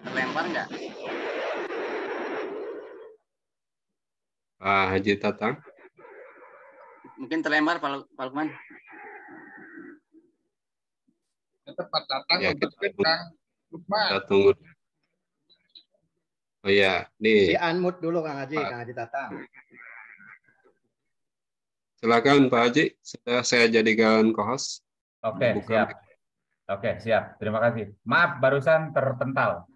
terlempar nggak? Pak Haji Tatang. Mungkin terlempar Pak Pak Lukman. Tepat datang Ya, untuk kita- kita. Lukman. Kita tunggu. Oh iya, Si nih unmute dulu Kang Haji, Pak. Kang Haji Tatang. silakan Pak Haji. Sudah saya jadikan co-host. Oke, Bukan. siap. Oke, siap. Terima kasih. Maaf, barusan terpental.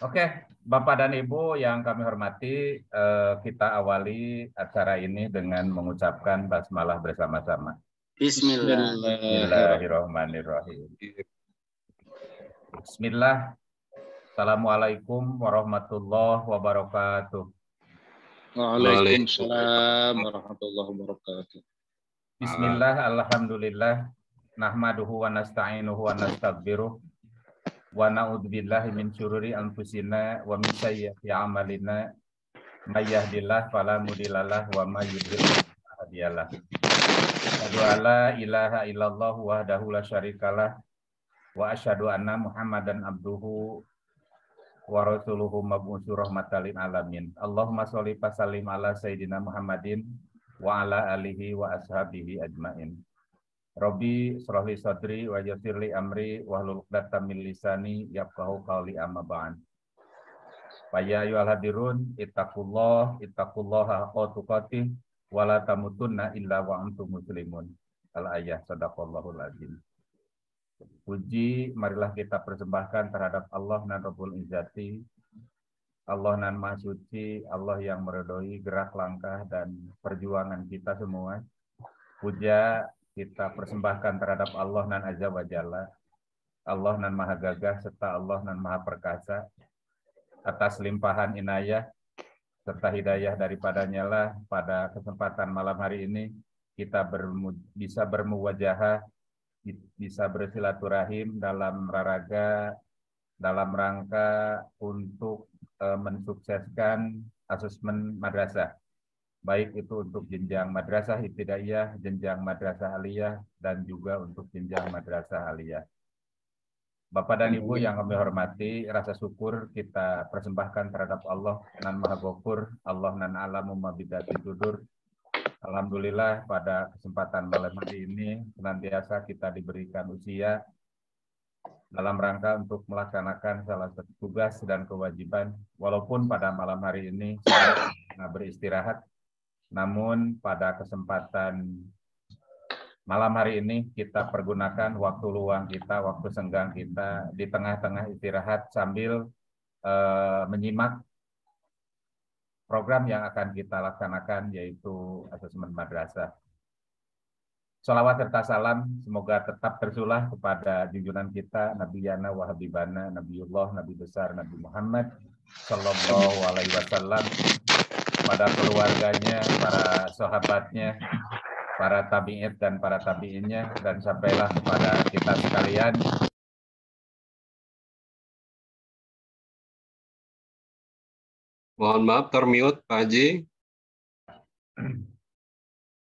Oke, Bapak dan Ibu yang kami hormati, eh, kita awali acara ini dengan mengucapkan basmalah bersama-sama. Bismillah. Bismillahirrahmanirrahim. Bismillah. Assalamualaikum warahmatullahi wabarakatuh. Waalaikumsalam warahmatullahi wabarakatuh. Bismillah, alhamdulillah, nahmaduhu wa nasta'inuhu wa nastaghfiruh wa na'udzubillahi min syururi anfusina wa min sayyiati a'malina may yahdihillahu fala mudhillalah wa may yudhlil fala hadiyalah. Asyhadu an la ilaha illallah wahdahu la syarikalah wa asyhadu anna Muhammadan abduhu wa rasuluhu mab'utsu rahmatan lil alamin. Allahumma sholli wa sallim ala sayyidina Muhammadin wa ala alihi wa ashabihi ajmain. Robbi srohli sadri wa yassirli amri wa hlul 'uqdatam min lisani yafqahu qawli amma ba'd. Faya ayyuhal hadirun ittaqullah ittaqullaha haqqa tuqatih wa la tamutunna illa wa antum muslimun. Al ayah sadaqallahul azim. Puji marilah kita persembahkan terhadap Allah dan Rabbul Izzati Allah nan Suci, Allah yang meredoi gerak langkah dan perjuangan kita semua. Puja kita persembahkan terhadap Allah nan Azza wa Jalla, Allah nan Maha Gagah, serta Allah nan Maha Perkasa. Atas limpahan inayah serta hidayah daripadanya lah pada kesempatan malam hari ini kita bermu- bisa bermuwajahah, bi- bisa bersilaturahim dalam raraga, dalam rangka untuk eh, mensukseskan asesmen madrasah. Baik itu untuk jenjang madrasah ibtidaiyah, jenjang madrasah aliyah, dan juga untuk jenjang madrasah aliyah. Bapak dan Ibu yang kami hormati, rasa syukur kita persembahkan terhadap Allah nan Maha Gofur, Allah nan alamu mabidati sudur. Alhamdulillah pada kesempatan malam hari ini senantiasa kita diberikan usia dalam rangka untuk melaksanakan salah satu tugas dan kewajiban walaupun pada malam hari ini saya beristirahat namun pada kesempatan malam hari ini kita pergunakan waktu luang kita waktu senggang kita di tengah-tengah istirahat sambil eh, menyimak program yang akan kita laksanakan yaitu asesmen madrasah. Salawat serta salam semoga tetap tersulah kepada junjungan kita Nabi Yana wa Habibana Nabiullah Nabi besar Nabi Muhammad Sallallahu alaihi wasallam pada keluarganya, para sahabatnya, para tabi'in dan para tabi'innya dan sampailah kepada kita sekalian Mohon maaf termute Pak Haji.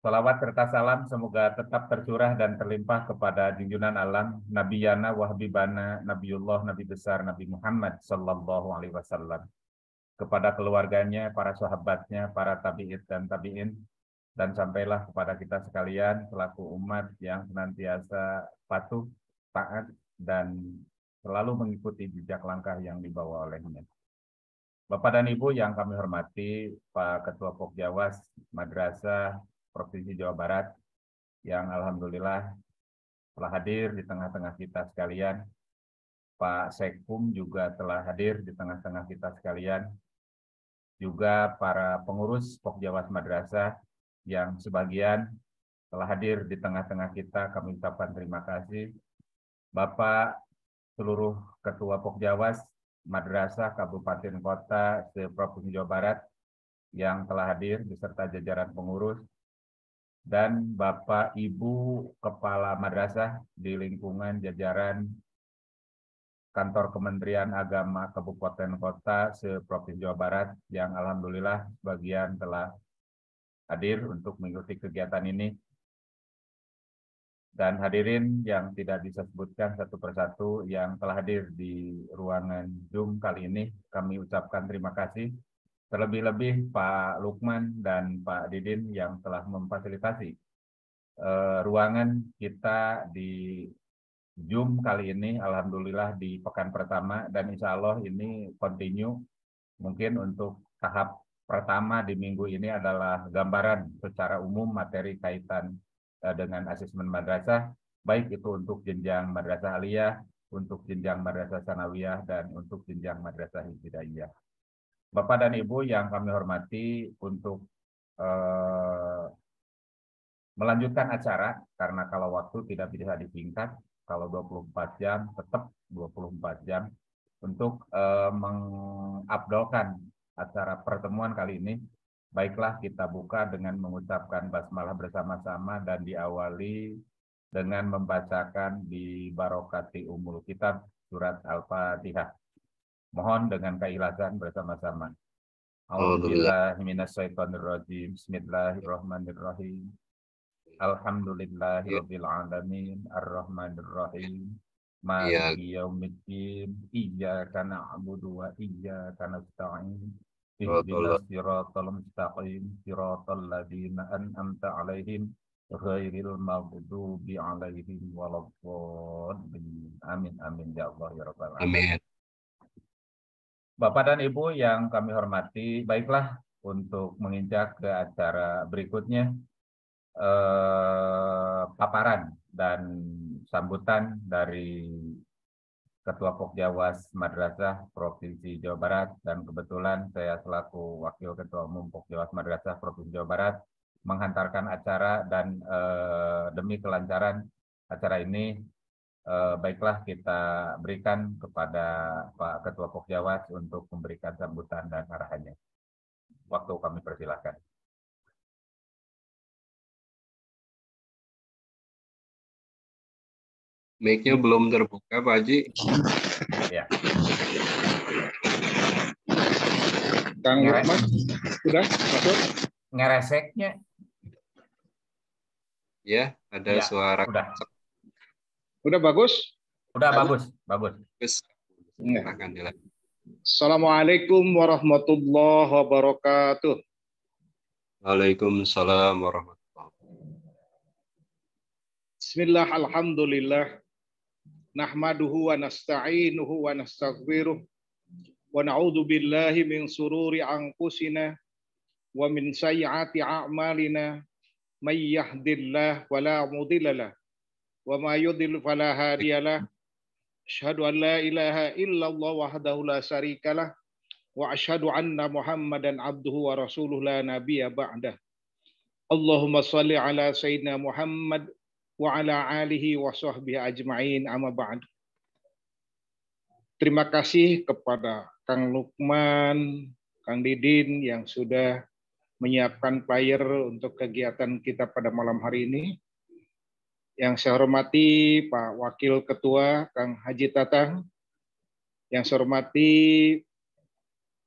Salawat serta salam semoga tetap tercurah dan terlimpah kepada junjungan alam Nabi Yana wa Habibana Nabiullah Nabi besar Nabi Muhammad Sallallahu alaihi wasallam kepada keluarganya, para sahabatnya, para tabi'in dan tabi'in dan sampailah kepada kita sekalian selaku umat yang senantiasa patuh, taat dan selalu mengikuti jejak langkah yang dibawa olehnya. Bapak dan Ibu yang kami hormati, Pak Ketua Pokjawas Madrasah Provinsi Jawa Barat yang alhamdulillah telah hadir di tengah-tengah kita sekalian. Pak Sekum juga telah hadir di tengah-tengah kita sekalian. Juga para pengurus Pokjawas Madrasah yang sebagian telah hadir di tengah-tengah kita, kami ucapkan terima kasih. Bapak seluruh Ketua Pokjawas Madrasah Kabupaten Kota se-Provinsi Jawa Barat yang telah hadir beserta jajaran pengurus dan Bapak Ibu Kepala Madrasah di lingkungan jajaran Kantor Kementerian Agama Kabupaten Kota se-Provinsi Jawa Barat yang alhamdulillah bagian telah hadir untuk mengikuti kegiatan ini. dan hadirin yang tidak bisa sebutkan satu persatu yang telah hadir di ruangan Zoom kali ini, kami ucapkan terima kasih. Terlebih-lebih Pak Lukman dan Pak Didin yang telah memfasilitasi uh, ruangan kita di Zoom kali ini, Alhamdulillah di pekan pertama, dan insya Allah ini continue. Mungkin untuk tahap pertama di minggu ini adalah gambaran secara umum materi kaitan Eh, dengan asesmen madrasah, baik itu untuk jenjang madrasah aliyah, untuk jenjang madrasah sanawiyah, dan untuk jenjang madrasah ibtidaiyah. Bapak dan Ibu yang kami hormati untuk eh, melanjutkan acara, karena kalau waktu tidak bisa disingkat, kalau 24 jam tetap 24 jam, untuk eh, mengabdolkan acara pertemuan kali ini, Baiklah kita buka dengan mengucapkan basmalah bersama-sama dan diawali dengan membacakan di barokati umul kitab surat Al-Fatihah. Mohon dengan keikhlasan bersama-sama. Bismillahirrahmanirrahim. Bismillahirrahmanirrahim. Alhamdulillahirabbil iya. alamin arrahmanir rahim. Iya. Maliki yaumiddin iyyaka na'budu wa iyyaka nasta'in. Ihdinas siratal mustaqim siratal ladzina an'amta 'alaihim ghairil maghdubi 'alaihim waladdallin. Amin amin ya Allah ya rabbal alamin. Amin. Bapak dan Ibu yang kami hormati, baiklah untuk menginjak ke acara berikutnya eh, paparan dan sambutan dari Ketua Pokjawas Madrasah Provinsi Jawa Barat dan kebetulan saya selaku Wakil Ketua Umum Pokjawas Madrasah Provinsi Jawa Barat menghantarkan acara dan eh, demi kelancaran acara ini eh, baiklah kita berikan kepada Pak Ketua Pokjawas untuk memberikan sambutan dan arahannya. Waktu kami persilahkan. Mic-nya belum terbuka, Pak Haji. Ya. Kang Lukman, sudah masuk? Ngereseknya. Ya, ada Ya, suara. udah. Udah bagus? Udah Halo. bagus, bagus. Bagus. Ya. Silakan dilanjut. Assalamualaikum warahmatullahi wabarakatuh. Waalaikumsalam warahmatullahi wabarakatuh. Bismillah, alhamdulillah. Nahmaduhu wa nasta'inuhu wa nastaghfiruh. Wa na'udhu billahi sururi anfusina wa min sayyiati a'malina. May yahdillah wa la mudhillalah. Wa ma yudhil fala ilaha illallah wahdahu la syarikalah. Wa asyhadu anna Muhammadan abduhu wa rasuluh la nabiyya ba'dah. Allahumma salli ala sayyidina Muhammad wa ala alihi wa sahbihi ajma'in amma ba'd. Terima kasih kepada Kang Lukman, Kang Didin yang sudah menyiapkan player untuk kegiatan kita pada malam hari ini. Yang saya hormati Pak Wakil Ketua Kang Haji Tatang, yang saya hormati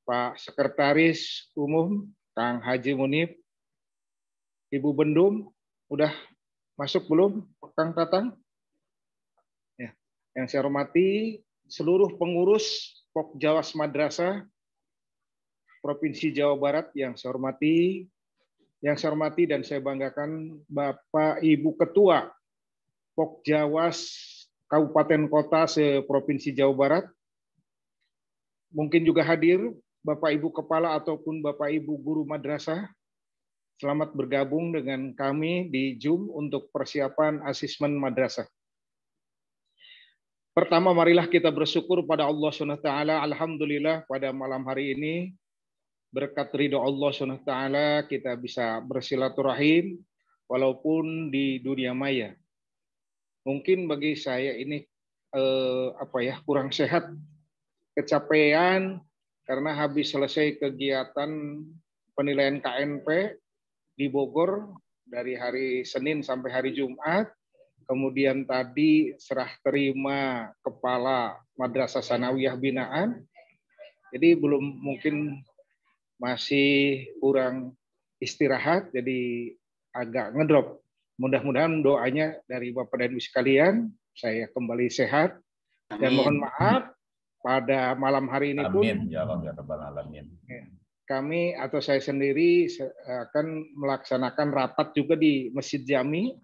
Pak Sekretaris Umum Kang Haji Munib, Ibu Bendum, udah masuk belum Kang Tatang? Ya. Yang saya hormati seluruh pengurus Pokjawas Madrasah Provinsi Jawa Barat yang saya hormati, yang saya hormati dan saya banggakan Bapak Ibu Ketua Pokjawas Kabupaten Kota se-Provinsi Jawa Barat. Mungkin juga hadir Bapak Ibu Kepala ataupun Bapak Ibu Guru Madrasah Selamat bergabung dengan kami di Zoom untuk persiapan asesmen madrasah. Pertama, marilah kita bersyukur pada Allah SWT. Alhamdulillah pada malam hari ini, berkat ridho Allah SWT, kita bisa bersilaturahim walaupun di dunia maya. Mungkin bagi saya ini eh, apa ya kurang sehat, kecapean karena habis selesai kegiatan penilaian KNP di Bogor dari hari Senin sampai hari Jumat. Kemudian tadi serah terima kepala Madrasah Sanawiyah Binaan. Jadi belum mungkin masih kurang istirahat, jadi agak ngedrop. Mudah-mudahan doanya dari Bapak dan Ibu sekalian, saya kembali sehat dan Amin. mohon maaf pada malam hari ini pun Amin ya Allah ya Rabbal Alamin. Kami atau saya sendiri se- akan melaksanakan rapat juga di Masjid Jami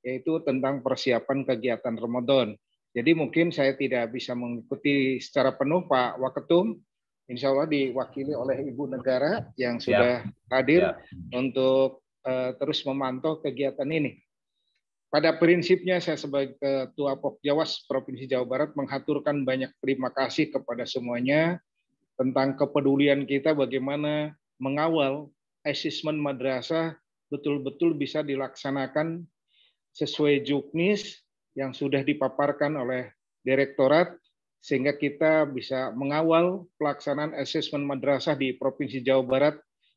yaitu tentang persiapan kegiatan Ramadan. Jadi mungkin saya tidak bisa mengikuti secara penuh Pak Waketum, insya Allah diwakili oleh Ibu Negara yang sudah hadir Ya. untuk eh, terus memantau kegiatan ini. Pada prinsipnya saya sebagai Ketua Pokjawas Provinsi Jawa Barat menghaturkan banyak terima kasih kepada semuanya tentang kepedulian kita bagaimana mengawal asesmen madrasah betul-betul bisa dilaksanakan sesuai juknis yang sudah dipaparkan oleh direktorat sehingga kita bisa mengawal pelaksanaan asesmen madrasah di Provinsi Jawa Barat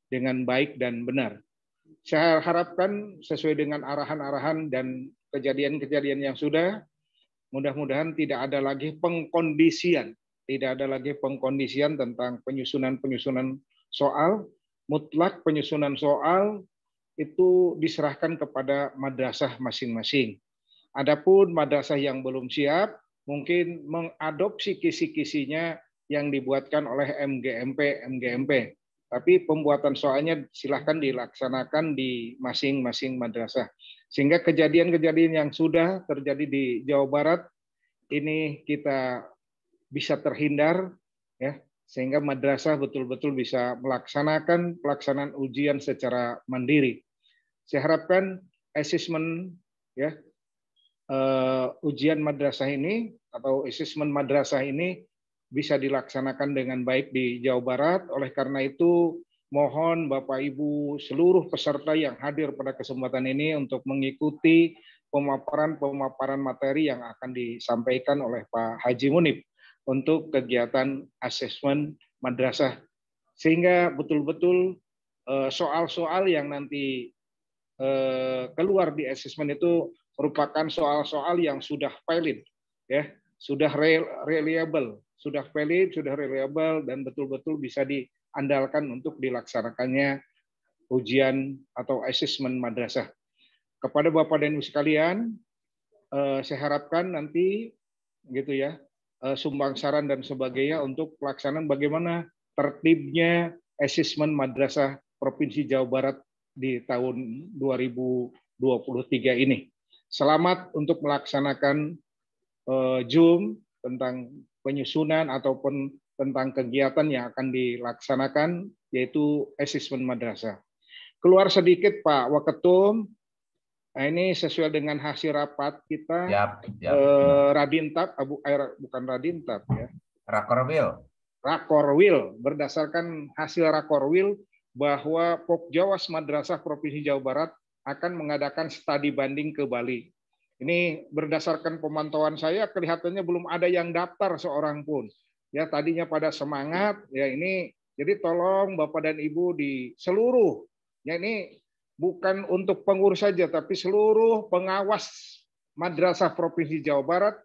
dengan baik dan benar. Saya harapkan sesuai dengan arahan-arahan dan kejadian-kejadian yang sudah, mudah-mudahan tidak ada lagi pengkondisian, tidak ada lagi pengkondisian tentang penyusunan-penyusunan soal, mutlak penyusunan soal itu diserahkan kepada madrasah masing-masing. Adapun madrasah yang belum siap, mungkin mengadopsi kisi-kisinya yang dibuatkan oleh MGMP, MGMP. Tapi pembuatan soalnya silahkan dilaksanakan di masing-masing madrasah. Sehingga kejadian-kejadian yang sudah terjadi di Jawa Barat ini kita bisa terhindar ya sehingga madrasah betul-betul bisa melaksanakan pelaksanaan ujian secara mandiri. Saya harapkan asesmen ya eh, ujian madrasah ini atau asesmen madrasah ini bisa dilaksanakan dengan baik di Jawa Barat. Oleh karena itu, mohon Bapak Ibu seluruh peserta yang hadir pada kesempatan ini untuk mengikuti pemaparan-pemaparan materi yang akan disampaikan oleh Pak Haji Munib untuk kegiatan asesmen madrasah. Sehingga betul-betul eh, soal-soal yang nanti eh, keluar di asesmen itu merupakan soal-soal yang sudah valid, ya, sudah reliable, sudah valid, sudah reliable, dan betul-betul bisa diandalkan untuk dilaksanakannya ujian atau asesmen madrasah. Kepada Bapak dan Ibu sekalian, eh, saya harapkan nanti gitu ya, eh, sumbang saran dan sebagainya untuk pelaksanaan bagaimana tertibnya asesmen madrasah Provinsi Jawa Barat di tahun 2023 ini. Selamat untuk melaksanakan eh, Zoom tentang penyusunan ataupun tentang kegiatan yang akan dilaksanakan yaitu asesmen madrasah. Keluar sedikit Pak Waketum, nah ini sesuai dengan hasil rapat kita Yap, yap. eh, Radintab, Abu, eh, bukan Radintab ya, Rakorwil. Rakorwil berdasarkan hasil Rakorwil bahwa Pokjawas Madrasah Provinsi Jawa Barat akan mengadakan studi banding ke Bali. Ini berdasarkan pemantauan saya kelihatannya belum ada yang daftar seorang pun. Ya tadinya pada semangat ya ini jadi tolong Bapak dan Ibu di seluruh ya ini bukan untuk pengurus saja tapi seluruh pengawas Madrasah Provinsi Jawa Barat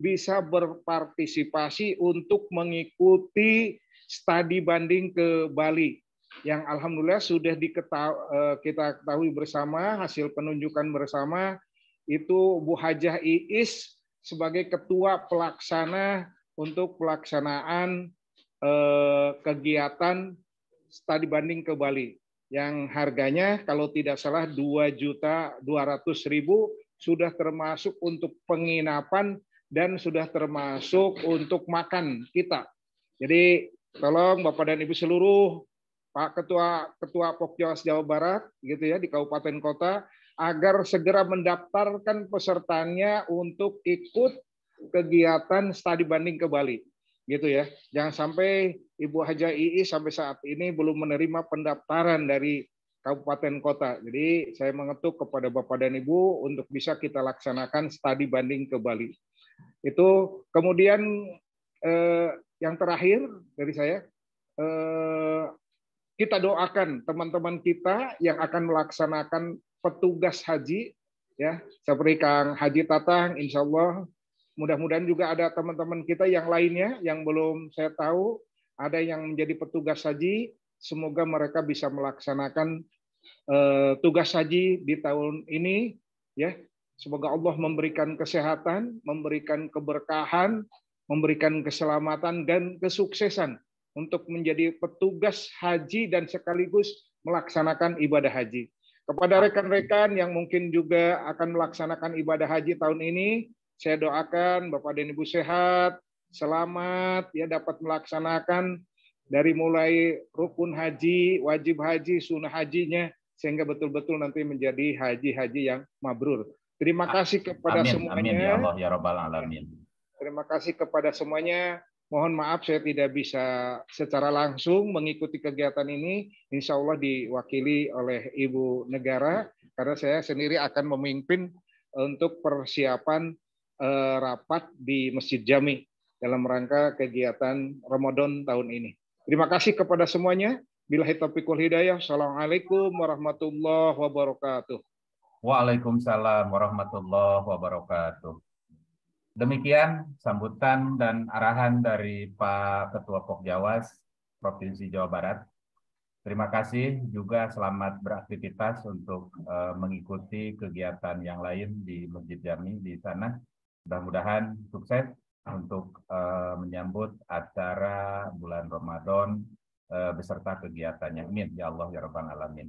bisa berpartisipasi untuk mengikuti studi banding ke Bali yang alhamdulillah sudah diketahui, kita ketahui bersama hasil penunjukan bersama itu Bu Hajah Iis sebagai ketua pelaksana untuk pelaksanaan eh, kegiatan studi banding ke Bali yang harganya kalau tidak salah 2 juta 200 ribu sudah termasuk untuk penginapan dan sudah termasuk untuk makan kita. Jadi tolong Bapak dan Ibu seluruh Pak Ketua Ketua Pokjawas Jawa Barat gitu ya di kabupaten kota agar segera mendaftarkan pesertanya untuk ikut kegiatan studi banding ke Bali gitu ya. Jangan sampai Ibu Haja II sampai saat ini belum menerima pendaftaran dari kabupaten kota. Jadi saya mengetuk kepada Bapak dan Ibu untuk bisa kita laksanakan studi banding ke Bali. Itu kemudian eh, yang terakhir dari saya eh, kita doakan teman-teman kita yang akan melaksanakan petugas haji ya seperti Kang Haji Tatang insya Allah mudah-mudahan juga ada teman-teman kita yang lainnya yang belum saya tahu ada yang menjadi petugas haji. Semoga mereka bisa melaksanakan eh, tugas haji di tahun ini Ya, semoga Allah memberikan kesehatan, memberikan keberkahan, memberikan keselamatan dan kesuksesan untuk menjadi petugas haji dan sekaligus melaksanakan ibadah haji. Kepada rekan-rekan yang mungkin juga akan melaksanakan ibadah haji tahun ini, saya doakan Bapak dan Ibu sehat, selamat, ya dapat melaksanakan dari mulai rukun haji, wajib haji, sunnah hajinya, sehingga betul-betul nanti menjadi haji-haji yang mabrur. Terima kasih kepada amin, semuanya. Amin ya Allah ya Rabbal Alamin. Terima kasih kepada semuanya. Mohon maaf saya tidak bisa secara langsung mengikuti kegiatan ini. Insya Allah diwakili oleh Ibu Negara karena saya sendiri akan memimpin untuk persiapan rapat di Masjid Jami dalam rangka kegiatan Ramadan tahun ini. Terima kasih kepada semuanya. Bila taufiqul hidayah. Assalamualaikum warahmatullahi wabarakatuh. Waalaikumsalam warahmatullahi wabarakatuh. Demikian sambutan dan arahan dari Pak Ketua Pokjawas Provinsi Jawa Barat. Terima kasih juga selamat beraktivitas untuk uh, mengikuti kegiatan yang lain di Masjid Jami di sana. Mudah-mudahan sukses untuk uh, menyambut acara bulan Ramadan uh, beserta kegiatannya. Amin ya Allah ya Rabbal alamin.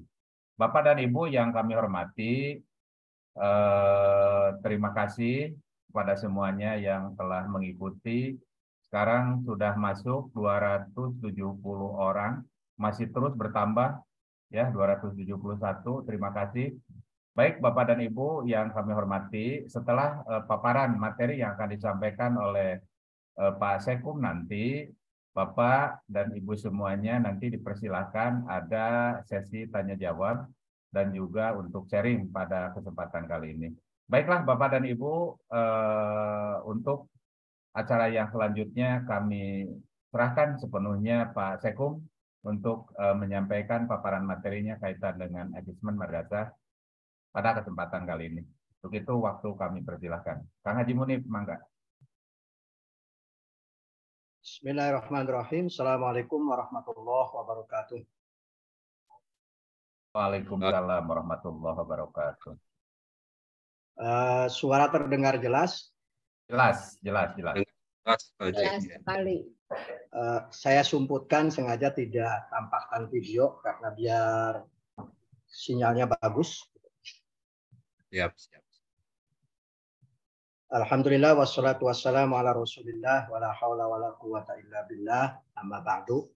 Bapak dan Ibu yang kami hormati, uh, terima kasih kepada semuanya yang telah mengikuti. Sekarang sudah masuk 270 orang, masih terus bertambah ya 271. Terima kasih. Baik Bapak dan Ibu yang kami hormati, setelah uh, paparan materi yang akan disampaikan oleh uh, Pak Sekum nanti, Bapak dan Ibu semuanya nanti dipersilahkan ada sesi tanya jawab dan juga untuk sharing pada kesempatan kali ini. Baiklah Bapak dan Ibu, eh, untuk acara yang selanjutnya kami serahkan sepenuhnya Pak Sekum untuk eh, menyampaikan paparan materinya kaitan dengan adjustment madrasah pada kesempatan kali ini. Untuk itu waktu kami persilahkan. Kang Haji Munif, mangga. Bismillahirrahmanirrahim. Assalamualaikum warahmatullahi wabarakatuh. Waalaikumsalam warahmatullahi wabarakatuh. Uh, suara terdengar jelas? Jelas, jelas, jelas. Jelas. Jelas sekali. Uh, saya sumputkan sengaja tidak tampakkan video karena biar sinyalnya bagus. Siap, siap. Alhamdulillah wassalatu wassalamu ala Rasulillah wala haula wala quwata illa billah amma ba'du.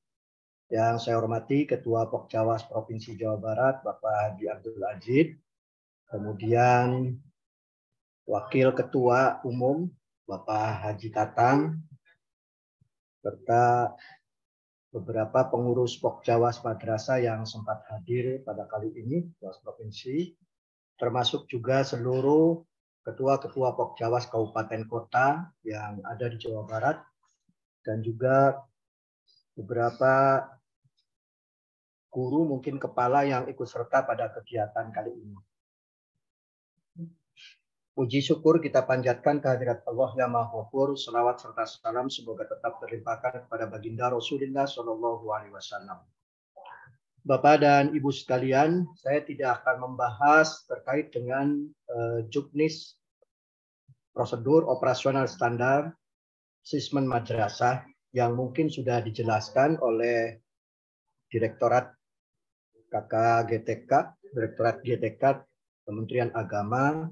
Yang saya hormati Ketua Pokjawas Provinsi Jawa Barat Bapak Haji Abdul Ajid, kemudian Wakil Ketua Umum Bapak Haji Tatang, serta beberapa pengurus Pokjawas Madrasah yang sempat hadir pada kali ini, Jawas Provinsi, termasuk juga seluruh ketua-ketua Pokjawas Kabupaten Kota yang ada di Jawa Barat, dan juga beberapa guru mungkin kepala yang ikut serta pada kegiatan kali ini. Puji syukur kita panjatkan kehadirat Allah yang Maha selawat serta salam semoga tetap terlimpahkan kepada baginda Rasulullah Shallallahu Alaihi Wasallam. Bapak dan Ibu sekalian, saya tidak akan membahas terkait dengan uh, juknis prosedur operasional standar sismen madrasah yang mungkin sudah dijelaskan oleh Direktorat KKGTK, Direktorat GTK Kementerian Agama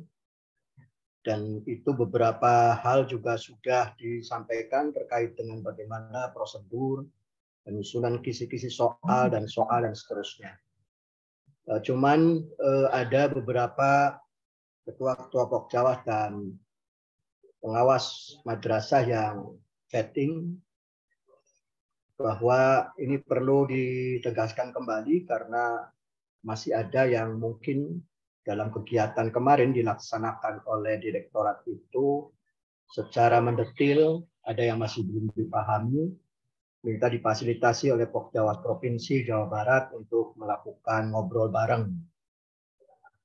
dan itu beberapa hal juga sudah disampaikan terkait dengan bagaimana prosedur penyusunan kisi-kisi soal dan soal dan seterusnya. Eh, cuman eh, ada beberapa ketua-ketua Pokjawas dan pengawas madrasah yang chatting bahwa ini perlu ditegaskan kembali karena masih ada yang mungkin dalam kegiatan kemarin dilaksanakan oleh direktorat itu secara mendetil ada yang masih belum dipahami minta difasilitasi oleh Pokjawas Provinsi Jawa Barat untuk melakukan ngobrol bareng.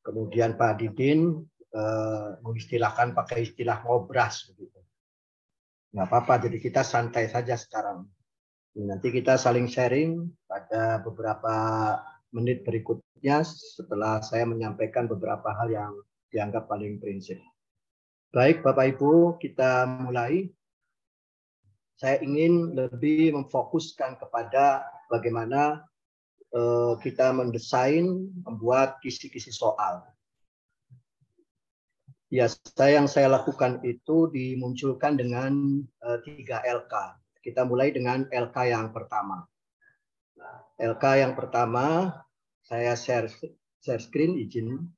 Kemudian Pak Didin eh, mengistilahkan pakai istilah ngobras begitu. Nggak apa-apa, jadi kita santai saja sekarang. Nanti kita saling sharing pada beberapa menit berikutnya setelah saya menyampaikan beberapa hal yang dianggap paling prinsip. Baik Bapak Ibu, kita mulai. Saya ingin lebih memfokuskan kepada bagaimana eh, kita mendesain, membuat kisi-kisi soal. Ya, saya yang saya lakukan itu dimunculkan dengan uh, tiga LK. Kita mulai dengan LK yang pertama. LK yang pertama, saya share, share screen izin.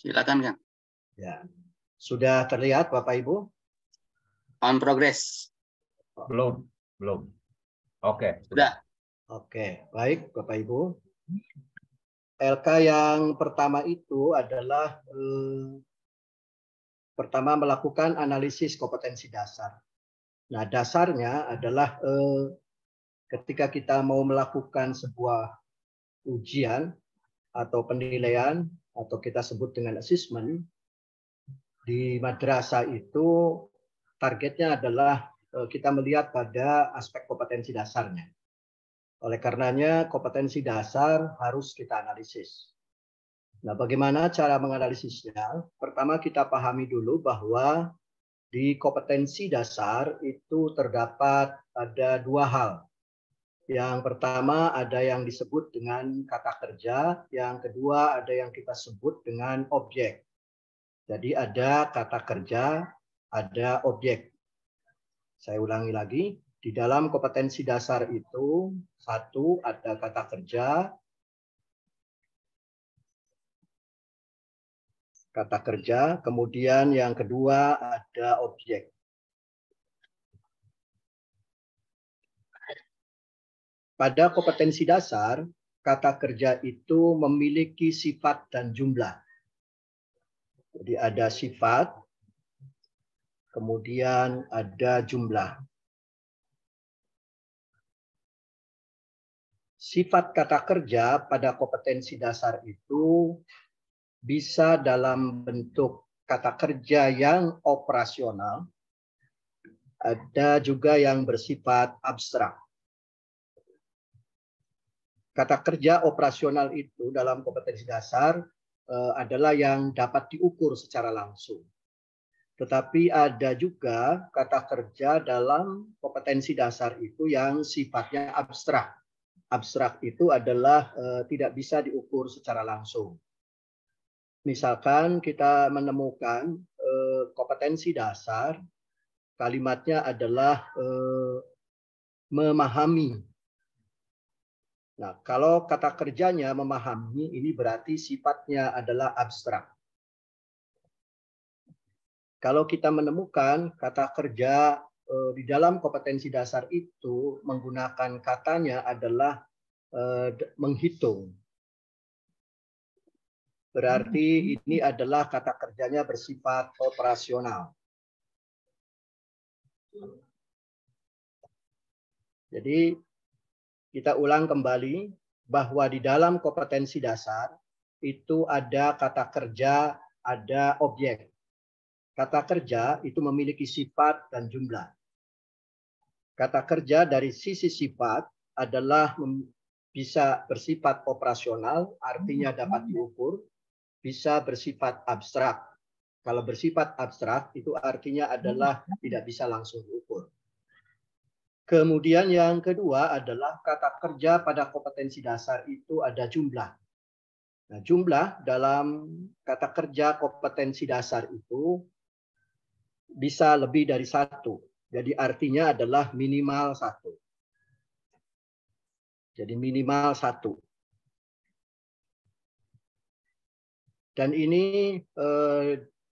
Silakan, Kang. Ya. Sudah terlihat Bapak Ibu? On progress. Belum, belum. Oke. Sudah. Oke, baik Bapak Ibu. LK yang pertama itu adalah eh, pertama melakukan analisis kompetensi dasar. Nah, dasarnya adalah eh, ketika kita mau melakukan sebuah ujian atau penilaian atau kita sebut dengan assessment di madrasah itu targetnya adalah eh, kita melihat pada aspek kompetensi dasarnya. Oleh karenanya kompetensi dasar harus kita analisis. Nah, bagaimana cara menganalisisnya? Pertama kita pahami dulu bahwa di kompetensi dasar itu terdapat ada dua hal. Yang pertama ada yang disebut dengan kata kerja, yang kedua ada yang kita sebut dengan objek. Jadi ada kata kerja, ada objek. Saya ulangi lagi, di dalam kompetensi dasar itu, satu ada kata kerja, kata kerja, kemudian yang kedua ada objek. Pada kompetensi dasar, kata kerja itu memiliki sifat dan jumlah. Jadi ada sifat, kemudian ada jumlah. sifat kata kerja pada kompetensi dasar itu bisa dalam bentuk kata kerja yang operasional, ada juga yang bersifat abstrak. Kata kerja operasional itu dalam kompetensi dasar adalah yang dapat diukur secara langsung. Tetapi ada juga kata kerja dalam kompetensi dasar itu yang sifatnya abstrak abstrak itu adalah uh, tidak bisa diukur secara langsung. Misalkan kita menemukan uh, kompetensi dasar, kalimatnya adalah memahami. Nah, kalau kata kerjanya memahami, ini berarti sifatnya adalah abstrak. Kalau kita menemukan kata kerja Eh, di dalam kompetensi dasar itu menggunakan katanya adalah uh, menghitung. Berarti ini adalah kata kerjanya bersifat operasional. Jadi kita ulang kembali bahwa di dalam kompetensi dasar itu ada kata kerja, ada objek. Kata kerja itu memiliki sifat dan jumlah. Kata kerja dari sisi sifat adalah bisa bersifat operasional, artinya dapat diukur, bisa bersifat abstrak. Kalau bersifat abstrak itu artinya adalah tidak bisa langsung diukur. Kemudian yang kedua adalah kata kerja pada kompetensi dasar itu ada jumlah. Nah, jumlah dalam kata kerja kompetensi dasar itu bisa lebih dari satu. Jadi artinya adalah minimal satu. Jadi minimal satu. Dan ini eh,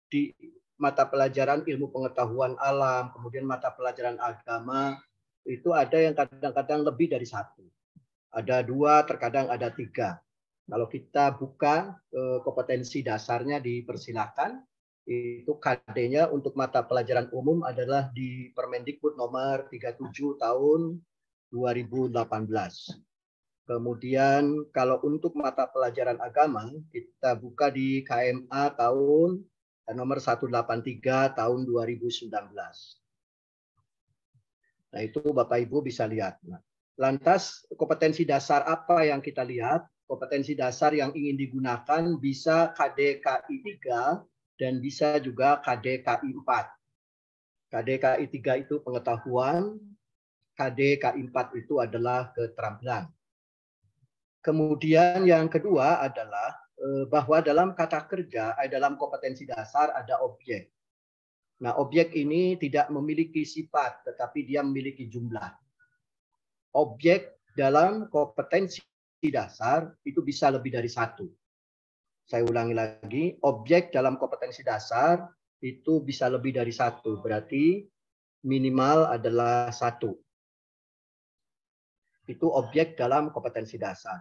di mata pelajaran ilmu pengetahuan alam, kemudian mata pelajaran agama, itu ada yang kadang-kadang lebih dari satu. Ada dua, terkadang ada tiga. Kalau kita buka eh, kompetensi dasarnya dipersilakan, itu KD-nya untuk mata pelajaran umum adalah di Permendikbud nomor 37 tahun 2018. Kemudian kalau untuk mata pelajaran agama kita buka di KMA tahun nomor 183 tahun 2019. Nah, itu Bapak Ibu bisa lihat. Nah, lantas kompetensi dasar apa yang kita lihat? kompetensi dasar yang ingin digunakan bisa KDKI 3 dan bisa juga KDKI 4. KDKI 3 itu pengetahuan, KDKI 4 itu adalah keterampilan. Kemudian yang kedua adalah eh, bahwa dalam kata kerja, eh, dalam kompetensi dasar ada objek. Nah, objek ini tidak memiliki sifat, tetapi dia memiliki jumlah. Objek dalam kompetensi dasar itu bisa lebih dari satu. Saya ulangi lagi, objek dalam kompetensi dasar itu bisa lebih dari satu. Berarti minimal adalah satu. Itu objek dalam kompetensi dasar.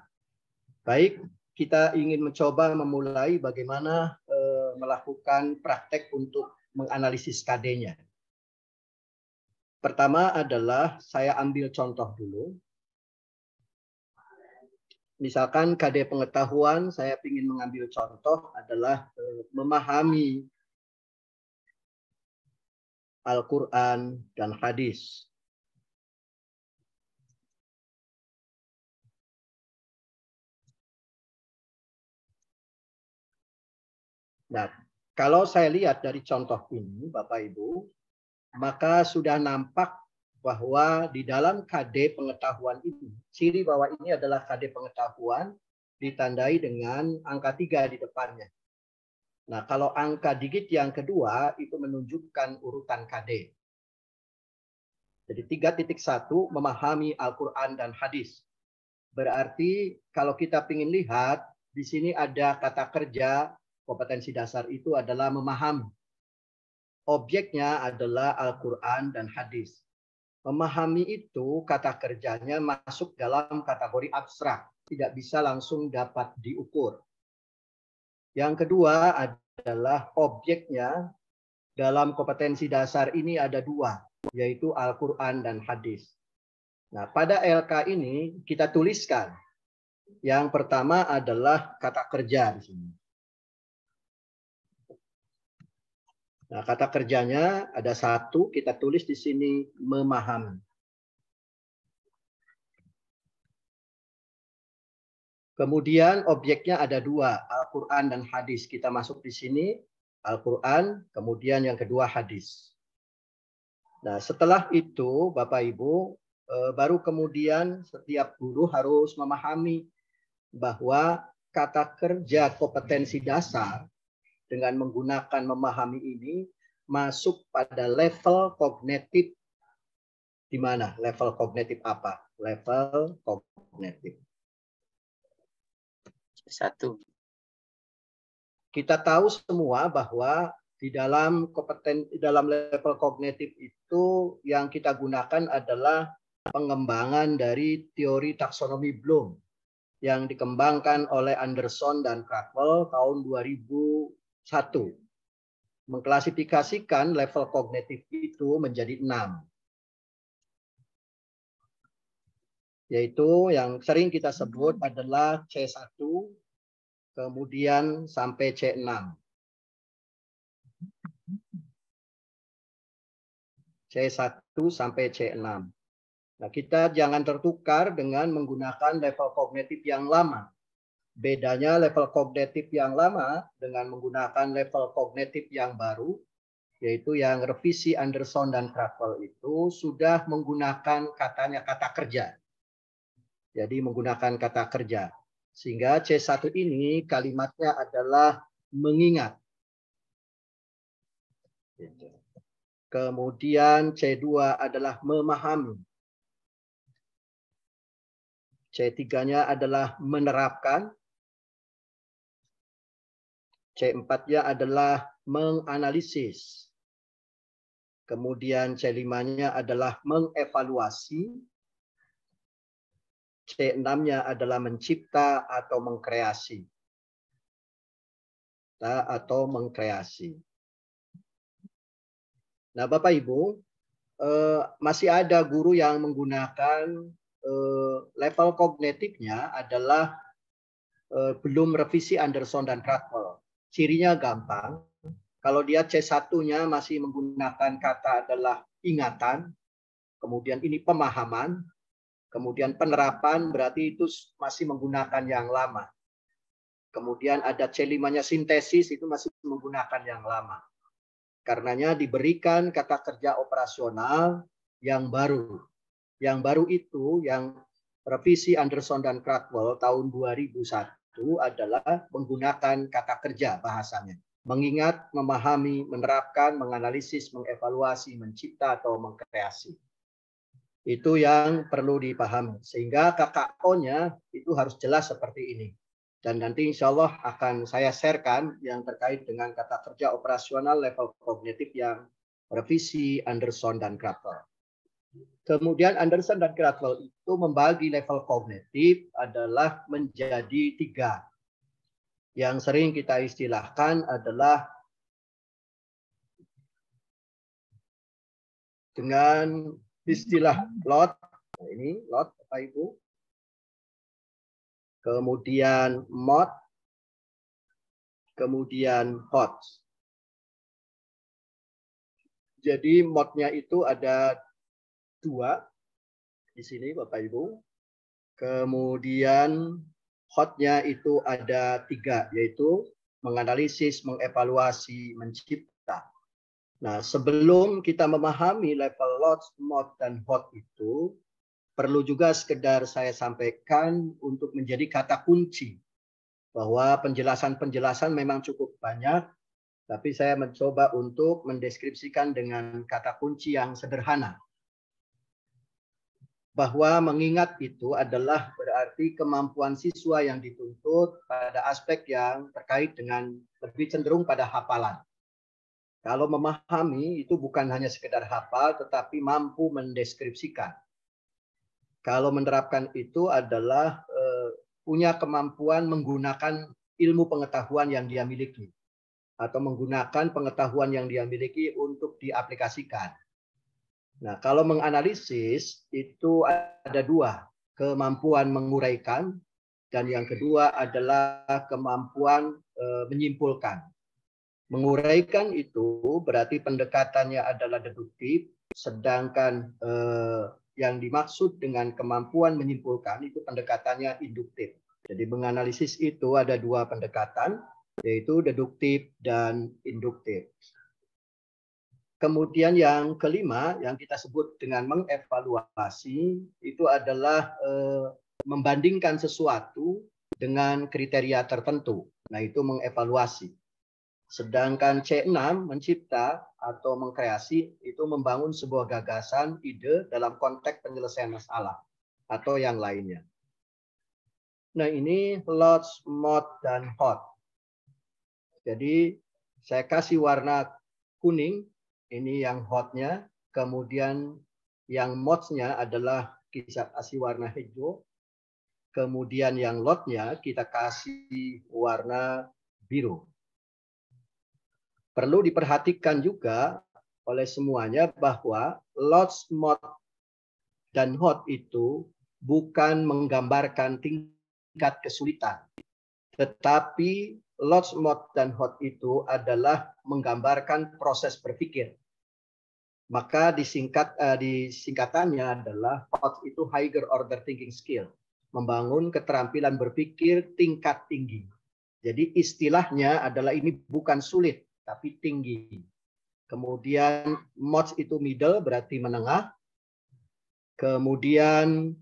Baik, kita ingin mencoba memulai bagaimana eh, melakukan praktek untuk menganalisis KD-nya. Pertama adalah saya ambil contoh dulu. Misalkan KD pengetahuan, saya ingin mengambil contoh adalah eh, memahami Al-Quran dan hadis. Nah, kalau saya lihat dari contoh ini, Bapak Ibu, maka sudah nampak bahwa di dalam KD pengetahuan ini, ciri bahwa ini adalah KD pengetahuan ditandai dengan angka tiga di depannya. Nah, kalau angka digit yang kedua itu menunjukkan urutan KD. Jadi 3.1 memahami Al-Quran dan hadis. Berarti kalau kita ingin lihat, di sini ada kata kerja kompetensi dasar itu adalah memahami. Objeknya adalah Al-Quran dan hadis. Memahami itu kata kerjanya masuk dalam kategori abstrak, tidak bisa langsung dapat diukur. Yang kedua adalah objeknya dalam kompetensi dasar ini ada dua, yaitu Al-Quran dan hadis. Nah, pada LK ini kita tuliskan. Yang pertama adalah kata kerja di sini. Nah, kata kerjanya ada satu, kita tulis di sini memahami. Kemudian objeknya ada dua, Al-Quran dan hadis. Kita masuk di sini, Al-Quran, kemudian yang kedua hadis. Nah, setelah itu, Bapak Ibu, eh, baru kemudian setiap guru harus memahami bahwa kata kerja kompetensi dasar dengan menggunakan memahami ini masuk pada level kognitif di mana? Level kognitif apa? Level kognitif. Satu. Kita tahu semua bahwa di dalam kompeten dalam level kognitif itu yang kita gunakan adalah pengembangan dari teori taksonomi Bloom yang dikembangkan oleh Anderson dan Krakel tahun 2000 satu, mengklasifikasikan level kognitif itu menjadi enam. Yaitu yang sering kita sebut adalah C1, kemudian sampai C6. C1 sampai C6. Nah, kita jangan tertukar dengan menggunakan level kognitif yang lama. Bedanya level kognitif yang lama dengan menggunakan level kognitif yang baru, yaitu yang revisi Anderson dan Krakel itu sudah menggunakan katanya kata kerja. Jadi menggunakan kata kerja. Sehingga C1 ini kalimatnya adalah mengingat. Kemudian C2 adalah memahami. C3-nya adalah menerapkan. C4-nya adalah menganalisis. Kemudian C5-nya adalah mengevaluasi. C6-nya adalah mencipta atau mengkreasi. Atau mengkreasi. Nah, Bapak Ibu, eh, masih ada guru yang menggunakan eh, level kognitifnya adalah eh, belum revisi Anderson dan Krathwohl cirinya gampang. Kalau dia C1-nya masih menggunakan kata adalah ingatan, kemudian ini pemahaman, Kemudian penerapan berarti itu masih menggunakan yang lama. Kemudian ada C5-nya sintesis itu masih menggunakan yang lama. Karenanya diberikan kata kerja operasional yang baru. Yang baru itu yang revisi Anderson dan Cradwell tahun 2001 adalah menggunakan kata kerja bahasanya. Mengingat, memahami, menerapkan, menganalisis, mengevaluasi, mencipta atau mengkreasi. Itu yang perlu dipahami. Sehingga KKO-nya itu harus jelas seperti ini. Dan nanti insya Allah akan saya sharekan yang terkait dengan kata kerja operasional level kognitif yang revisi Anderson dan Kraftwerk. Kemudian Anderson dan Kraftwerk itu membagi level kognitif adalah menjadi tiga. Yang sering kita istilahkan adalah dengan istilah lot. Ini lot Bapak Ibu. Kemudian mod. Kemudian hot. Jadi modnya itu ada dua di sini Bapak Ibu. Kemudian hotnya itu ada tiga, yaitu menganalisis, mengevaluasi, mencipta. Nah, sebelum kita memahami level lot, mod, dan hot itu, perlu juga sekedar saya sampaikan untuk menjadi kata kunci. Bahwa penjelasan-penjelasan memang cukup banyak, tapi saya mencoba untuk mendeskripsikan dengan kata kunci yang sederhana. Bahwa mengingat itu adalah berarti kemampuan siswa yang dituntut pada aspek yang terkait dengan lebih cenderung pada hafalan kalau memahami itu bukan hanya sekedar hafal, tetapi mampu mendeskripsikan. Kalau menerapkan itu adalah eh, punya kemampuan menggunakan ilmu pengetahuan yang dia miliki atau menggunakan pengetahuan yang dia miliki untuk diaplikasikan. Nah, kalau menganalisis itu ada dua, kemampuan menguraikan dan yang kedua adalah kemampuan e, menyimpulkan. Menguraikan itu berarti pendekatannya adalah deduktif, sedangkan eh, yang dimaksud dengan kemampuan menyimpulkan itu pendekatannya induktif. Jadi menganalisis itu ada dua pendekatan, yaitu deduktif dan induktif. Kemudian yang kelima yang kita sebut dengan mengevaluasi itu adalah eh, membandingkan sesuatu dengan kriteria tertentu. Nah, itu mengevaluasi. Sedangkan C6 mencipta atau mengkreasi itu membangun sebuah gagasan, ide dalam konteks penyelesaian masalah atau yang lainnya. Nah ini lots, mod, dan hot. Jadi saya kasih warna kuning, ini yang hotnya. Kemudian yang modsnya adalah kita kasih warna hijau. Kemudian yang lotnya kita kasih warna biru perlu diperhatikan juga oleh semuanya bahwa lots mod dan hot itu bukan menggambarkan tingkat kesulitan. Tetapi lots mod dan hot itu adalah menggambarkan proses berpikir. Maka disingkat uh, disingkatannya adalah hot itu higher order thinking skill, membangun keterampilan berpikir tingkat tinggi. Jadi istilahnya adalah ini bukan sulit, tapi tinggi. Kemudian mods itu middle berarti menengah. Kemudian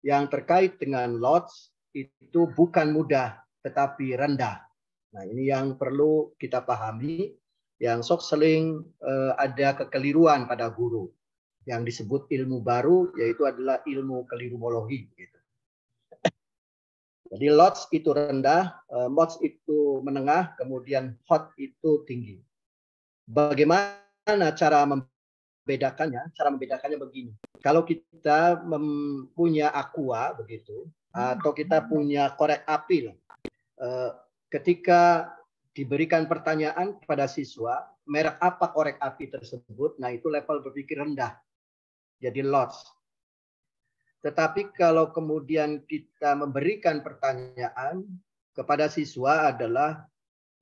yang terkait dengan lots itu bukan mudah tetapi rendah. Nah, ini yang perlu kita pahami yang sok seling uh, ada kekeliruan pada guru yang disebut ilmu baru yaitu adalah ilmu kelirumologi gitu. Jadi lots itu rendah, uh, mods itu menengah, kemudian hot itu tinggi. Bagaimana cara membedakannya? Cara membedakannya begini. Kalau kita punya aqua begitu, atau kita punya korek api, uh, ketika diberikan pertanyaan kepada siswa, merek apa korek api tersebut, nah itu level berpikir rendah. Jadi lots. Tetapi kalau kemudian kita memberikan pertanyaan kepada siswa adalah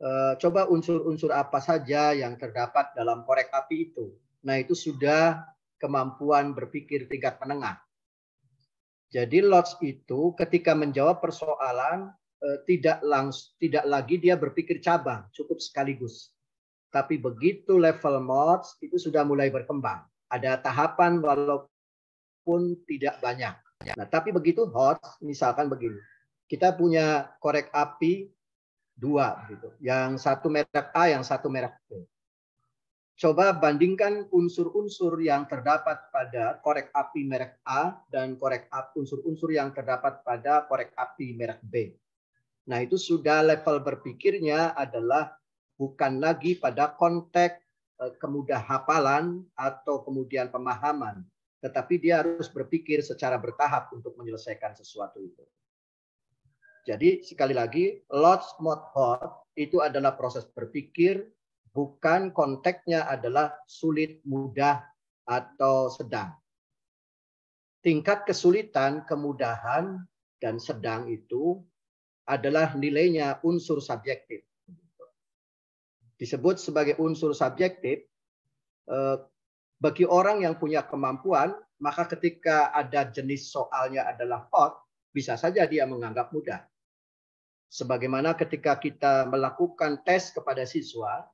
e, coba unsur-unsur apa saja yang terdapat dalam korek api itu. Nah, itu sudah kemampuan berpikir tingkat menengah. Jadi lots itu ketika menjawab persoalan tidak langsung tidak lagi dia berpikir cabang, cukup sekaligus. Tapi begitu level mods itu sudah mulai berkembang. Ada tahapan walaupun tidak banyak. Nah, tapi begitu hot, misalkan begini. Kita punya korek api dua gitu. Yang satu merek A, yang satu merek B. Coba bandingkan unsur-unsur yang terdapat pada korek api merek A dan korek api unsur-unsur yang terdapat pada korek api merek B. Nah, itu sudah level berpikirnya adalah bukan lagi pada konteks eh, kemudah hafalan atau kemudian pemahaman, tetapi dia harus berpikir secara bertahap untuk menyelesaikan sesuatu itu. Jadi sekali lagi, lots mod hot itu adalah proses berpikir bukan konteksnya adalah sulit, mudah, atau sedang. Tingkat kesulitan, kemudahan, dan sedang itu adalah nilainya unsur subjektif. Disebut sebagai unsur subjektif, eh, bagi orang yang punya kemampuan, maka ketika ada jenis soalnya adalah hot, bisa saja dia menganggap mudah. Sebagaimana ketika kita melakukan tes kepada siswa,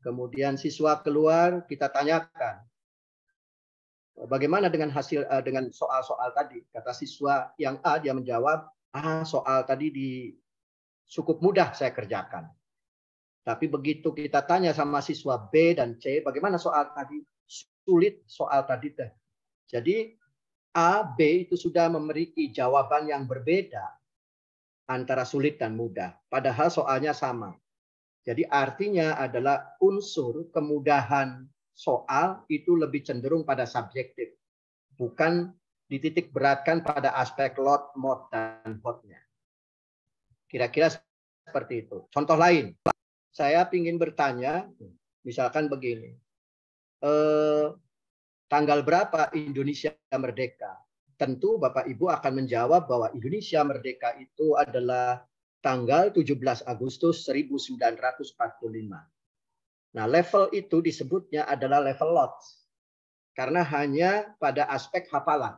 Kemudian siswa keluar, kita tanyakan, bagaimana dengan hasil uh, dengan soal-soal tadi? Kata siswa yang A dia menjawab, ah soal tadi di cukup mudah saya kerjakan. Tapi begitu kita tanya sama siswa B dan C, bagaimana soal tadi? Sulit soal tadi teh. Jadi A, B itu sudah memiliki jawaban yang berbeda antara sulit dan mudah. Padahal soalnya sama. Jadi artinya adalah unsur kemudahan soal itu lebih cenderung pada subjektif. Bukan dititik beratkan pada aspek lot, mod, dan hotnya. Kira-kira seperti itu. Contoh lain, saya ingin bertanya, misalkan begini. Eh, tanggal berapa Indonesia merdeka? Tentu Bapak Ibu akan menjawab bahwa Indonesia merdeka itu adalah tanggal 17 Agustus 1945. Nah, level itu disebutnya adalah level lot. Karena hanya pada aspek hafalan.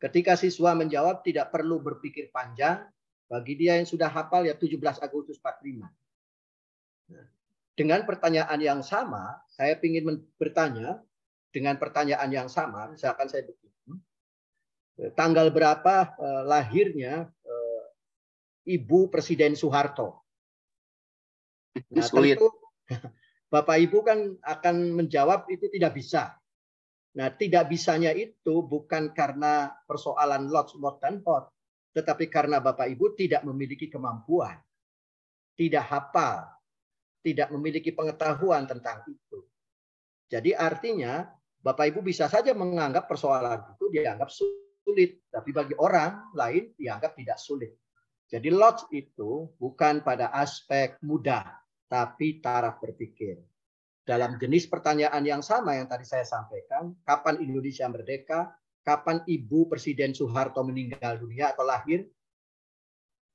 Ketika siswa menjawab tidak perlu berpikir panjang, bagi dia yang sudah hafal ya 17 Agustus 45. Nah, dengan pertanyaan yang sama, saya ingin bertanya dengan pertanyaan yang sama, misalkan saya begini, tanggal berapa eh, lahirnya Ibu Presiden Soeharto. Nah, tentu Bapak Ibu kan akan menjawab itu tidak bisa. Nah, tidak bisanya itu bukan karena persoalan lots, mod, dan hot. Tetapi karena Bapak Ibu tidak memiliki kemampuan. Tidak hafal. Tidak memiliki pengetahuan tentang itu. Jadi artinya Bapak Ibu bisa saja menganggap persoalan itu dianggap sulit. Tapi bagi orang lain dianggap tidak sulit. Jadi lots itu bukan pada aspek mudah, tapi taraf berpikir. Dalam jenis pertanyaan yang sama yang tadi saya sampaikan, kapan Indonesia merdeka, kapan Ibu Presiden Soeharto meninggal dunia atau lahir,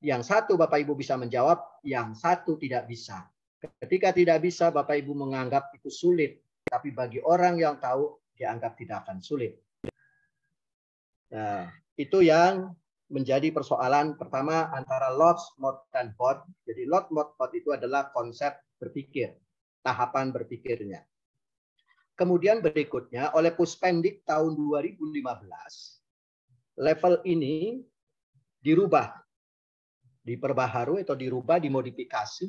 yang satu Bapak Ibu bisa menjawab, yang satu tidak bisa. Ketika tidak bisa, Bapak Ibu menganggap itu sulit. Tapi bagi orang yang tahu, dianggap tidak akan sulit. Nah, itu yang menjadi persoalan pertama antara lots, mod, dan bot. Jadi lot, mod, bot itu adalah konsep berpikir, tahapan berpikirnya. Kemudian berikutnya oleh Puspendik tahun 2015, level ini dirubah, diperbaharui atau dirubah, dimodifikasi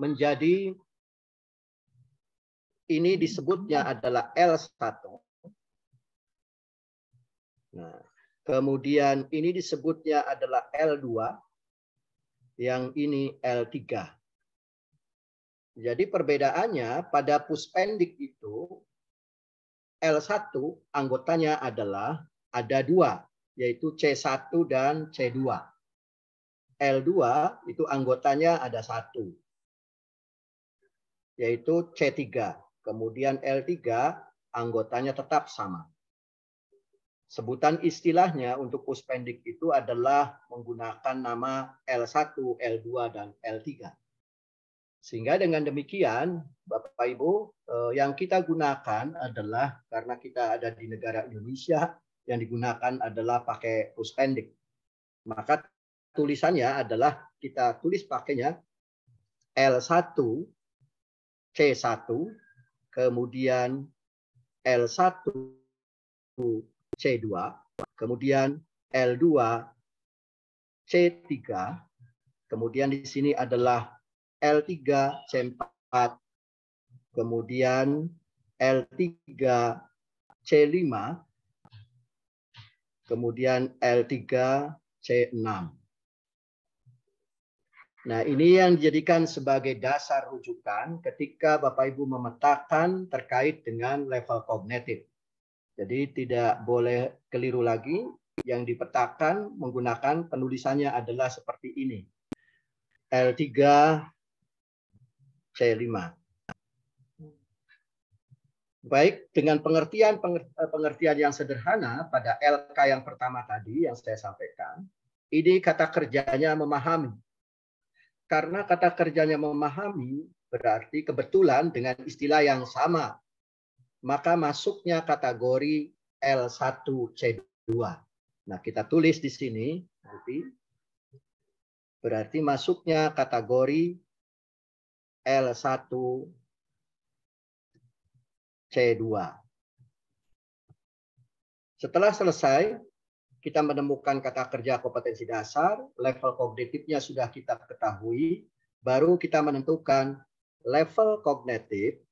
menjadi ini disebutnya adalah L1. Nah, Kemudian ini disebutnya adalah L2, yang ini L3. Jadi perbedaannya pada puspendik itu L1 anggotanya adalah ada dua, yaitu C1 dan C2. L2 itu anggotanya ada satu, yaitu C3. Kemudian L3 anggotanya tetap sama. Sebutan istilahnya untuk puspendik itu adalah menggunakan nama L1, L2, dan L3. Sehingga dengan demikian, Bapak Ibu, eh, yang kita gunakan adalah karena kita ada di negara Indonesia, yang digunakan adalah pakai pendek. Maka tulisannya adalah kita tulis pakainya L1 C1 kemudian L1 C2 kemudian L2 C3 kemudian di sini adalah L3 C4 kemudian L3 C5 kemudian L3 C6 Nah, ini yang dijadikan sebagai dasar rujukan ketika Bapak Ibu memetakan terkait dengan level kognitif. Jadi tidak boleh keliru lagi. Yang dipetakan menggunakan penulisannya adalah seperti ini. L3 C5. Baik, dengan pengertian pengertian yang sederhana pada LK yang pertama tadi yang saya sampaikan, ini kata kerjanya memahami karena kata kerjanya memahami berarti kebetulan dengan istilah yang sama. Maka masuknya kategori L1C2. Nah, kita tulis di sini nanti berarti masuknya kategori L1C2. Setelah selesai, kita menemukan kata kerja kompetensi dasar, level kognitifnya sudah kita ketahui, baru kita menentukan level kognitif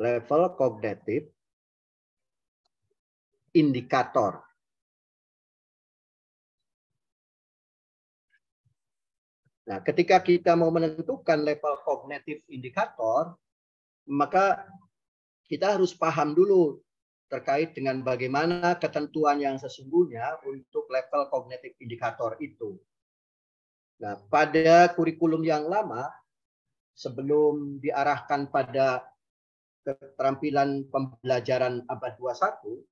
level kognitif indikator. Nah, ketika kita mau menentukan level kognitif indikator, maka kita harus paham dulu terkait dengan bagaimana ketentuan yang sesungguhnya untuk level kognitif indikator itu. Nah, pada kurikulum yang lama, sebelum diarahkan pada keterampilan pembelajaran abad 21,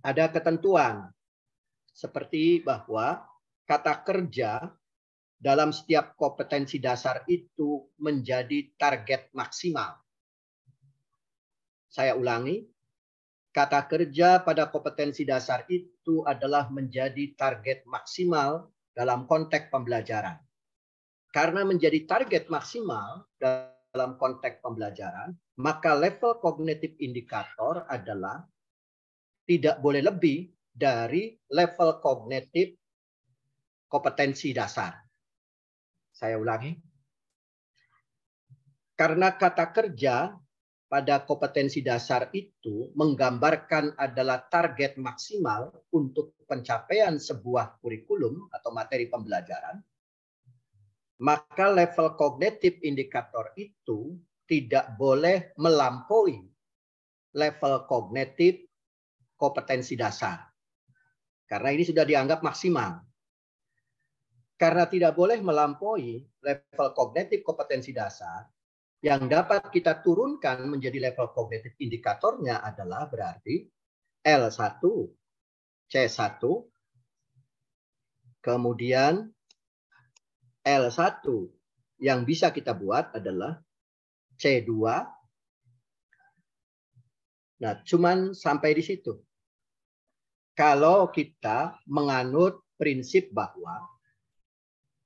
ada ketentuan seperti bahwa kata kerja dalam setiap kompetensi dasar itu menjadi target maksimal. Saya ulangi, kata kerja pada kompetensi dasar itu adalah menjadi target maksimal dalam konteks pembelajaran. Karena menjadi target maksimal dalam konteks pembelajaran, maka level kognitif indikator adalah tidak boleh lebih dari level kognitif kompetensi dasar. Saya ulangi. Karena kata kerja pada kompetensi dasar itu menggambarkan adalah target maksimal untuk pencapaian sebuah kurikulum atau materi pembelajaran, maka level kognitif indikator itu tidak boleh melampaui level kognitif kompetensi dasar. Karena ini sudah dianggap maksimal. Karena tidak boleh melampaui level kognitif kompetensi dasar, yang dapat kita turunkan menjadi level kognitif indikatornya adalah berarti L1, C1, kemudian L1 yang bisa kita buat adalah C2. Nah, cuman sampai di situ. Kalau kita menganut prinsip bahwa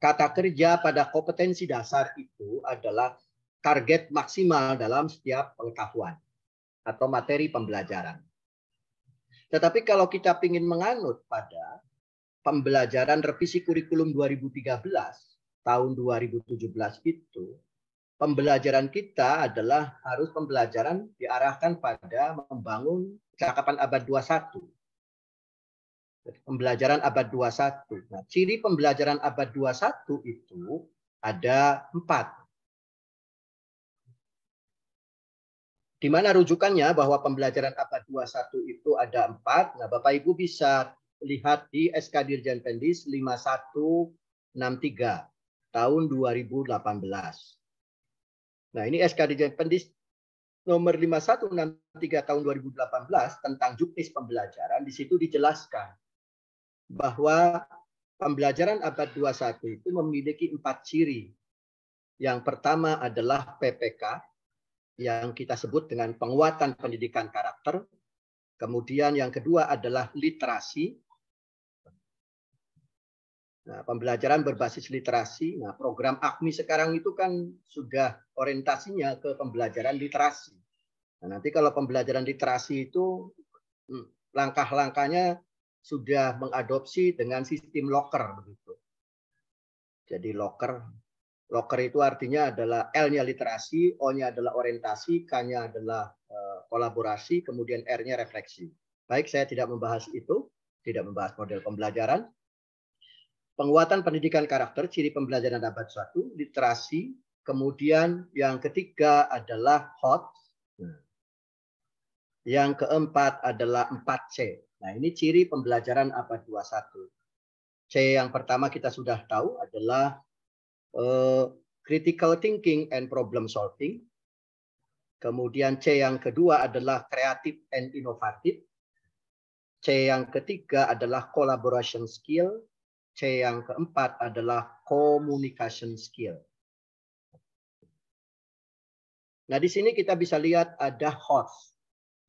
kata kerja pada kompetensi dasar itu adalah target maksimal dalam setiap pengetahuan atau materi pembelajaran. Tetapi kalau kita ingin menganut pada pembelajaran revisi kurikulum 2013 tahun 2017 itu, pembelajaran kita adalah harus pembelajaran diarahkan pada membangun cakapan abad 21. Pembelajaran abad 21. Nah, ciri pembelajaran abad 21 itu ada empat. Di mana rujukannya bahwa pembelajaran abad 21 itu ada empat. Nah, Bapak Ibu bisa lihat di SK Dirjen Pendis 5163 tahun 2018. Nah, ini SK Dirjen Pendis nomor 5163 tahun 2018 tentang juknis pembelajaran. Di situ dijelaskan bahwa pembelajaran abad 21 itu memiliki empat ciri. Yang pertama adalah PPK, yang kita sebut dengan penguatan pendidikan karakter. Kemudian yang kedua adalah literasi. Nah, pembelajaran berbasis literasi. Nah, program AKMI sekarang itu kan sudah orientasinya ke pembelajaran literasi. Nah, nanti kalau pembelajaran literasi itu hmm, langkah-langkahnya sudah mengadopsi dengan sistem locker begitu. Jadi locker locker itu artinya adalah L-nya literasi, O-nya adalah orientasi, K-nya adalah uh, kolaborasi, kemudian R-nya refleksi. Baik, saya tidak membahas itu, tidak membahas model pembelajaran. Penguatan pendidikan karakter, ciri pembelajaran abad suatu, literasi, kemudian yang ketiga adalah hot, yang keempat adalah 4C. Nah, ini ciri pembelajaran abad 21. C yang pertama kita sudah tahu adalah uh, critical thinking and problem solving. Kemudian C yang kedua adalah creative and innovative. C yang ketiga adalah collaboration skill. C yang keempat adalah communication skill. Nah, di sini kita bisa lihat ada HOT.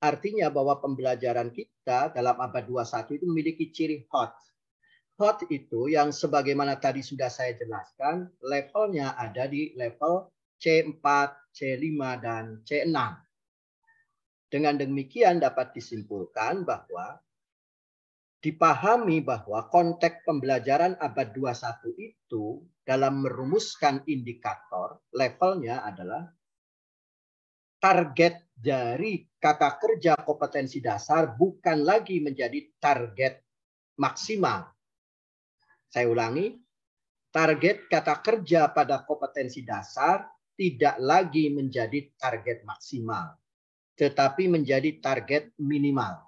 Artinya bahwa pembelajaran kita dalam abad 21 itu memiliki ciri HOT. HOT itu yang sebagaimana tadi sudah saya jelaskan, levelnya ada di level C4, C5, dan C6. Dengan demikian dapat disimpulkan bahwa dipahami bahwa konteks pembelajaran abad 21 itu dalam merumuskan indikator levelnya adalah target dari kata kerja kompetensi dasar bukan lagi menjadi target maksimal. Saya ulangi, target kata kerja pada kompetensi dasar tidak lagi menjadi target maksimal, tetapi menjadi target minimal.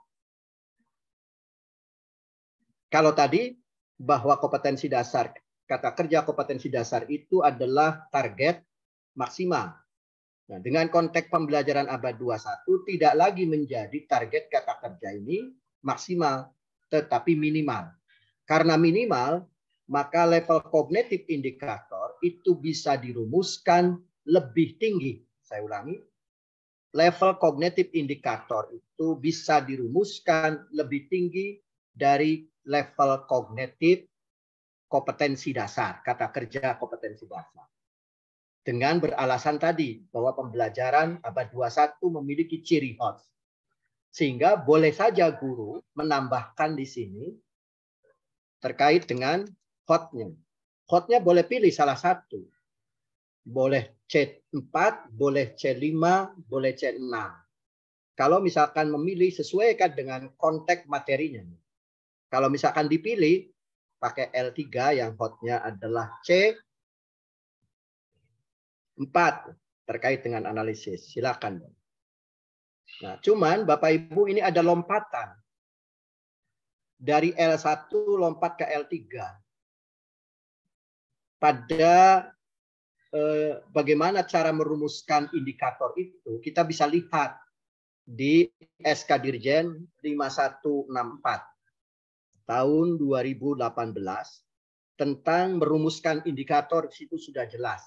Kalau tadi bahwa kompetensi dasar, kata kerja kompetensi dasar itu adalah target maksimal. Nah, dengan konteks pembelajaran abad 21 tidak lagi menjadi target kata kerja ini maksimal, tetapi minimal. Karena minimal, maka level kognitif indikator itu bisa dirumuskan lebih tinggi. Saya ulangi, level kognitif indikator itu bisa dirumuskan lebih tinggi dari level kognitif kompetensi dasar, kata kerja kompetensi dasar. Dengan beralasan tadi bahwa pembelajaran abad 21 memiliki ciri hot. Sehingga boleh saja guru menambahkan di sini terkait dengan hotnya. Hotnya boleh pilih salah satu. Boleh C4, boleh C5, boleh C6. Kalau misalkan memilih sesuaikan dengan konteks materinya. Kalau misalkan dipilih pakai L3 yang hotnya adalah C4 terkait dengan analisis. Silakan. Nah, cuman Bapak Ibu ini ada lompatan. Dari L1 lompat ke L3. Pada eh, bagaimana cara merumuskan indikator itu, kita bisa lihat di SK Dirjen 5164 tahun 2018 tentang merumuskan indikator di situ sudah jelas.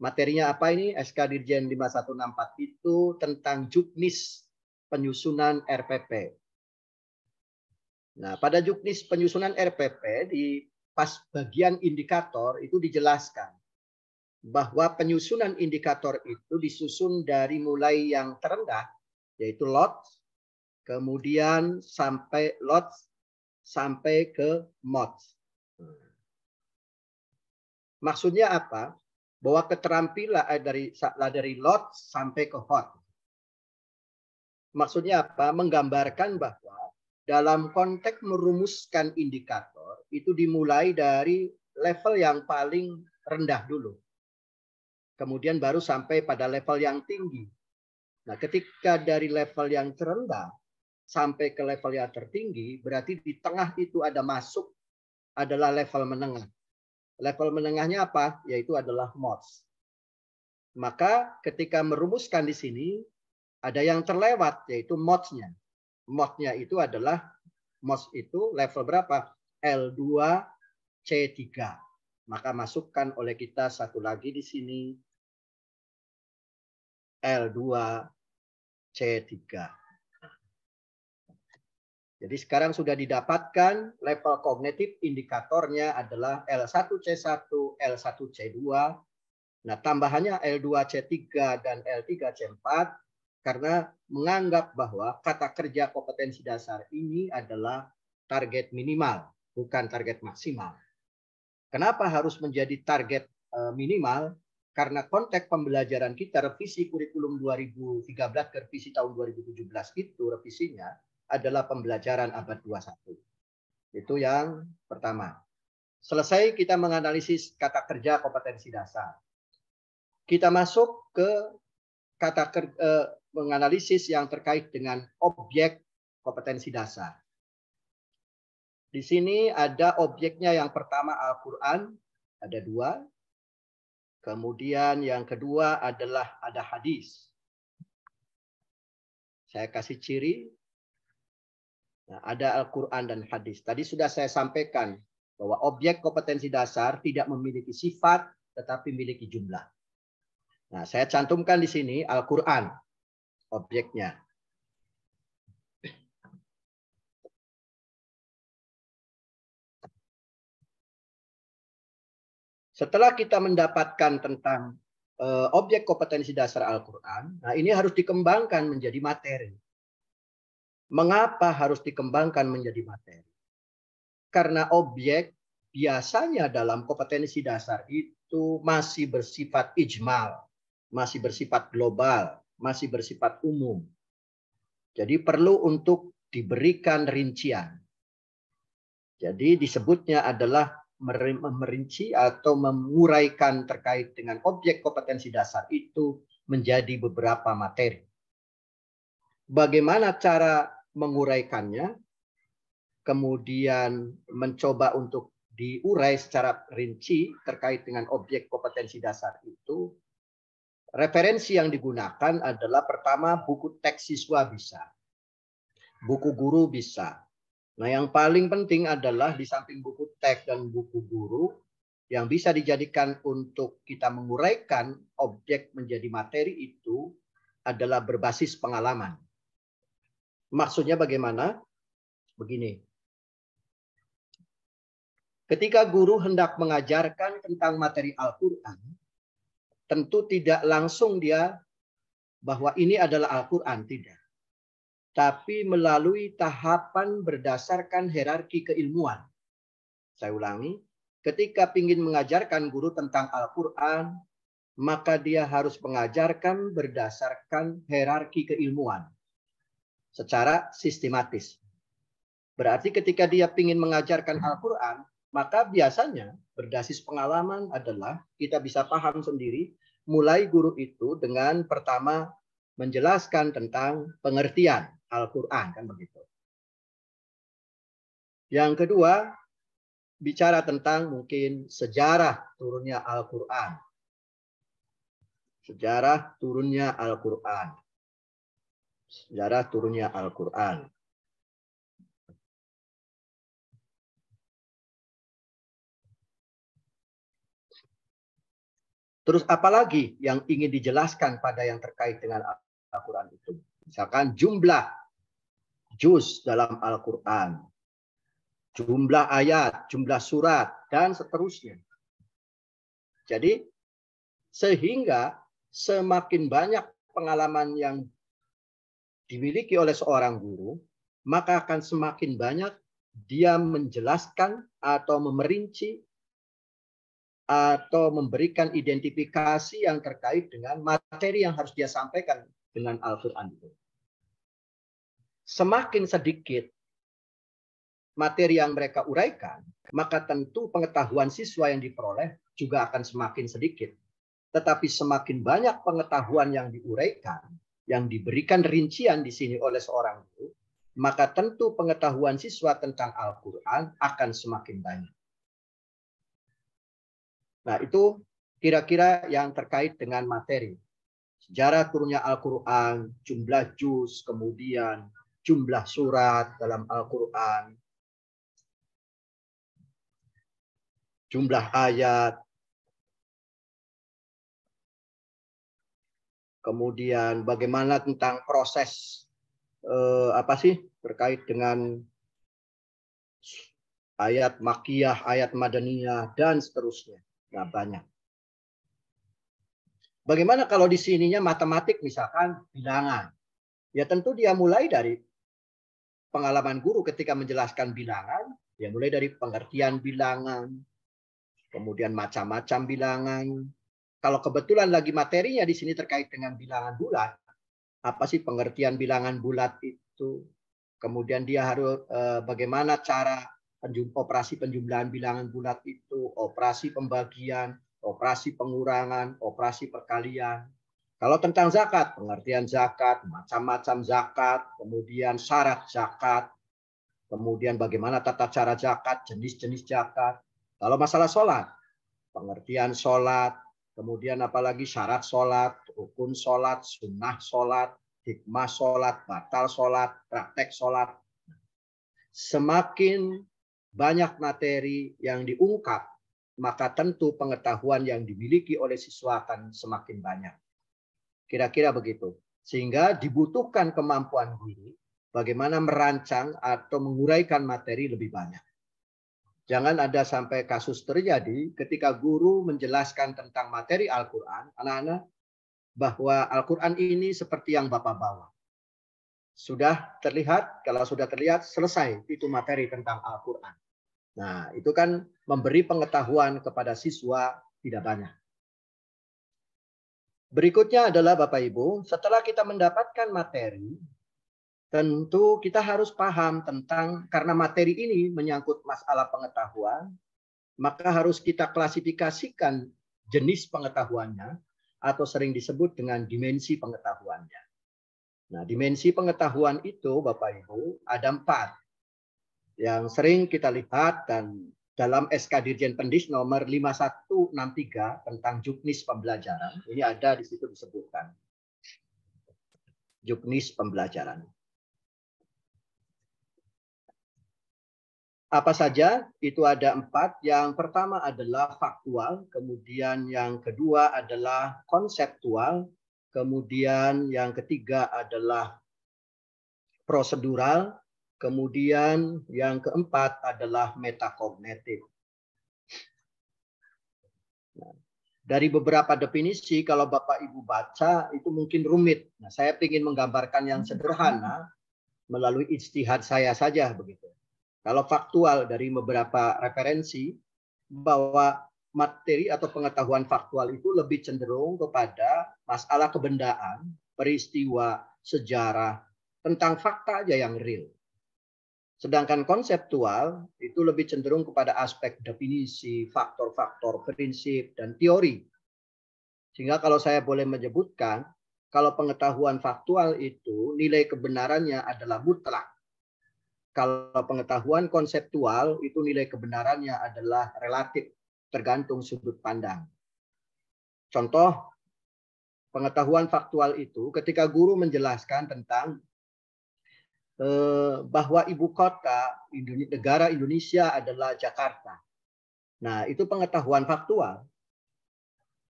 Materinya apa ini? SK Dirjen 5164 itu tentang juknis penyusunan RPP. Nah, pada juknis penyusunan RPP di pas bagian indikator itu dijelaskan bahwa penyusunan indikator itu disusun dari mulai yang terendah yaitu lot kemudian sampai lot sampai ke mod. Maksudnya apa? Bahwa keterampilan eh, dari dari lot sampai ke hot. Maksudnya apa? Menggambarkan bahwa dalam konteks merumuskan indikator itu dimulai dari level yang paling rendah dulu. Kemudian baru sampai pada level yang tinggi. Nah, ketika dari level yang terendah sampai ke level yang tertinggi, berarti di tengah itu ada masuk adalah level menengah. Level menengahnya apa? Yaitu adalah mods. Maka ketika merumuskan di sini, ada yang terlewat, yaitu modsnya. Modsnya itu adalah, mods itu level berapa? L2, C3. Maka masukkan oleh kita satu lagi di sini, L2 C3. Jadi sekarang sudah didapatkan level kognitif indikatornya adalah L1C1, L1C2. Nah, tambahannya L2C3 dan L3C4 karena menganggap bahwa kata kerja kompetensi dasar ini adalah target minimal, bukan target maksimal. Kenapa harus menjadi target eh, minimal? Karena konteks pembelajaran kita revisi kurikulum 2013 ke revisi tahun 2017 itu revisinya adalah pembelajaran abad 21. Itu yang pertama. Selesai kita menganalisis kata kerja kompetensi dasar. Kita masuk ke kata kerja, eh, menganalisis yang terkait dengan objek kompetensi dasar. Di sini ada objeknya yang pertama Al-Quran, ada dua. Kemudian yang kedua adalah ada hadis. Saya kasih ciri Nah, ada Al-Quran dan hadis. Tadi sudah saya sampaikan bahwa objek kompetensi dasar tidak memiliki sifat, tetapi memiliki jumlah. Nah, saya cantumkan di sini Al-Quran, objeknya. Setelah kita mendapatkan tentang uh, objek kompetensi dasar Al-Quran, nah ini harus dikembangkan menjadi materi. Mengapa harus dikembangkan menjadi materi? Karena objek biasanya dalam kompetensi dasar itu masih bersifat ijmal, masih bersifat global, masih bersifat umum. Jadi perlu untuk diberikan rincian. Jadi disebutnya adalah merinci atau menguraikan terkait dengan objek kompetensi dasar itu menjadi beberapa materi. Bagaimana cara menguraikannya, kemudian mencoba untuk diurai secara rinci terkait dengan objek kompetensi dasar itu, referensi yang digunakan adalah pertama buku teks siswa bisa, buku guru bisa. Nah yang paling penting adalah di samping buku teks dan buku guru, yang bisa dijadikan untuk kita menguraikan objek menjadi materi itu adalah berbasis pengalaman. Maksudnya bagaimana? Begini. Ketika guru hendak mengajarkan tentang materi Al-Quran, tentu tidak langsung dia bahwa ini adalah Al-Quran, tidak. Tapi melalui tahapan berdasarkan hierarki keilmuan. Saya ulangi, ketika ingin mengajarkan guru tentang Al-Quran, maka dia harus mengajarkan berdasarkan hierarki keilmuan secara sistematis. Berarti ketika dia ingin mengajarkan Al-Quran, maka biasanya berbasis pengalaman adalah kita bisa paham sendiri mulai guru itu dengan pertama menjelaskan tentang pengertian Al-Quran kan begitu. Yang kedua bicara tentang mungkin sejarah turunnya Al-Quran. Sejarah turunnya Al-Quran sejarah turunnya Al-Quran. Terus apalagi yang ingin dijelaskan pada yang terkait dengan Al-Quran itu? Misalkan jumlah juz dalam Al-Quran, jumlah ayat, jumlah surat, dan seterusnya. Jadi sehingga semakin banyak pengalaman yang dimiliki oleh seorang guru, maka akan semakin banyak dia menjelaskan atau memerinci atau memberikan identifikasi yang terkait dengan materi yang harus dia sampaikan dengan Al-Quran. Semakin sedikit materi yang mereka uraikan, maka tentu pengetahuan siswa yang diperoleh juga akan semakin sedikit. Tetapi semakin banyak pengetahuan yang diuraikan, yang diberikan rincian di sini oleh seorang guru, maka tentu pengetahuan siswa tentang Al-Quran akan semakin banyak. Nah, itu kira-kira yang terkait dengan materi. Sejarah turunnya Al-Quran, jumlah juz, kemudian jumlah surat dalam Al-Quran, jumlah ayat, kemudian bagaimana tentang proses eh, apa sih terkait dengan ayat makiyah, ayat madaniyah dan seterusnya. Nah, banyak. Bagaimana kalau di sininya matematik misalkan bilangan? Ya tentu dia mulai dari pengalaman guru ketika menjelaskan bilangan, ya mulai dari pengertian bilangan, kemudian macam-macam bilangan. Kalau kebetulan lagi materinya di sini terkait dengan bilangan bulat, apa sih pengertian bilangan bulat itu? Kemudian dia harus eh, bagaimana cara penjum, operasi penjumlahan bilangan bulat itu, operasi pembagian, operasi pengurangan, operasi perkalian. Kalau tentang zakat, pengertian zakat, macam-macam zakat, kemudian syarat zakat, kemudian bagaimana tata cara zakat, jenis-jenis zakat. Kalau masalah sholat, pengertian sholat, kemudian apalagi syarat sholat, rukun sholat, sunnah sholat, hikmah sholat, batal sholat, praktek sholat. Semakin banyak materi yang diungkap, maka tentu pengetahuan yang dimiliki oleh siswa akan semakin banyak. Kira-kira begitu. Sehingga dibutuhkan kemampuan guru bagaimana merancang atau menguraikan materi lebih banyak. Jangan ada sampai kasus terjadi ketika guru menjelaskan tentang materi Al-Quran, anak-anak, bahwa Al-Quran ini seperti yang Bapak bawa. Sudah terlihat, kalau sudah terlihat, selesai itu materi tentang Al-Quran. Nah, itu kan memberi pengetahuan kepada siswa tidak banyak. Berikutnya adalah Bapak Ibu, setelah kita mendapatkan materi, tentu kita harus paham tentang karena materi ini menyangkut masalah pengetahuan, maka harus kita klasifikasikan jenis pengetahuannya atau sering disebut dengan dimensi pengetahuannya. Nah, dimensi pengetahuan itu Bapak Ibu ada empat yang sering kita lihat dan dalam SK Dirjen Pendis nomor 5163 tentang juknis pembelajaran. Ini ada di situ disebutkan. Juknis pembelajaran. Apa saja? Itu ada empat. Yang pertama adalah faktual, kemudian yang kedua adalah konseptual, kemudian yang ketiga adalah prosedural, Kemudian yang keempat adalah metakognitif. Nah, dari beberapa definisi, kalau Bapak Ibu baca, itu mungkin rumit. Nah, saya ingin menggambarkan yang sederhana melalui istihad saya saja begitu. Kalau faktual dari beberapa referensi, bahwa materi atau pengetahuan faktual itu lebih cenderung kepada masalah kebendaan, peristiwa, sejarah, tentang fakta aja yang real. Sedangkan konseptual itu lebih cenderung kepada aspek definisi, faktor-faktor, prinsip, dan teori. Sehingga kalau saya boleh menyebutkan, kalau pengetahuan faktual itu nilai kebenarannya adalah mutlak. Kalau pengetahuan konseptual itu nilai kebenarannya adalah relatif, tergantung sudut pandang. Contoh, pengetahuan faktual itu ketika guru menjelaskan tentang Eh, bahwa ibu kota negara Indonesia adalah Jakarta. Nah, itu pengetahuan faktual.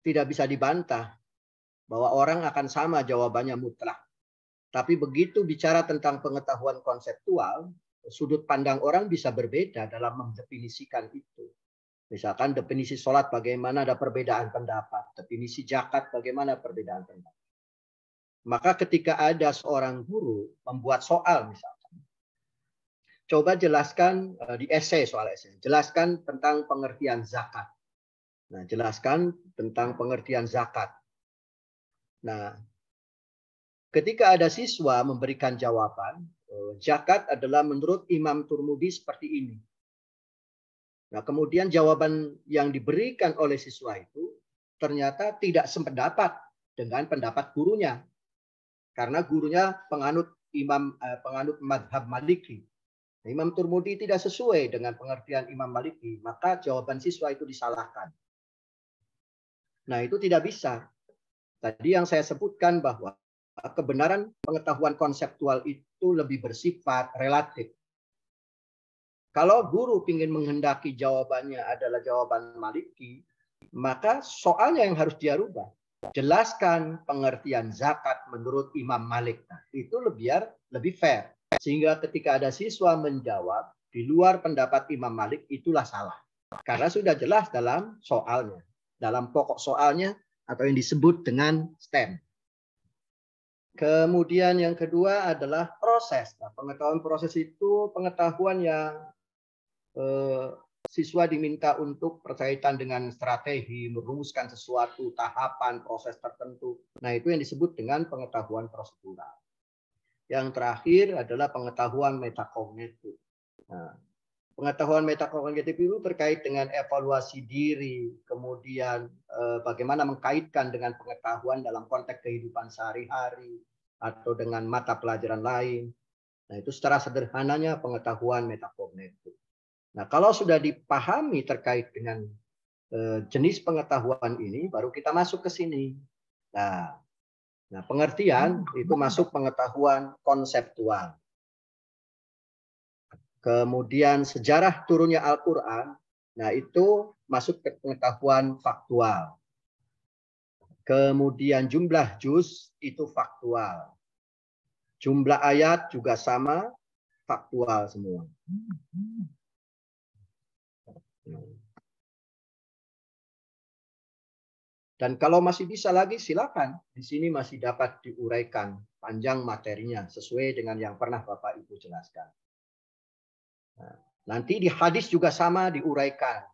Tidak bisa dibantah bahwa orang akan sama jawabannya mutlak. Tapi begitu bicara tentang pengetahuan konseptual, sudut pandang orang bisa berbeda dalam mendefinisikan itu. Misalkan definisi sholat bagaimana ada perbedaan pendapat. Definisi jakat bagaimana perbedaan pendapat. Maka ketika ada seorang guru membuat soal misalkan, coba jelaskan eh, di essay soal essay, jelaskan tentang pengertian zakat. Nah, jelaskan tentang pengertian zakat. Nah, ketika ada siswa memberikan jawaban, zakat adalah menurut Imam Turmudi seperti ini. Nah, kemudian jawaban yang diberikan oleh siswa itu ternyata tidak sependapat dengan pendapat gurunya. Karena gurunya penganut imam eh, penganut madhab Maliki. Imam Turmudi tidak sesuai dengan pengertian Imam Maliki, maka jawaban siswa itu disalahkan. Nah, itu tidak bisa. Tadi yang saya sebutkan bahwa kebenaran pengetahuan konseptual itu lebih bersifat relatif. Kalau guru ingin menghendaki jawabannya adalah jawaban Maliki, maka soalnya yang harus dia rubah. jelaskan pengertian zakat menurut Imam Malik. Nah, itu lebih lebih fair. Sehingga ketika ada siswa menjawab di luar pendapat Imam Malik itulah salah. Karena sudah jelas dalam soalnya, dalam pokok soalnya atau yang disebut dengan STEM. Kemudian yang kedua adalah proses. Nah, pengetahuan proses itu pengetahuan yang eh, siswa diminta untuk berkaitan dengan strategi, merumuskan sesuatu, tahapan, proses tertentu. Nah, itu yang disebut dengan pengetahuan prosedural. Yang terakhir adalah pengetahuan metakognitif. Nah, pengetahuan metakognitif itu terkait dengan evaluasi diri, kemudian eh, bagaimana mengkaitkan dengan pengetahuan dalam konteks kehidupan sehari-hari atau dengan mata pelajaran lain. Nah, itu secara sederhananya pengetahuan metakognitif. Nah, kalau sudah dipahami terkait dengan eh, jenis pengetahuan ini, baru kita masuk ke sini. Nah, nah pengertian itu masuk pengetahuan konseptual. Kemudian sejarah turunnya Al-Quran, nah itu masuk ke pengetahuan faktual. Kemudian jumlah juz itu faktual. Jumlah ayat juga sama, faktual semua. Dan kalau masih bisa lagi silakan. Di sini masih dapat diuraikan panjang materinya sesuai dengan yang pernah Bapak Ibu jelaskan. Nah, nanti di hadis juga sama diuraikan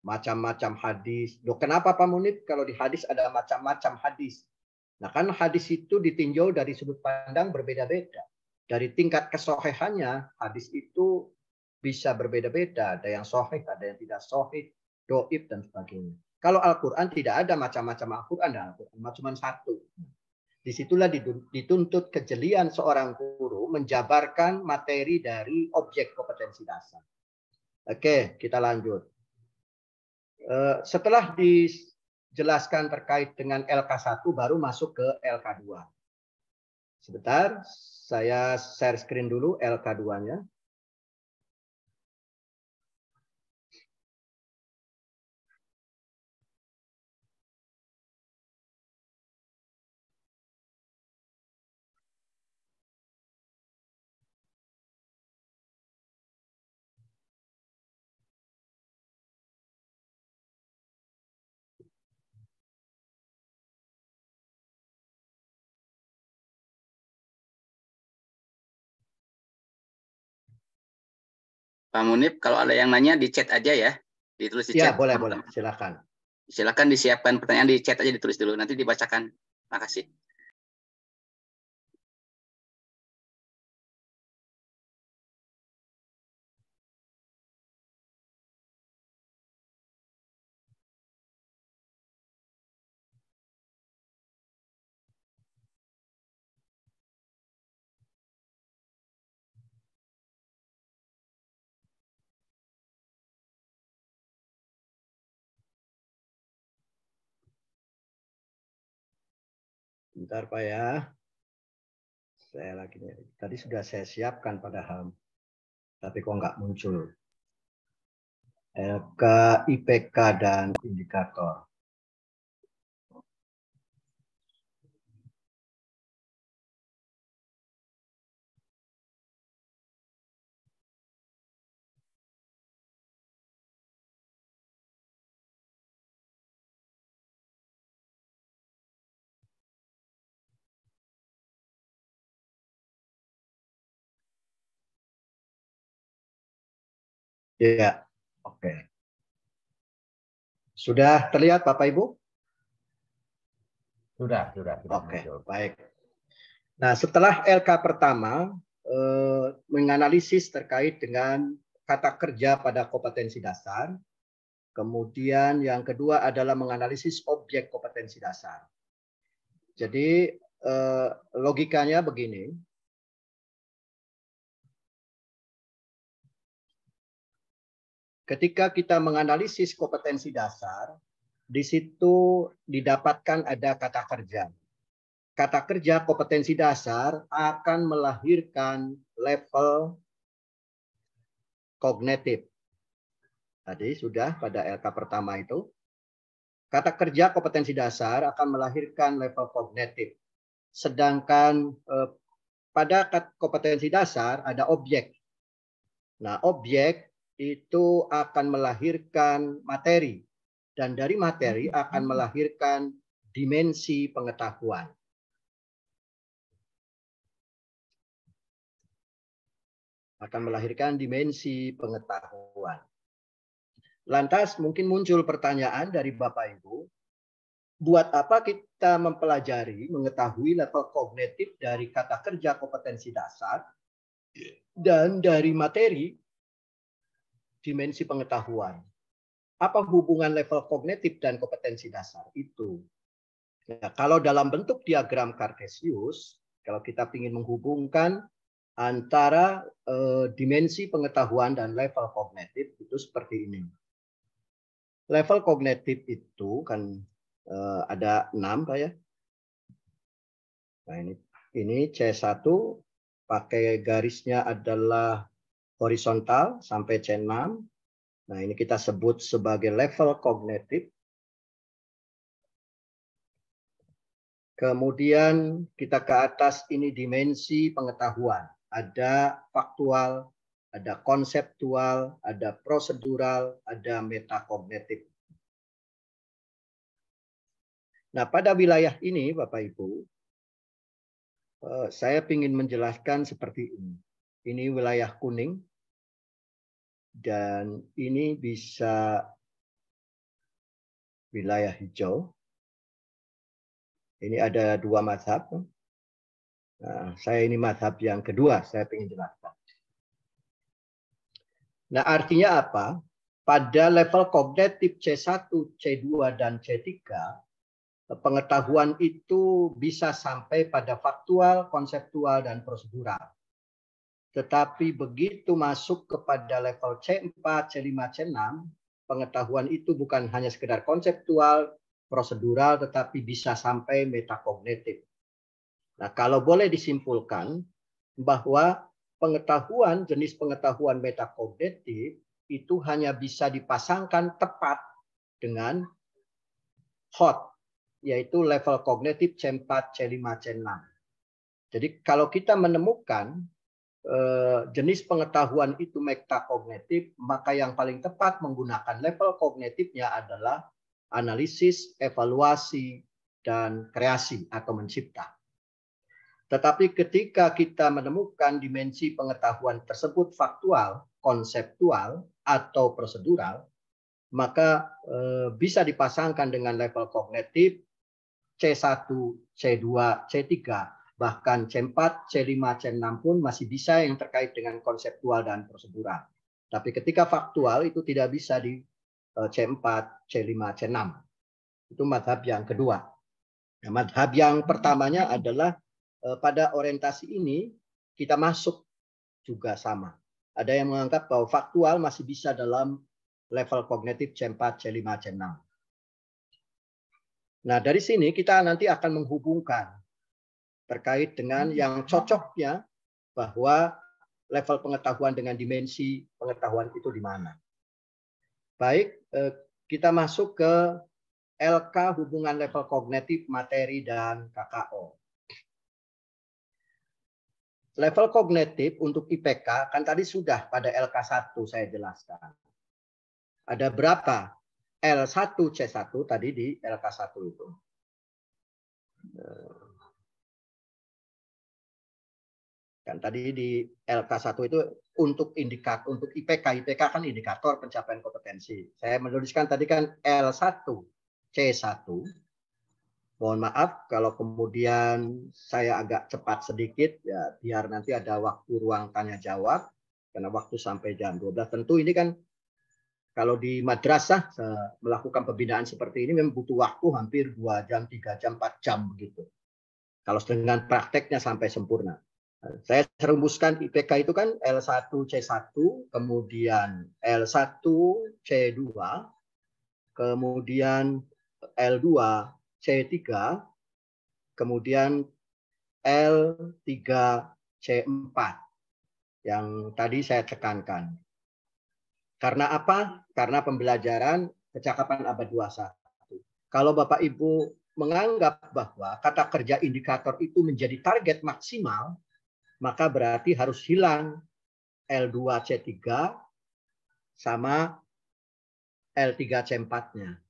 macam-macam hadis. Loh, kenapa Pak Munib kalau di hadis ada macam-macam hadis? Nah, kan hadis itu ditinjau dari sudut pandang berbeda-beda. Dari tingkat kesohehannya, hadis itu bisa berbeda-beda. Ada yang sohih, ada yang tidak sohih, doib, dan sebagainya. Kalau Al-Quran tidak ada macam-macam Al-Quran dan Al-Quran, cuma satu. Di situlah dituntut kejelian seorang guru menjabarkan materi dari objek kompetensi dasar. Oke, kita lanjut. Eh, setelah dijelaskan terkait dengan LK1, baru masuk ke LK2. Sebentar, saya share screen dulu LK2-nya. Pak Munib, kalau ada yang nanya di chat aja ya, ditulis di ya, chat. boleh, boleh, silakan. Silakan disiapkan pertanyaan di chat aja ditulis dulu, nanti dibacakan. Makasih. Bentar Pak ya. Saya lagi tadi sudah saya siapkan padahal, tapi kok nggak muncul. LK, IPK dan indikator. Ya, oke. Sudah terlihat Bapak Ibu? Sudah, sudah. sudah Oke, muncul. baik. Nah, setelah LK pertama eh, menganalisis terkait dengan kata kerja pada kompetensi dasar, kemudian yang kedua adalah menganalisis objek kompetensi dasar. Jadi eh, logikanya begini, ketika kita menganalisis kompetensi dasar, di situ didapatkan ada kata kerja. Kata kerja kompetensi dasar akan melahirkan level kognitif. Tadi sudah pada LK pertama itu. Kata kerja kompetensi dasar akan melahirkan level kognitif. Sedangkan eh, pada kompetensi dasar ada objek. Nah, objek itu akan melahirkan materi dan dari materi akan melahirkan dimensi pengetahuan. Akan melahirkan dimensi pengetahuan. Lantas mungkin muncul pertanyaan dari Bapak Ibu, buat apa kita mempelajari, mengetahui level kognitif dari kata kerja kompetensi dasar dan dari materi dimensi pengetahuan. Apa hubungan level kognitif dan kompetensi dasar itu? Ya, kalau dalam bentuk diagram Cartesius, kalau kita ingin menghubungkan antara eh, dimensi pengetahuan dan level kognitif itu seperti ini level kognitif itu kan uh, ada enam Pak ya. Nah ini ini C1 pakai garisnya adalah horizontal sampai C6. Nah ini kita sebut sebagai level kognitif. Kemudian kita ke atas ini dimensi pengetahuan. Ada faktual, ada konseptual, ada prosedural, ada metakognitif. Nah, pada wilayah ini, Bapak Ibu, eh, saya ingin menjelaskan seperti ini. Ini wilayah kuning, dan ini bisa wilayah hijau. Ini ada dua mazhab. Nah, saya ini mazhab yang kedua, saya ingin jelaskan. Nah, artinya apa? Pada level kognitif C1, C2, dan C3, pengetahuan itu bisa sampai pada faktual, konseptual, dan prosedural. Tetapi begitu masuk kepada level C4, C5, C6, pengetahuan itu bukan hanya sekedar konseptual, prosedural, tetapi bisa sampai metakognitif. Nah, kalau boleh disimpulkan bahwa pengetahuan, jenis pengetahuan metakognitif itu hanya bisa dipasangkan tepat dengan hot, yaitu level kognitif C4, C5, C6. Jadi kalau kita menemukan jenis pengetahuan itu metakognitif, maka yang paling tepat menggunakan level kognitifnya adalah analisis, evaluasi, dan kreasi atau mencipta. Tetapi ketika kita menemukan dimensi pengetahuan tersebut faktual, konseptual, atau prosedural, maka e, bisa dipasangkan dengan level kognitif C1, C2, C3, bahkan C4, C5, C6 pun masih bisa yang terkait dengan konseptual dan prosedural. Tapi ketika faktual itu tidak bisa di e, C4, C5, C6. Itu madhab yang kedua. Nah, madhab yang pertamanya adalah Eh, pada orientasi ini kita masuk juga sama. Ada yang menganggap bahwa faktual masih bisa dalam level kognitif C4, C5, C6. Nah, dari sini kita nanti akan menghubungkan terkait dengan yang cocoknya bahwa level pengetahuan dengan dimensi pengetahuan itu di mana. Baik, eh, kita masuk ke LK hubungan level kognitif, materi, dan KKO. Level kognitif untuk IPK kan tadi sudah pada LK1 saya jelaskan. Ada berapa? L1 C1 tadi di LK1 itu. Kan tadi di LK1 itu untuk indikator untuk IPK, IPK kan indikator pencapaian kompetensi. Saya menuliskan tadi kan L1 C1 Mohon maaf kalau kemudian saya agak cepat sedikit ya biar nanti ada waktu ruang tanya jawab karena waktu sampai jam 12. Tentu ini kan kalau di madrasah melakukan pembinaan seperti ini memang butuh waktu hampir 2 jam, 3 jam, 4 jam begitu. Kalau dengan prakteknya sampai sempurna. Saya rumuskan IPK itu kan L1 C1, kemudian L1 C2, kemudian L2 C3, kemudian L3 C4 yang tadi saya tekankan. Karena apa? Karena pembelajaran kecakapan abad 21. Kalau Bapak Ibu menganggap bahwa kata kerja indikator itu menjadi target maksimal, maka berarti harus hilang L2C3 sama L3C4-nya.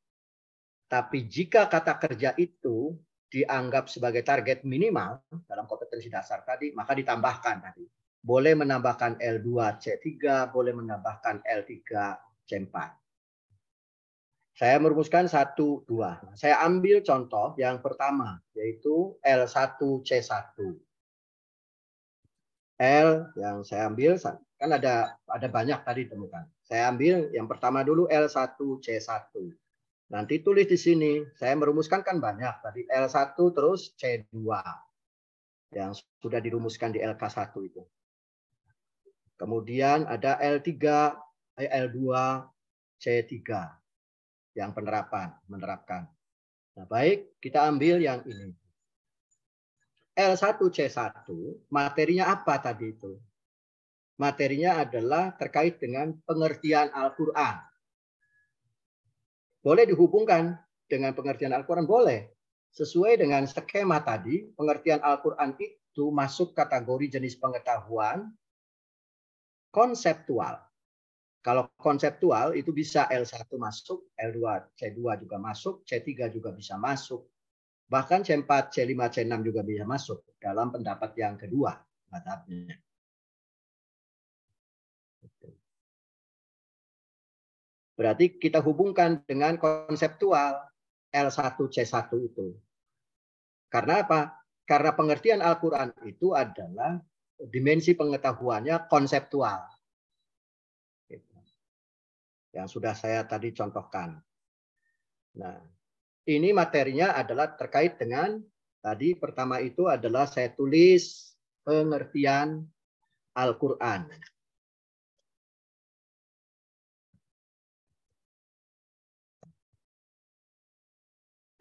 Tapi jika kata kerja itu dianggap sebagai target minimal dalam kompetensi dasar tadi, maka ditambahkan tadi. Boleh menambahkan L2C3, boleh menambahkan L3C4. Saya merumuskan satu, dua. Saya ambil contoh yang pertama, yaitu L1C1. L yang saya ambil, kan ada ada banyak tadi temukan. Saya ambil yang pertama dulu L1C1. Nanti tulis di sini, saya merumuskan kan banyak. Tadi L1 terus C2. Yang sudah dirumuskan di LK1 itu. Kemudian ada L3, eh, L2, C3. Yang penerapan, menerapkan. Nah baik, kita ambil yang ini. L1C1, materinya apa tadi itu? Materinya adalah terkait dengan pengertian Al-Quran boleh dihubungkan dengan pengertian Al-Quran? Boleh. Sesuai dengan skema tadi, pengertian Al-Quran itu masuk kategori jenis pengetahuan konseptual. Kalau konseptual itu bisa L1 masuk, L2, C2 juga masuk, C3 juga bisa masuk. Bahkan C4, C5, C6 juga bisa masuk dalam pendapat yang kedua. Madhabnya. Berarti kita hubungkan dengan konseptual L1C1 itu. Karena apa? Karena pengertian Al-Quran itu adalah dimensi pengetahuannya konseptual. Gitu. Yang sudah saya tadi contohkan. Nah, ini materinya adalah terkait dengan tadi pertama itu adalah saya tulis pengertian Al-Quran.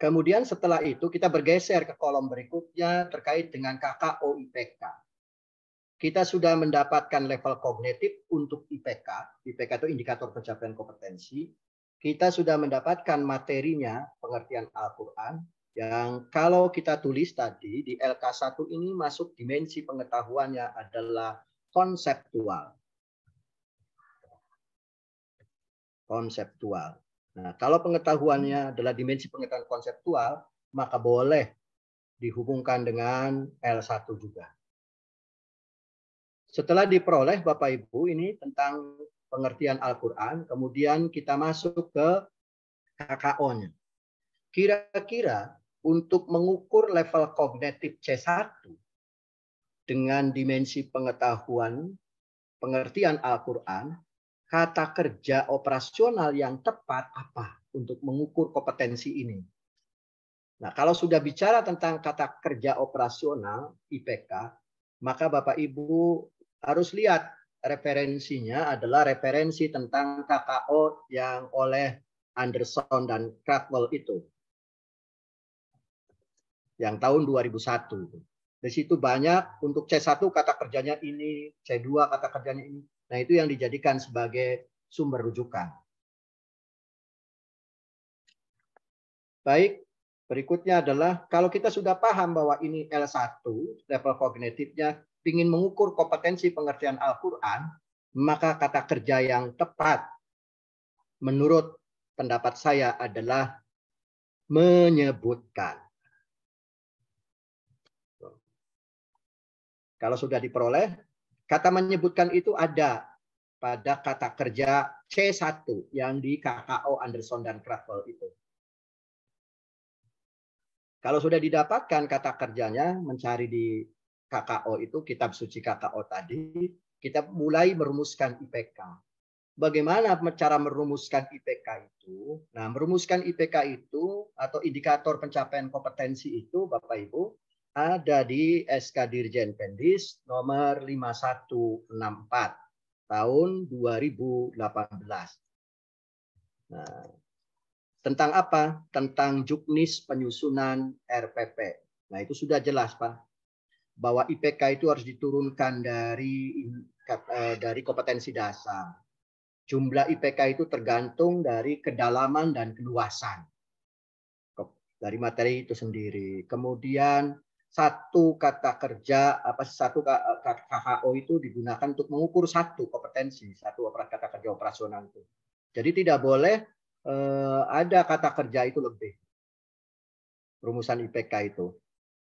Kemudian setelah itu kita bergeser ke kolom berikutnya terkait dengan KKO IPK. Kita sudah mendapatkan level kognitif untuk IPK. IPK itu indikator pencapaian kompetensi. Kita sudah mendapatkan materinya pengertian Al-Quran yang kalau kita tulis tadi di LK1 ini masuk dimensi pengetahuannya adalah konseptual. Konseptual. Nah, kalau pengetahuannya adalah dimensi pengetahuan konseptual, maka boleh dihubungkan dengan L1 juga. Setelah diperoleh Bapak Ibu ini tentang pengertian Al-Quran, kemudian kita masuk ke KKO-nya. Kira-kira untuk mengukur level kognitif C1 dengan dimensi pengetahuan pengertian Al-Quran, kata kerja operasional yang tepat apa untuk mengukur kompetensi ini. Nah, kalau sudah bicara tentang kata kerja operasional IPK, maka Bapak Ibu harus lihat referensinya adalah referensi tentang KKO yang oleh Anderson dan Craftwell itu. Yang tahun 2001. Di situ banyak untuk C1 kata kerjanya ini, C2 kata kerjanya ini. Nah, itu yang dijadikan sebagai sumber rujukan. Baik, berikutnya adalah kalau kita sudah paham bahwa ini L1, level kognitifnya, ingin mengukur kompetensi pengertian Al-Quran, maka kata kerja yang tepat menurut pendapat saya adalah menyebutkan. Kalau sudah diperoleh, Kata menyebutkan itu ada pada kata kerja C1 yang di KKO Anderson dan Kraftwell itu. Kalau sudah didapatkan kata kerjanya, mencari di KKO itu, kitab suci KKO tadi, kita mulai merumuskan IPK. Bagaimana cara merumuskan IPK itu? Nah, merumuskan IPK itu atau indikator pencapaian kompetensi itu, Bapak Ibu, ada di SK Dirjen Pendis nomor 5164 tahun 2018. Nah, tentang apa? Tentang juknis penyusunan RPP. Nah, itu sudah jelas, Pak. Bahwa IPK itu harus diturunkan dari eh, dari kompetensi dasar. Jumlah IPK itu tergantung dari kedalaman dan keluasan dari materi itu sendiri. Kemudian satu kata kerja apa satu KKO itu digunakan untuk mengukur satu kompetensi satu kata kerja operasional itu. Jadi tidak boleh eh, ada kata kerja itu lebih rumusan IPK itu.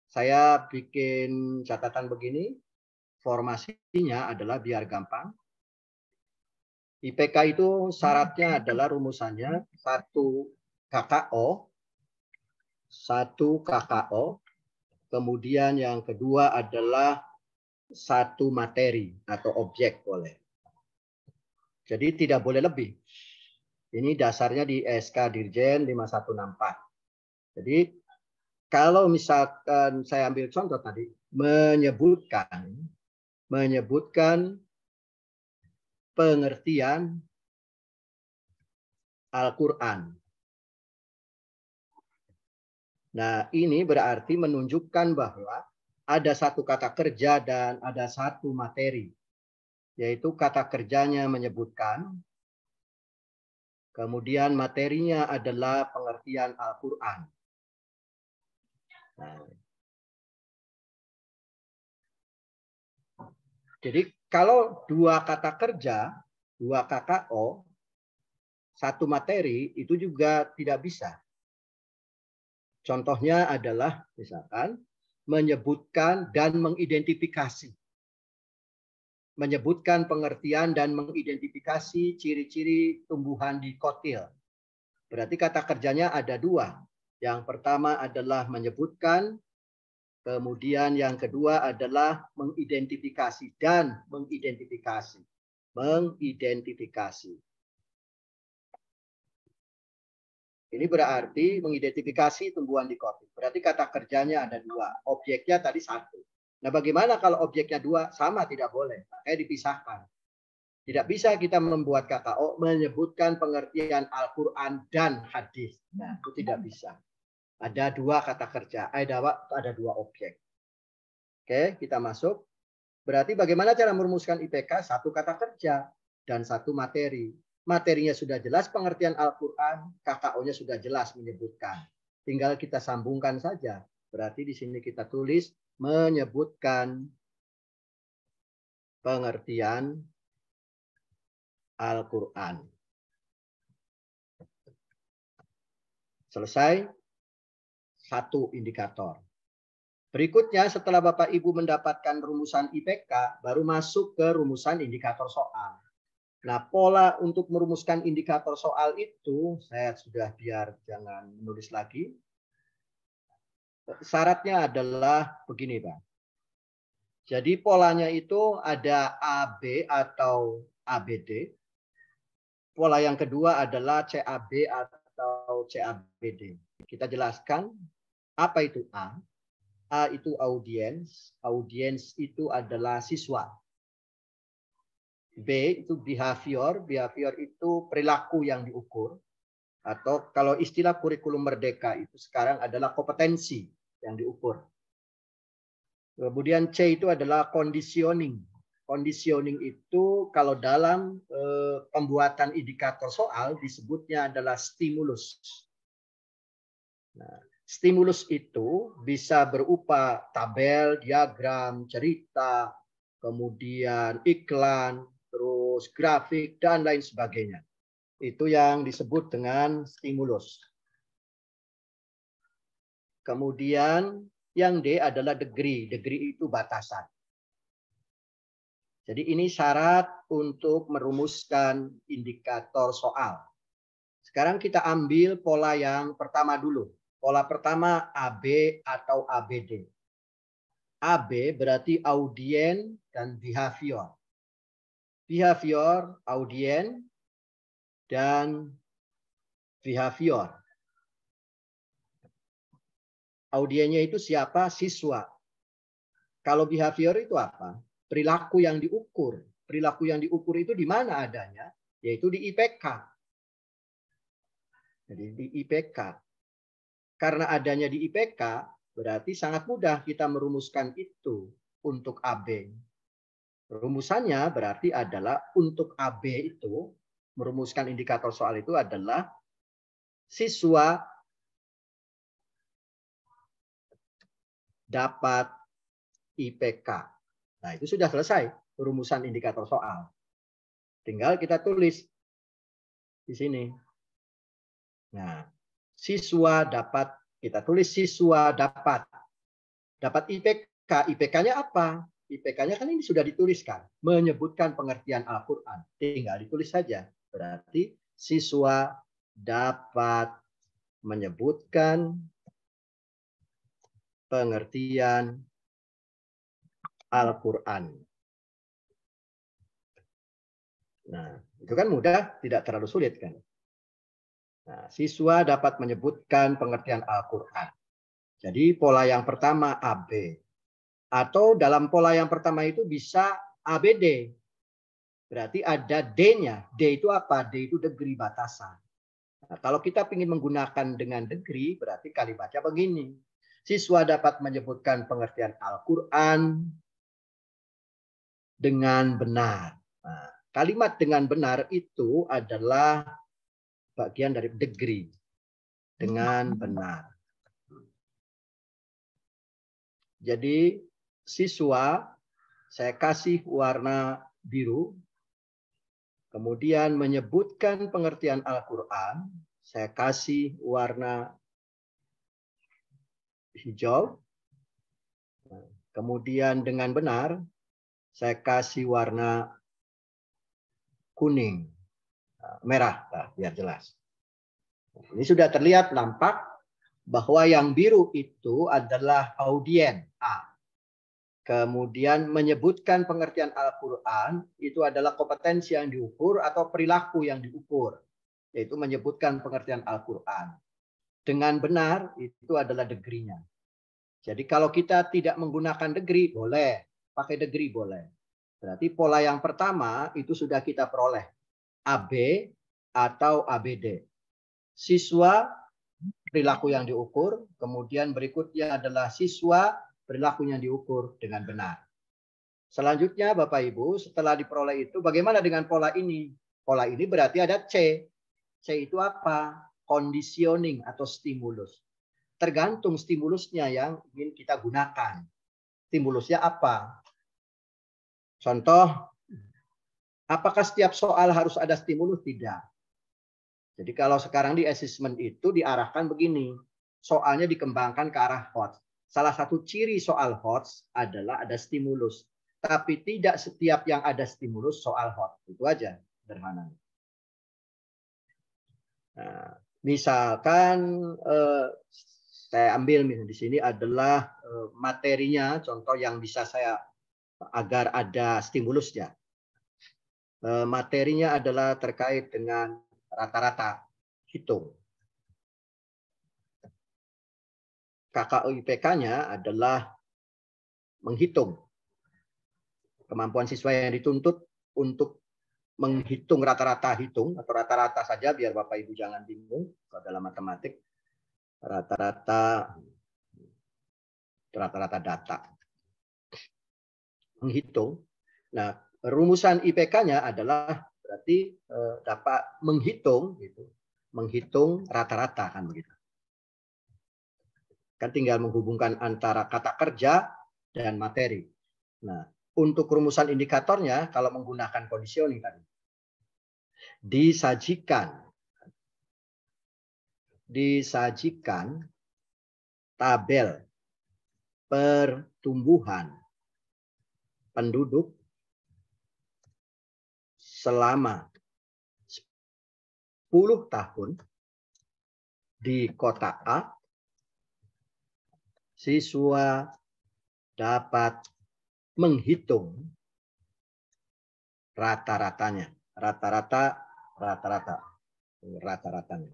Saya bikin catatan begini, formasinya adalah biar gampang. IPK itu syaratnya adalah rumusannya satu KKO, satu KKO, Kemudian yang kedua adalah satu materi atau objek boleh. Jadi tidak boleh lebih. Ini dasarnya di SK Dirjen 5164. Jadi kalau misalkan saya ambil contoh tadi menyebutkan menyebutkan pengertian Al-Qur'an Nah, ini berarti menunjukkan bahwa ada satu kata kerja dan ada satu materi. Yaitu kata kerjanya menyebutkan, kemudian materinya adalah pengertian Al-Quran. Jadi kalau dua kata kerja, dua KKO, satu materi, itu juga tidak bisa. Contohnya adalah misalkan menyebutkan dan mengidentifikasi. Menyebutkan pengertian dan mengidentifikasi ciri-ciri tumbuhan di kotil. Berarti kata kerjanya ada dua. Yang pertama adalah menyebutkan, kemudian yang kedua adalah mengidentifikasi dan mengidentifikasi. Mengidentifikasi. Ini berarti mengidentifikasi tumbuhan dikotik. Berarti kata kerjanya ada dua. Objeknya tadi satu. Nah bagaimana kalau objeknya dua? Sama tidak boleh. Makanya dipisahkan. Tidak bisa kita membuat KKO menyebutkan pengertian Al-Quran dan hadis. Nah, itu tidak bisa. Ada dua kata kerja. Ada, ada dua objek. Oke, kita masuk. Berarti bagaimana cara merumuskan IPK? Satu kata kerja dan satu materi materinya sudah jelas pengertian Al-Quran, KKO-nya sudah jelas menyebutkan. Tinggal kita sambungkan saja. Berarti di sini kita tulis menyebutkan pengertian Al-Quran. Selesai. Satu indikator. Berikutnya setelah Bapak Ibu mendapatkan rumusan IPK, baru masuk ke rumusan indikator soal. Nah, pola untuk merumuskan indikator soal itu, saya sudah biar jangan menulis lagi. Syaratnya adalah begini, Pak. Jadi polanya itu ada AB atau ABD. Pola yang kedua adalah CAB atau CABD. Kita jelaskan apa itu A. A itu audiens. Audiens itu adalah siswa. B itu behavior, behavior itu perilaku yang diukur. Atau kalau istilah kurikulum merdeka itu sekarang adalah kompetensi yang diukur. Kemudian C itu adalah conditioning. Conditioning itu kalau dalam eh, pembuatan indikator soal disebutnya adalah stimulus. Nah, stimulus itu bisa berupa tabel, diagram, cerita, kemudian iklan, terus grafik, dan lain sebagainya. Itu yang disebut dengan stimulus. Kemudian yang D adalah degree. Degree itu batasan. Jadi ini syarat untuk merumuskan indikator soal. Sekarang kita ambil pola yang pertama dulu. Pola pertama AB atau ABD. AB berarti audien dan behavior behavior audien dan behavior. Audiennya itu siapa? Siswa. Kalau behavior itu apa? Perilaku yang diukur. Perilaku yang diukur itu di mana adanya? Yaitu di IPK. Jadi di IPK. Karena adanya di IPK, berarti sangat mudah kita merumuskan itu untuk AB. Rumusannya berarti adalah untuk AB itu, merumuskan indikator soal itu adalah siswa dapat IPK. Nah, itu sudah selesai rumusan indikator soal. Tinggal kita tulis di sini. Nah, siswa dapat kita tulis siswa dapat dapat IPK. IPK-nya apa? IPK-nya kan ini sudah dituliskan, menyebutkan pengertian Al-Qur'an. Tinggal ditulis saja. Berarti siswa dapat menyebutkan pengertian Al-Quran. Nah, itu kan mudah, tidak terlalu sulit kan. Nah, siswa dapat menyebutkan pengertian Al-Quran. Jadi pola yang pertama AB. Atau dalam pola yang pertama itu bisa ABD. Berarti ada D-nya. D itu apa? D itu degree batasan. Nah, kalau kita ingin menggunakan dengan degree, berarti kali baca begini. Siswa dapat menyebutkan pengertian Al-Quran dengan benar. Nah, kalimat dengan benar itu adalah bagian dari degree dengan benar. Jadi siswa saya kasih warna biru, kemudian menyebutkan pengertian Al-Quran, saya kasih warna hijau, kemudian dengan benar saya kasih warna kuning, merah, nah, biar jelas. Ini sudah terlihat nampak bahwa yang biru itu adalah audien A. Kemudian menyebutkan pengertian Al-Quran itu adalah kompetensi yang diukur atau perilaku yang diukur. Yaitu menyebutkan pengertian Al-Quran. Dengan benar itu adalah degree-nya. Jadi kalau kita tidak menggunakan degree, boleh pakai degree boleh. Berarti pola yang pertama itu sudah kita peroleh. AB atau ABD. Siswa perilaku yang diukur, kemudian berikutnya adalah siswa perilakunya diukur dengan benar. Selanjutnya Bapak Ibu, setelah diperoleh itu bagaimana dengan pola ini? Pola ini berarti ada C. C itu apa? Conditioning atau stimulus. Tergantung stimulusnya yang ingin kita gunakan. Stimulusnya apa? Contoh, apakah setiap soal harus ada stimulus? Tidak. Jadi kalau sekarang di assessment itu diarahkan begini, soalnya dikembangkan ke arah hot. Salah satu ciri soal hot adalah ada stimulus. Tapi tidak setiap yang ada stimulus soal hot. Itu aja sederhana. Nah, misalkan eh, saya ambil di sini adalah eh, materinya, contoh yang bisa saya agar ada stimulusnya. Eh, materinya adalah terkait dengan rata-rata hitung. KKUIPK-nya adalah menghitung kemampuan siswa yang dituntut untuk menghitung rata-rata hitung atau rata-rata saja biar Bapak Ibu jangan bingung kalau dalam matematik rata-rata rata-rata data menghitung. Nah, rumusan IPK-nya adalah berarti eh, dapat menghitung gitu. Menghitung rata-rata kan begitu. Kan tinggal menghubungkan antara kata kerja dan materi. Nah, untuk rumusan indikatornya kalau menggunakan conditioning tadi disajikan disajikan tabel pertumbuhan penduduk selama 10 tahun di kota A, siswa dapat menghitung rata-ratanya. Rata-rata, rata-rata, rata-ratanya.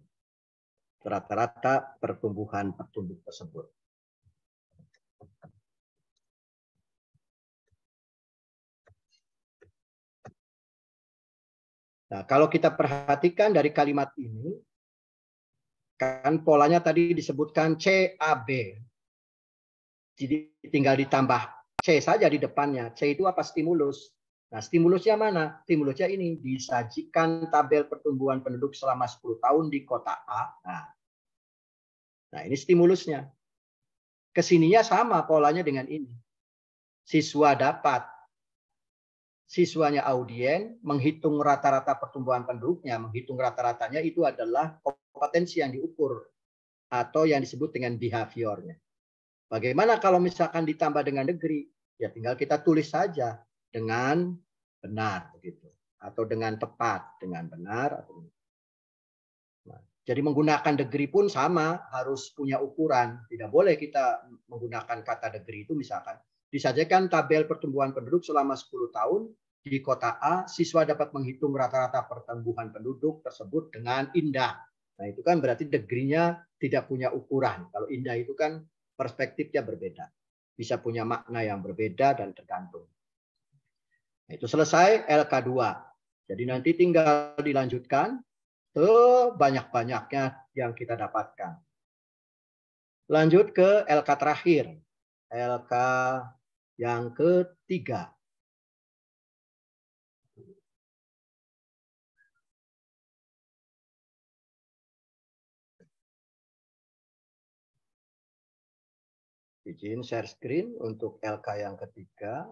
Rata-rata pertumbuhan penduduk tersebut. Nah, kalau kita perhatikan dari kalimat ini, kan polanya tadi disebutkan CAB. Jadi tinggal ditambah C saja di depannya. C itu apa? Stimulus. Nah, stimulusnya mana? Stimulusnya ini disajikan tabel pertumbuhan penduduk selama 10 tahun di kota A. Nah, nah ini stimulusnya. ke sininya sama polanya dengan ini. Siswa dapat, siswanya audien, menghitung rata-rata pertumbuhan penduduknya, menghitung rata-ratanya itu adalah kompetensi yang diukur atau yang disebut dengan behaviornya. Bagaimana kalau misalkan ditambah dengan negeri? Ya tinggal kita tulis saja dengan benar begitu. Atau dengan tepat dengan benar atau jadi menggunakan degree pun sama harus punya ukuran. Tidak boleh kita menggunakan kata degree itu misalkan disajikan tabel pertumbuhan penduduk selama 10 tahun di kota A siswa dapat menghitung rata-rata pertumbuhan penduduk tersebut dengan indah nah itu kan berarti degree-nya tidak punya ukuran kalau indah itu kan perspektifnya berbeda. Bisa punya makna yang berbeda dan tergantung. Nah, itu selesai LK2. Jadi nanti tinggal dilanjutkan ke banyak-banyaknya yang kita dapatkan. Lanjut ke LK terakhir. LK yang ketiga. Izin share screen untuk LK yang ketiga.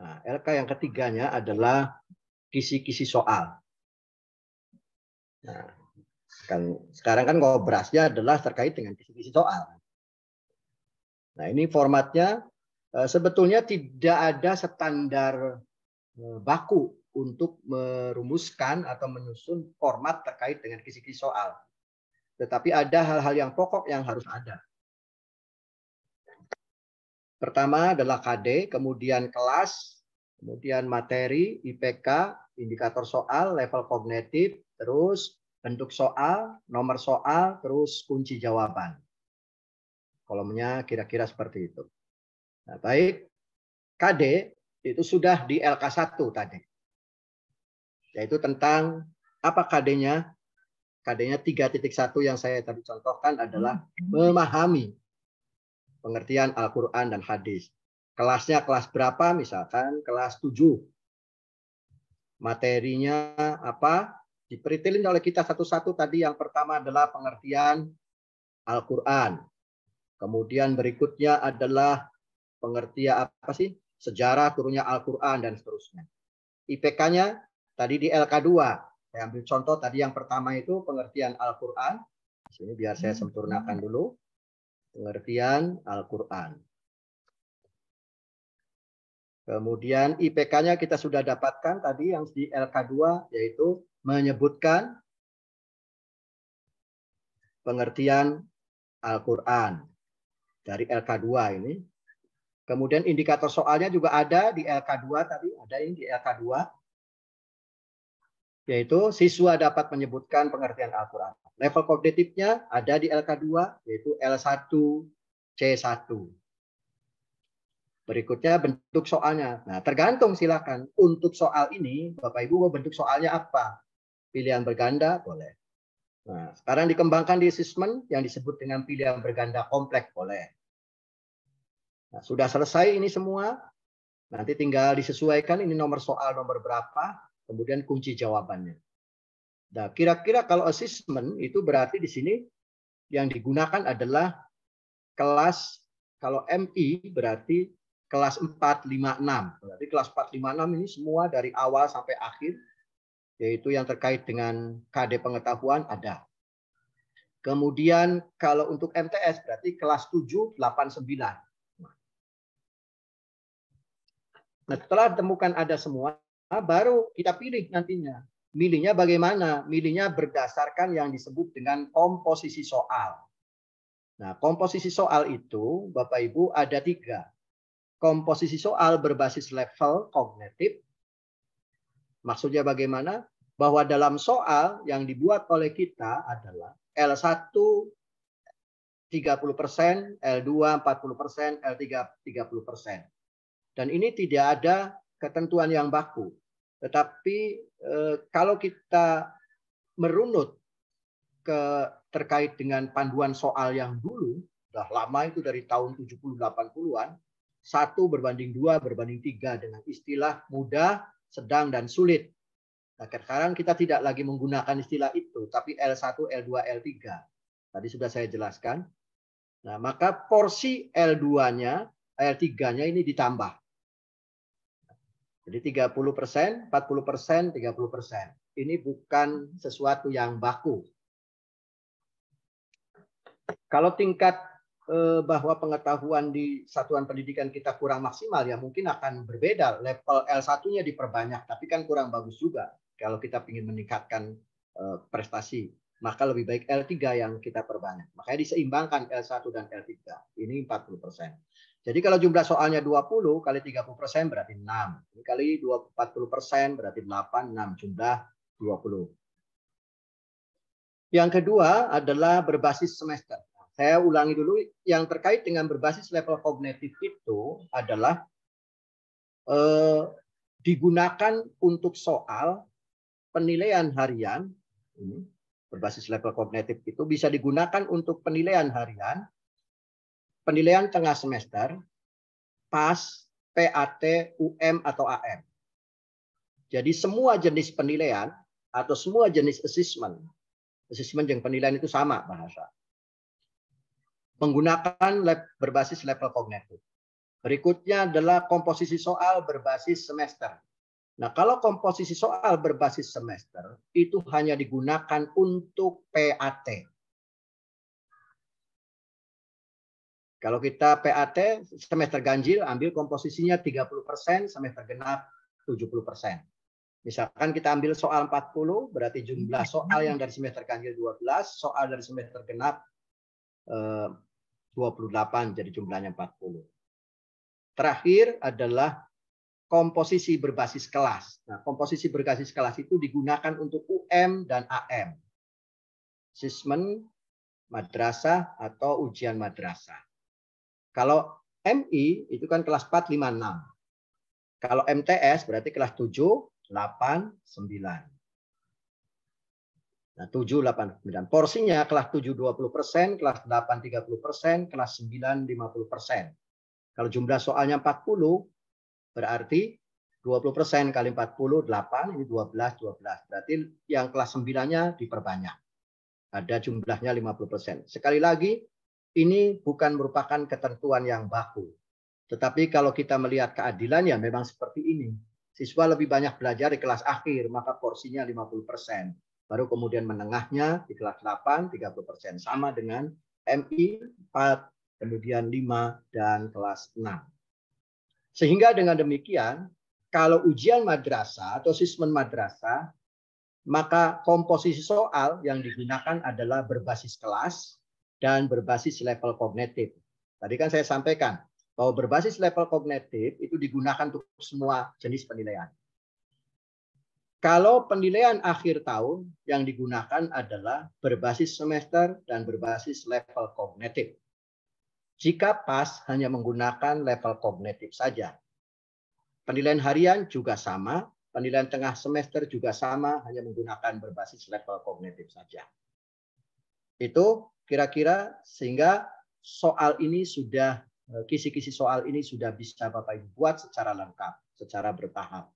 Nah, LK yang ketiganya adalah kisi-kisi soal. Nah, kan sekarang kan ngobrasnya adalah terkait dengan kisi-kisi soal. Nah, ini formatnya eh, sebetulnya tidak ada standar eh, baku untuk merumuskan atau menyusun format terkait dengan kisi-kisi soal. Tetapi ada hal-hal yang pokok yang harus ada. Pertama adalah KD, kemudian kelas, kemudian materi, IPK, indikator soal, level kognitif, terus bentuk soal, nomor soal, terus kunci jawaban. Kolomnya kira-kira seperti itu. Nah, baik, KD itu sudah di LK1 tadi. Yaitu tentang apa KD-nya? KD-nya 3.1 yang saya tadi contohkan adalah memahami pengertian Al-Quran dan hadis. Kelasnya kelas berapa? Misalkan kelas 7. Materinya apa? Diperitilin oleh kita satu-satu tadi. Yang pertama adalah pengertian Al-Quran. Kemudian berikutnya adalah pengertian apa sih? Sejarah turunnya Al-Quran dan seterusnya. IPK-nya tadi di LK2. Saya ambil contoh tadi yang pertama itu pengertian Al-Quran. Sini biar saya sempurnakan dulu pengertian Al-Quran. Kemudian IPK-nya kita sudah dapatkan tadi yang di LK2 yaitu menyebutkan pengertian Al-Quran dari LK2 ini. Kemudian indikator soalnya juga ada di LK2 tadi, ada ini di LK2 yaitu siswa dapat menyebutkan pengertian Al-Quran. Level kognitifnya ada di LK2, yaitu L1, C1. Berikutnya bentuk soalnya. Nah, tergantung silakan. Untuk soal ini, Bapak Ibu mau bentuk soalnya apa? Pilihan berganda boleh. Nah, sekarang dikembangkan di assessment yang disebut dengan pilihan berganda kompleks boleh. Nah, sudah selesai ini semua. Nanti tinggal disesuaikan ini nomor soal nomor berapa, kemudian kunci jawabannya. Nah, kira-kira kalau assessment itu berarti di sini yang digunakan adalah kelas kalau MI berarti kelas 456. Berarti kelas 456 ini semua dari awal sampai akhir yaitu yang terkait dengan KD pengetahuan ada. Kemudian kalau untuk MTS berarti kelas 7 89. Nah, setelah ditemukan ada semua, baru kita pilih nantinya. Milihnya bagaimana? Milihnya berdasarkan yang disebut dengan komposisi soal. Nah, komposisi soal itu, Bapak Ibu, ada tiga. Komposisi soal berbasis level kognitif. Maksudnya bagaimana? Bahwa dalam soal yang dibuat oleh kita adalah L1 30%, L2 40%, L3 30%. Dan ini tidak ada ketentuan yang baku. Tetapi eh, kalau kita merunut ke terkait dengan panduan soal yang dulu, sudah lama itu dari tahun 70-80-an, satu berbanding dua berbanding tiga dengan istilah mudah, sedang, dan sulit. Nah, sekarang kita tidak lagi menggunakan istilah itu, tapi L1, L2, L3. Tadi sudah saya jelaskan. Nah, maka porsi L2-nya, L3-nya ini ditambah. Jadi 30 persen, 40 persen, 30 persen. Ini bukan sesuatu yang baku. Kalau tingkat eh, bahwa pengetahuan di satuan pendidikan kita kurang maksimal, ya mungkin akan berbeda. Level L1-nya diperbanyak, tapi kan kurang bagus juga kalau kita ingin meningkatkan eh, prestasi maka lebih baik L3 yang kita perbanyak. Makanya diseimbangkan L1 dan L3. Ini 40%. Jadi kalau jumlah soalnya 20 kali 30% berarti 6. Ini kali 40% berarti 8, 6 jumlah 20. Yang kedua adalah berbasis semester. Saya ulangi dulu yang terkait dengan berbasis level kognitif itu adalah eh, digunakan untuk soal penilaian harian ini berbasis level kognitif itu bisa digunakan untuk penilaian harian, penilaian tengah semester, PAS, PAT, UM atau AM. Jadi semua jenis penilaian atau semua jenis assessment, assessment yang penilaian itu sama bahasa. Menggunakan lab, berbasis level kognitif. Berikutnya adalah komposisi soal berbasis semester. Nah, kalau komposisi soal berbasis semester itu hanya digunakan untuk PAT. Kalau kita PAT semester ganjil ambil komposisinya 30%, semester genap 70%. Misalkan kita ambil soal 40, berarti jumlah soal yang dari semester ganjil 12, soal dari semester genap 28, eh, jadi jumlahnya 40. Terakhir adalah komposisi berbasis kelas. Nah, komposisi berbasis kelas itu digunakan untuk UM dan AM. Asesmen madrasah atau ujian madrasah. Kalau MI itu kan kelas 4, 5, 6. Kalau MTS berarti kelas 7, 8, 9. Nah, 7, 8, 9. Porsinya kelas 7 20 persen, kelas 8 30 persen, kelas 9 50 persen. Kalau jumlah soalnya 40, Berarti 20% kali 40, 8, ini 12, 12. Berarti yang kelas 9-nya diperbanyak. Ada jumlahnya 50%. Sekali lagi, ini bukan merupakan ketentuan yang baku. Tetapi kalau kita melihat keadilannya memang seperti ini. Siswa lebih banyak belajar di kelas akhir, maka porsinya 50%. Baru kemudian menengahnya di kelas 8, 30%. Sama dengan MI 4, kemudian 5, dan kelas 6. Sehingga dengan demikian, kalau ujian madrasah atau sismen madrasah, maka komposisi soal yang digunakan adalah berbasis kelas dan berbasis level kognitif. Tadi kan saya sampaikan bahwa berbasis level kognitif itu digunakan untuk semua jenis penilaian. Kalau penilaian akhir tahun yang digunakan adalah berbasis semester dan berbasis level kognitif jika PAS hanya menggunakan level kognitif saja. Penilaian harian juga sama, penilaian tengah semester juga sama, hanya menggunakan berbasis level kognitif saja. Itu kira-kira sehingga soal ini sudah, eh, kisi-kisi soal ini sudah bisa Bapak Ibu buat secara lengkap, secara bertahap.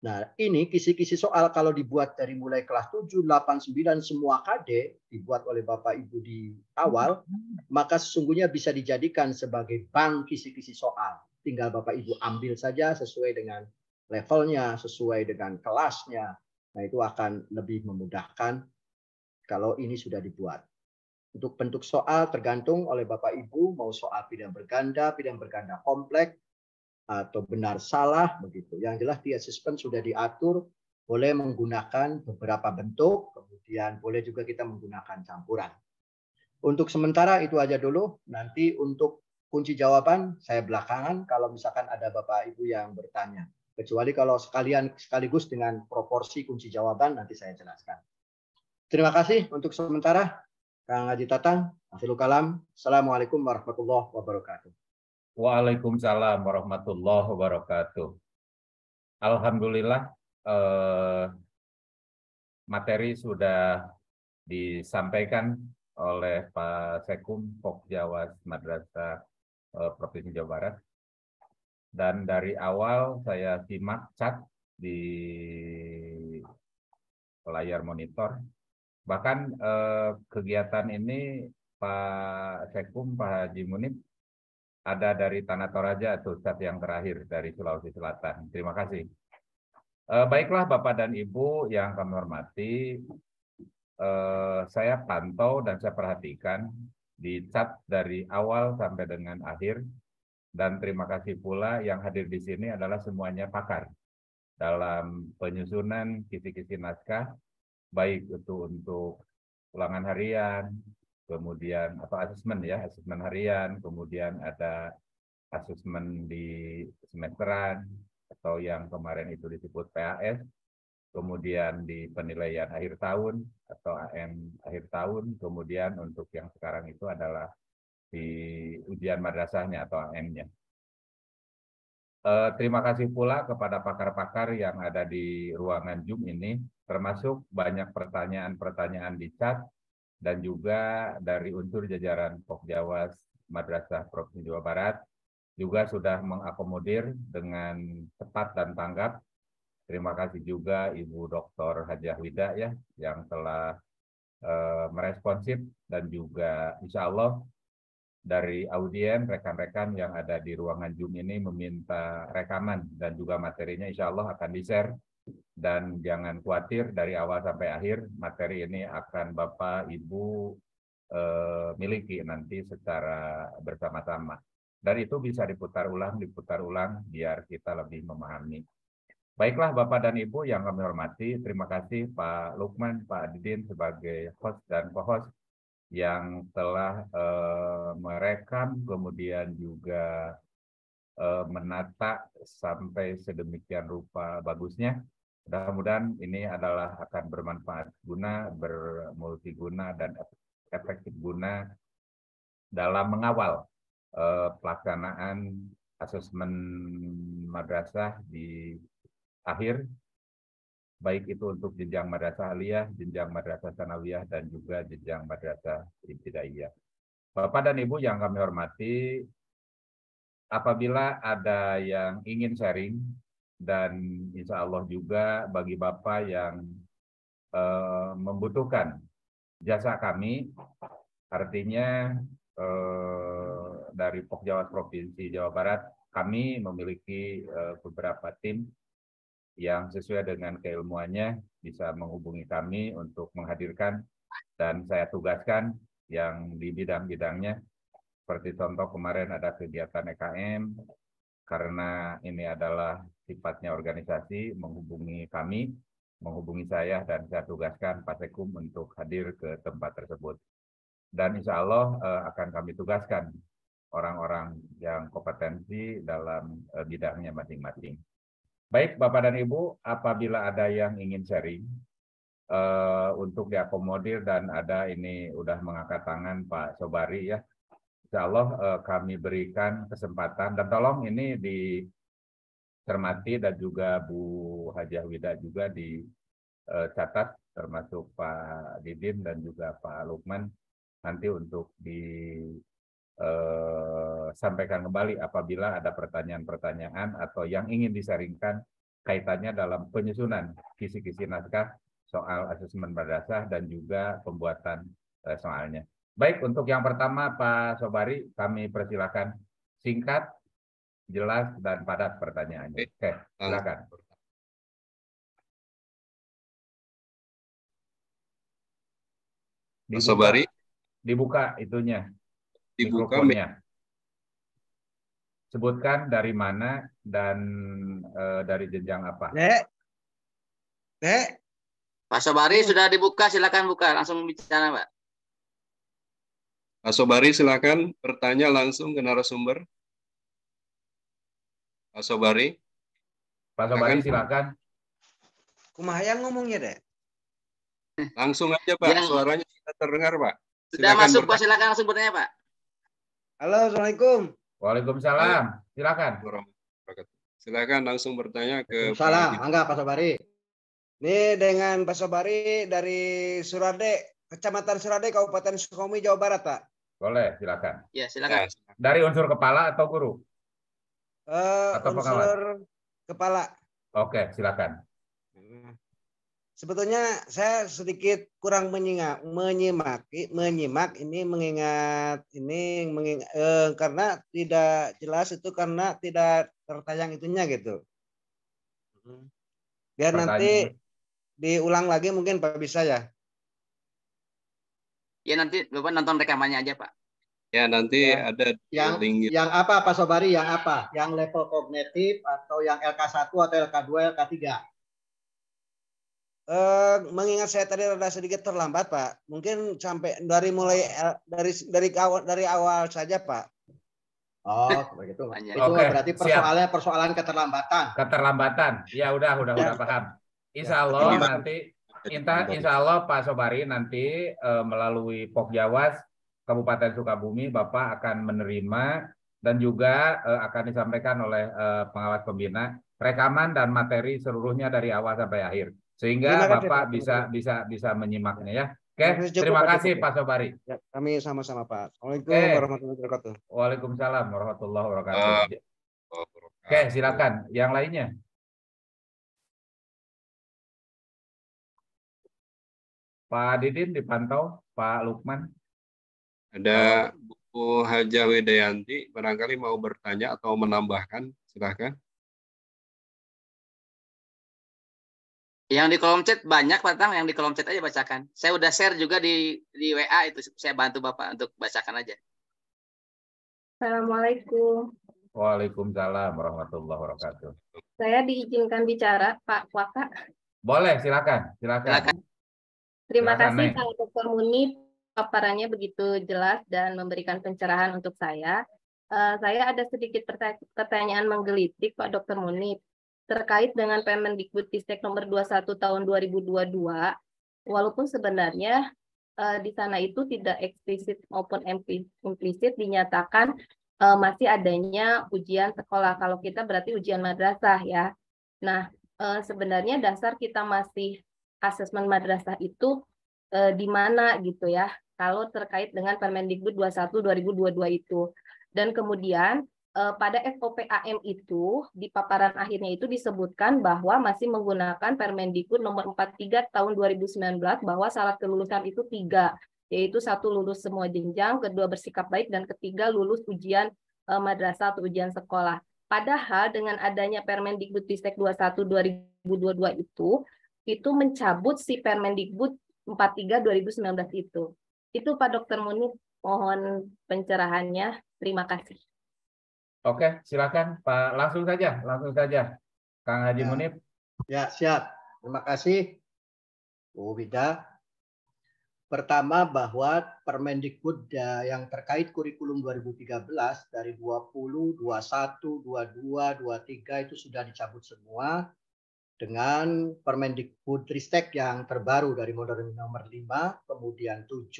Nah, ini kisi-kisi soal kalau dibuat dari mulai kelas 7, 8, 9 semua KD dibuat oleh Bapak Ibu di awal, maka sesungguhnya bisa dijadikan sebagai bank kisi-kisi soal. Tinggal Bapak Ibu ambil saja sesuai dengan levelnya, sesuai dengan kelasnya. Nah, itu akan lebih memudahkan kalau ini sudah dibuat. Untuk bentuk soal tergantung oleh Bapak Ibu mau soal pilihan berganda, pilihan berganda kompleks, atau benar salah begitu. Yang jelas di assessment sudah diatur boleh menggunakan beberapa bentuk, kemudian boleh juga kita menggunakan campuran. Untuk sementara itu aja dulu. Nanti untuk kunci jawaban saya belakangan kalau misalkan ada Bapak Ibu yang bertanya. Kecuali kalau sekalian sekaligus dengan proporsi kunci jawaban nanti saya jelaskan. Terima kasih untuk sementara. Kang Haji Tatang, Akhirul Kalam. Assalamualaikum warahmatullahi wabarakatuh. Waalaikumsalam warahmatullahi wabarakatuh. Alhamdulillah eh, materi sudah disampaikan oleh Pak Sekum Pokjawas Madrasah eh, Provinsi Jawa Barat. Dan dari awal saya simak chat di layar monitor. Bahkan eh, kegiatan ini Pak Sekum, Pak Haji Munib, ada dari Tanah Toraja Ustadz yang terakhir dari Sulawesi Selatan. Terima kasih. Eh, baiklah Bapak dan Ibu yang kami hormati, eh, saya pantau dan saya perhatikan di chat dari awal sampai dengan akhir dan terima kasih pula yang hadir di sini adalah semuanya pakar dalam penyusunan kisi-kisi naskah baik itu untuk ulangan harian, kemudian atau asesmen ya, asesmen harian, kemudian ada asesmen di semesteran atau yang kemarin itu disebut PAS, kemudian di penilaian akhir tahun atau AM akhir tahun, kemudian untuk yang sekarang itu adalah di ujian madrasahnya atau AM-nya. Eh, terima kasih pula kepada pakar-pakar yang ada di ruangan Zoom ini, termasuk banyak pertanyaan-pertanyaan di chat dan juga dari unsur jajaran Pokjawas Madrasah Provinsi Jawa Barat juga sudah mengakomodir dengan cepat dan tanggap. Terima kasih juga Ibu Dr. Hajah Wida ya yang telah uh, meresponsif dan juga insya Allah dari audien rekan-rekan yang ada di ruangan Zoom ini meminta rekaman dan juga materinya insya Allah akan di-share dan jangan khawatir dari awal sampai akhir materi ini akan Bapak Ibu eh, miliki nanti secara bersama-sama. Dan itu bisa diputar ulang, diputar ulang biar kita lebih memahami. Baiklah Bapak dan Ibu yang kami hormati, terima kasih Pak Lukman, Pak Didin sebagai host dan co-host yang telah eh, merekam kemudian juga eh, menata sampai sedemikian rupa bagusnya. Mudah-mudahan ini adalah akan bermanfaat guna, bermultiguna, dan efektif guna dalam mengawal eh, pelaksanaan asesmen madrasah di akhir, baik itu untuk jenjang madrasah aliyah, jenjang madrasah sanawiyah, dan juga jenjang madrasah ibtidaiyah. Bapak dan Ibu yang kami hormati, apabila ada yang ingin sharing dan insya Allah juga bagi Bapak yang eh, membutuhkan jasa kami, artinya eh, dari Pokjawas Provinsi Jawa Barat, kami memiliki eh, beberapa tim yang sesuai dengan keilmuannya bisa menghubungi kami untuk menghadirkan dan saya tugaskan yang di bidang-bidangnya seperti contoh kemarin ada kegiatan EKM karena ini adalah sifatnya organisasi menghubungi kami, menghubungi saya dan saya tugaskan Pak Sekum untuk hadir ke tempat tersebut. Dan insya Allah uh, akan kami tugaskan orang-orang yang kompetensi dalam uh, bidangnya masing-masing. Baik Bapak dan Ibu, apabila ada yang ingin sharing uh, untuk diakomodir dan ada ini udah mengangkat tangan Pak Sobari ya, Insya Allah uh, kami berikan kesempatan dan tolong ini di cermati dan juga Bu Hajah Wida juga dicatat eh, termasuk Pak Didin dan juga Pak Lukman nanti untuk disampaikan eh, kembali apabila ada pertanyaan-pertanyaan atau yang ingin disaringkan kaitannya dalam penyusunan kisi-kisi naskah soal asesmen berdasar dan juga pembuatan eh, soalnya. Baik, untuk yang pertama Pak Sobari, kami persilakan singkat jelas dan padat pertanyaannya. Oke, silakan. Dibuka, Sobari. Dibuka itunya. Dibuka mikrofonnya. Sebutkan dari mana dan e, dari jenjang apa. Dek. Dek. Pak Sobari sudah dibuka, silakan buka. Langsung bicara, Pak. Pak Sobari silakan bertanya langsung ke narasumber. Pak Sobari. Pak Sobari silakan. Kumaha yang ngomongnya deh? Langsung aja Pak, yang... suaranya kita terdengar Pak. Sudah masuk Pak, silakan langsung bertanya Pak. Halo, Assalamualaikum. Waalaikumsalam. Silakan. Silakan langsung bertanya ke Salam, enggak Pak Sobari. Ini dengan Pak Sobari dari Surade, Kecamatan Surade, Kabupaten Sukabumi, Jawa Barat, Pak. Boleh, silakan. Ya, silakan. Dari unsur kepala atau guru? Uh, Atau unsur kepala. Oke, silakan. Sebetulnya saya sedikit kurang menyimak, menyimak, menyimak ini mengingat ini mengingat, eh, karena tidak jelas itu karena tidak tertayang itunya gitu. Biar nanti diulang lagi mungkin Pak bisa ya. Ya nanti Bapak nonton rekamannya aja Pak. Ya nanti Ya. ada Yang link yang apa Pak Sobari? Yang apa? Yang level kognitif atau yang LK1 atau LK2, LK3? Eh, mengingat saya tadi rada sedikit terlambat Pak, mungkin sampai dari mulai dari dari awal dari awal saja Pak. Oh, begitu. Itu Oke, berarti siap. persoalannya persoalan keterlambatan. Keterlambatan. Ya udah, udah, udah paham. Insya Allah Terima- nanti, insya, insya Allah Pak Sobari nanti eh, melalui Pokjawas Kabupaten Sukabumi Bapak akan menerima dan juga eh, akan disampaikan oleh eh, pengawas pembina rekaman dan materi seluruhnya dari awal sampai akhir sehingga Bapak Pak. bisa bisa bisa menyimaknya ya. Oke, Terima kasih, cukup, terima Pak, kasih. Pak Sobari. Ya, kami sama-sama Pak. Assalamualaikum Oke. warahmatullahi wabarakatuh. Waalaikumsalam warahmatullahi wabarakatuh. Ah. Oke, silakan. Yang lainnya. Pak Didin dipantau, Pak Lukman. Ada Bu Hajah Widayanti, barangkali mau bertanya atau menambahkan, silahkan. Yang di kolom chat banyak Pak Tang, yang di kolom chat aja bacakan. Saya udah share juga di di WA itu saya bantu Bapak untuk bacakan aja. Assalamualaikum. Waalaikumsalam warahmatullahi wabarakatuh. Saya diizinkan bicara, Pak Waka. Boleh, silakan, silakan. Silakan. Terima Silakan, kasih. Pak Dr. Munif. Paparannya begitu jelas dan memberikan pencerahan untuk saya. Eh, saya ada sedikit perta- pertanyaan menggelitik Pak Dr. Munif terkait dengan Permendikbudristek nomor 21 tahun 2022. Walaupun sebenarnya eh, di sana itu tidak eksplisit maupun impli- implisit dinyatakan eh, masih adanya ujian sekolah. Kalau kita berarti ujian madrasah ya. Nah, eh, sebenarnya dasar kita masih asesmen madrasah itu eh, di mana gitu ya kalau terkait dengan Permendikbud 21 2022 itu. Dan kemudian eh, pada SOPAM itu di paparan akhirnya itu disebutkan bahwa masih menggunakan Permendikbud nomor 43 tahun 2019 bahwa syarat kelulusan itu tiga yaitu satu lulus semua jenjang, kedua bersikap baik dan ketiga lulus ujian eh, madrasah atau ujian sekolah. Padahal dengan adanya Permendikbud Ristek 21 2022 itu itu mencabut si Permendikbud 43 2019 itu. Itu Pak Dr. Munif, mohon pencerahannya. Terima kasih. Oke, silakan Pak. Langsung saja, langsung saja. Kang Haji Ya. Munif. Ya, siap. Terima kasih. Bu Wida. Pertama bahwa Permendikbud ya, yang terkait kurikulum 2013 dari 20, 21, 22, 23 itu sudah dicabut semua dengan Permendikbud Ristek yang terbaru dari model nomor 5, kemudian 7,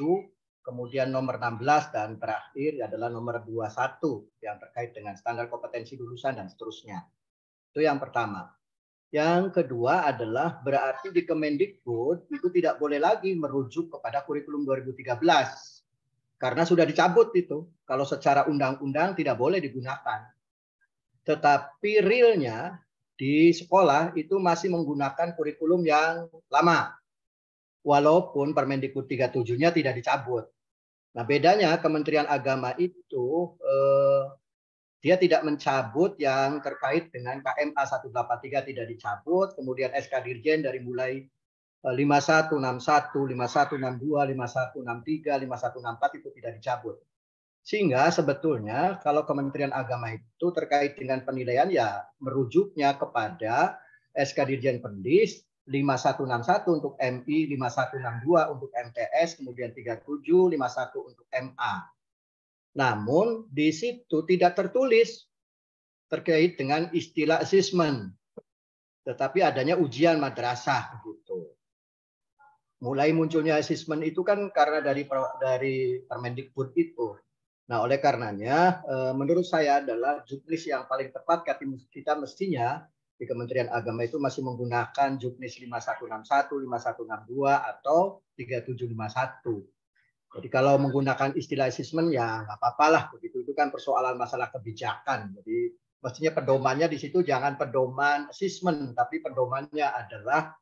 kemudian nomor 16 dan terakhir adalah nomor 21 yang terkait dengan standar kompetensi lulusan dan seterusnya. Itu yang pertama. Yang kedua adalah berarti di Kemendikbud itu tidak boleh lagi merujuk kepada kurikulum 2013 karena sudah dicabut itu. Kalau secara undang-undang tidak boleh digunakan. Tetapi realnya di sekolah itu masih menggunakan kurikulum yang lama. Walaupun Permendikbud 37-nya tidak dicabut. Nah, bedanya Kementerian Agama itu eh, dia tidak mencabut yang terkait dengan KMA 183 tidak dicabut, kemudian SK Dirjen dari mulai eh, 5161, 5162, 5163, 5164 itu tidak dicabut. Sehingga sebetulnya kalau Kementerian Agama itu terkait dengan penilaian ya merujuknya kepada SK Dirjen Pendis 5161 untuk MI, 5162 untuk MTS, kemudian 37, 51 untuk MA. Namun di situ tidak tertulis terkait dengan istilah assessment. Tetapi adanya ujian madrasah gitu. Mulai munculnya assessment itu kan karena dari dari Permendikbud itu. Nah, oleh karenanya eh, menurut saya adalah juknis yang paling tepat kita mestinya di Kementerian Agama itu masih menggunakan juknis 5161, 5162 atau 3751. Jadi kalau menggunakan istilah assessment ya nggak apa-apa lah begitu itu kan persoalan masalah kebijakan. Jadi mestinya pedomannya di situ jangan pedoman assessment tapi pedomannya adalah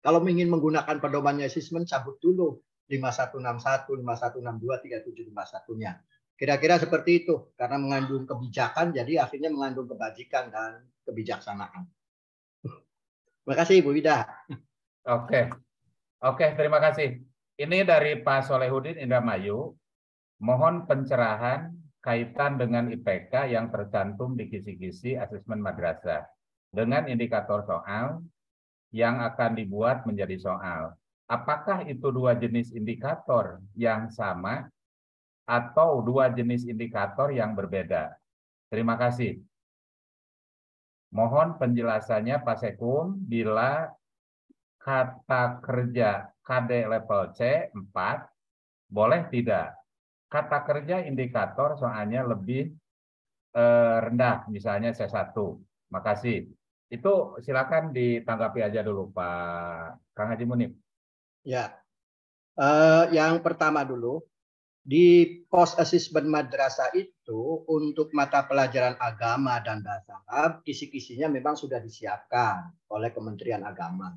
Kalau ingin menggunakan pedomannya asesmen, cabut dulu 5161, 5162, 3751-nya. Kira-kira seperti itu, karena mengandung kebijakan, jadi akhirnya mengandung kebajikan dan kebijaksanaan. Terima kasih, Bu Wida. Oke, oke, terima kasih. Ini dari Pak Solehudin Indramayu. Mohon pencerahan kaitan dengan IPK yang tercantum di kisi-kisi asesmen madrasah dengan indikator soal yang akan dibuat menjadi soal. Apakah itu dua jenis indikator yang sama atau dua jenis indikator yang berbeda? Terima kasih. Mohon penjelasannya Pak Sekum bila kata kerja KD level C 4 boleh tidak? Kata kerja indikator soalnya lebih eh, rendah, misalnya C1. Makasih. Itu silakan ditanggapi aja dulu Pak Kang Haji Munib. Ya, uh, yang pertama dulu di post assessment madrasah itu untuk mata pelajaran agama dan bahasa Arab kisi-kisinya memang sudah disiapkan oleh Kementerian Agama.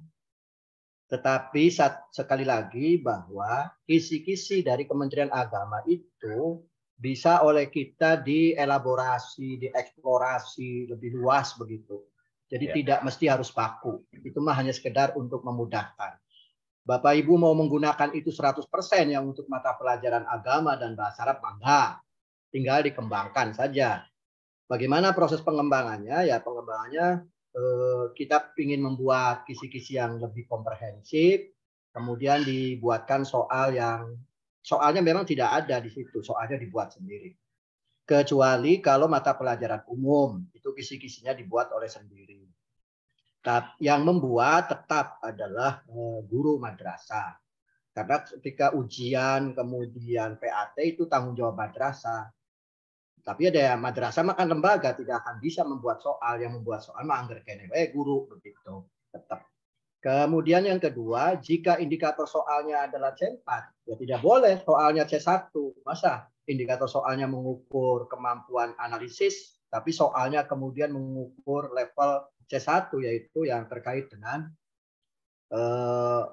Tetapi sekali lagi bahwa kisi-kisi dari Kementerian Agama itu bisa oleh kita dielaborasi, dieksplorasi lebih luas begitu. Jadi ya. tidak mesti harus baku. Itu mah hanya sekedar untuk memudahkan. Bapak Ibu mau menggunakan itu 100% yang untuk mata pelajaran agama dan bahasa Arab, enggak. Tinggal dikembangkan saja. Bagaimana proses pengembangannya? Ya pengembangannya eh, kita ingin membuat kisi-kisi yang lebih komprehensif, kemudian dibuatkan soal yang soalnya memang tidak ada di situ, soalnya dibuat sendiri kecuali kalau mata pelajaran umum itu kisi-kisinya dibuat oleh sendiri. Yang membuat tetap adalah eh, guru madrasah. Karena ketika ujian kemudian PAT itu tanggung jawab madrasah. Tapi ada madrasah makan lembaga tidak akan bisa membuat soal yang membuat soal kene eh guru begitu tetap. Kemudian yang kedua, jika indikator soalnya adalah C4, ya tidak boleh soalnya C1. Masa indikator soalnya mengukur kemampuan analisis, tapi soalnya kemudian mengukur level C1 yaitu yang terkait dengan eh,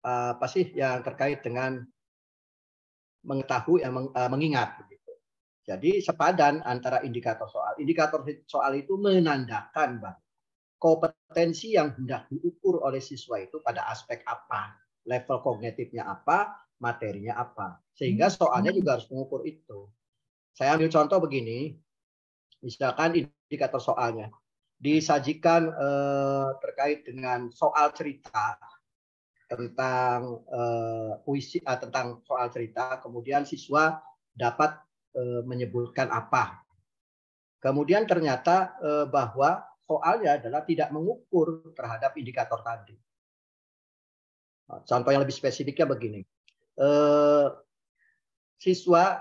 apa sih yang terkait dengan mengetahui yang eh, mengingat begitu. Jadi sepadan antara indikator soal. Indikator soal itu menandakan bahwa kompetensi yang hendak diukur oleh siswa itu pada aspek apa, level kognitifnya apa, materinya apa. Sehingga hmm. soalnya juga harus mengukur itu. Saya ambil contoh begini, misalkan indikator soalnya disajikan eh, terkait dengan soal cerita tentang eh, puisi eh, tentang soal cerita, kemudian siswa dapat eh, menyebutkan apa. Kemudian ternyata eh, bahwa soalnya adalah tidak mengukur terhadap indikator tadi. Contoh yang lebih spesifiknya begini eh, siswa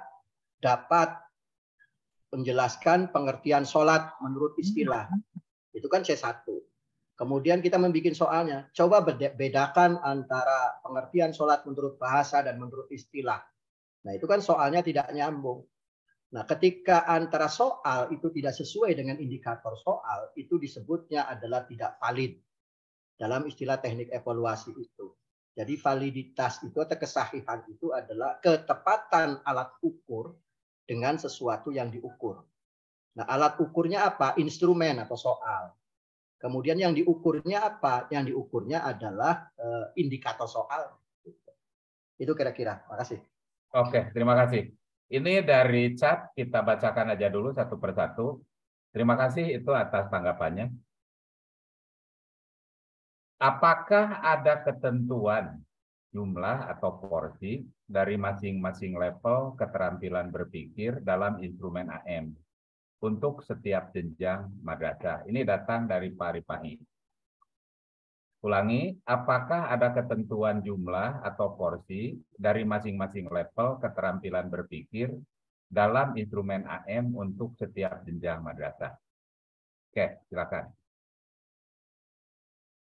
dapat menjelaskan pengertian sholat menurut istilah. Itu kan C1. Kemudian kita membuat soalnya. Coba bedakan antara pengertian sholat menurut bahasa dan menurut istilah. Nah itu kan soalnya tidak nyambung. Nah ketika antara soal itu tidak sesuai dengan indikator soal, itu disebutnya adalah tidak valid. Dalam istilah teknik evaluasi itu. Jadi validitas itu atau kesahihan itu adalah ketepatan alat ukur dengan sesuatu yang diukur. Nah, alat ukurnya apa? Instrumen atau soal. Kemudian yang diukurnya apa? Yang diukurnya adalah uh, indikator soal. Itu kira-kira. Makasih. Oke, terima kasih. Ini dari chat kita bacakan aja dulu satu persatu. Terima kasih itu atas tanggapannya. Apakah ada ketentuan jumlah atau porsi dari masing-masing level keterampilan berpikir dalam instrumen AM untuk setiap jenjang madrasah? Ini datang dari Pak Ripahi. Ulangi, apakah ada ketentuan jumlah atau porsi dari masing-masing level keterampilan berpikir dalam instrumen AM untuk setiap jenjang madrasah? Oke, silakan.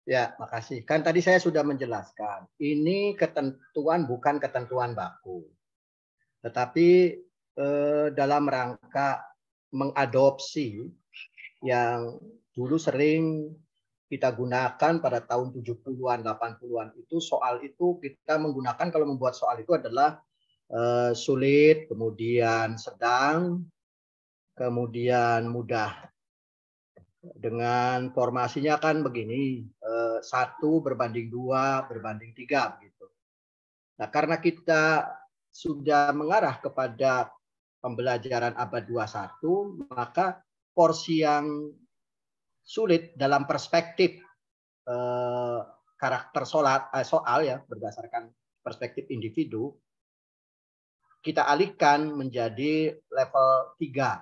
Ya, makasih. Kan tadi saya sudah menjelaskan, ini ketentuan bukan ketentuan baku. Tetapi eh, dalam rangka mengadopsi yang dulu sering kita gunakan pada tahun 70-an, 80-an itu soal itu kita menggunakan kalau membuat soal itu adalah uh, sulit, kemudian sedang, kemudian mudah. Dengan formasinya kan begini, uh, satu berbanding dua, berbanding tiga begitu. Nah karena kita sudah mengarah kepada pembelajaran abad 21, maka porsi yang sulit dalam perspektif eh, karakter solat, eh, soal ya berdasarkan perspektif individu kita alihkan menjadi level 3.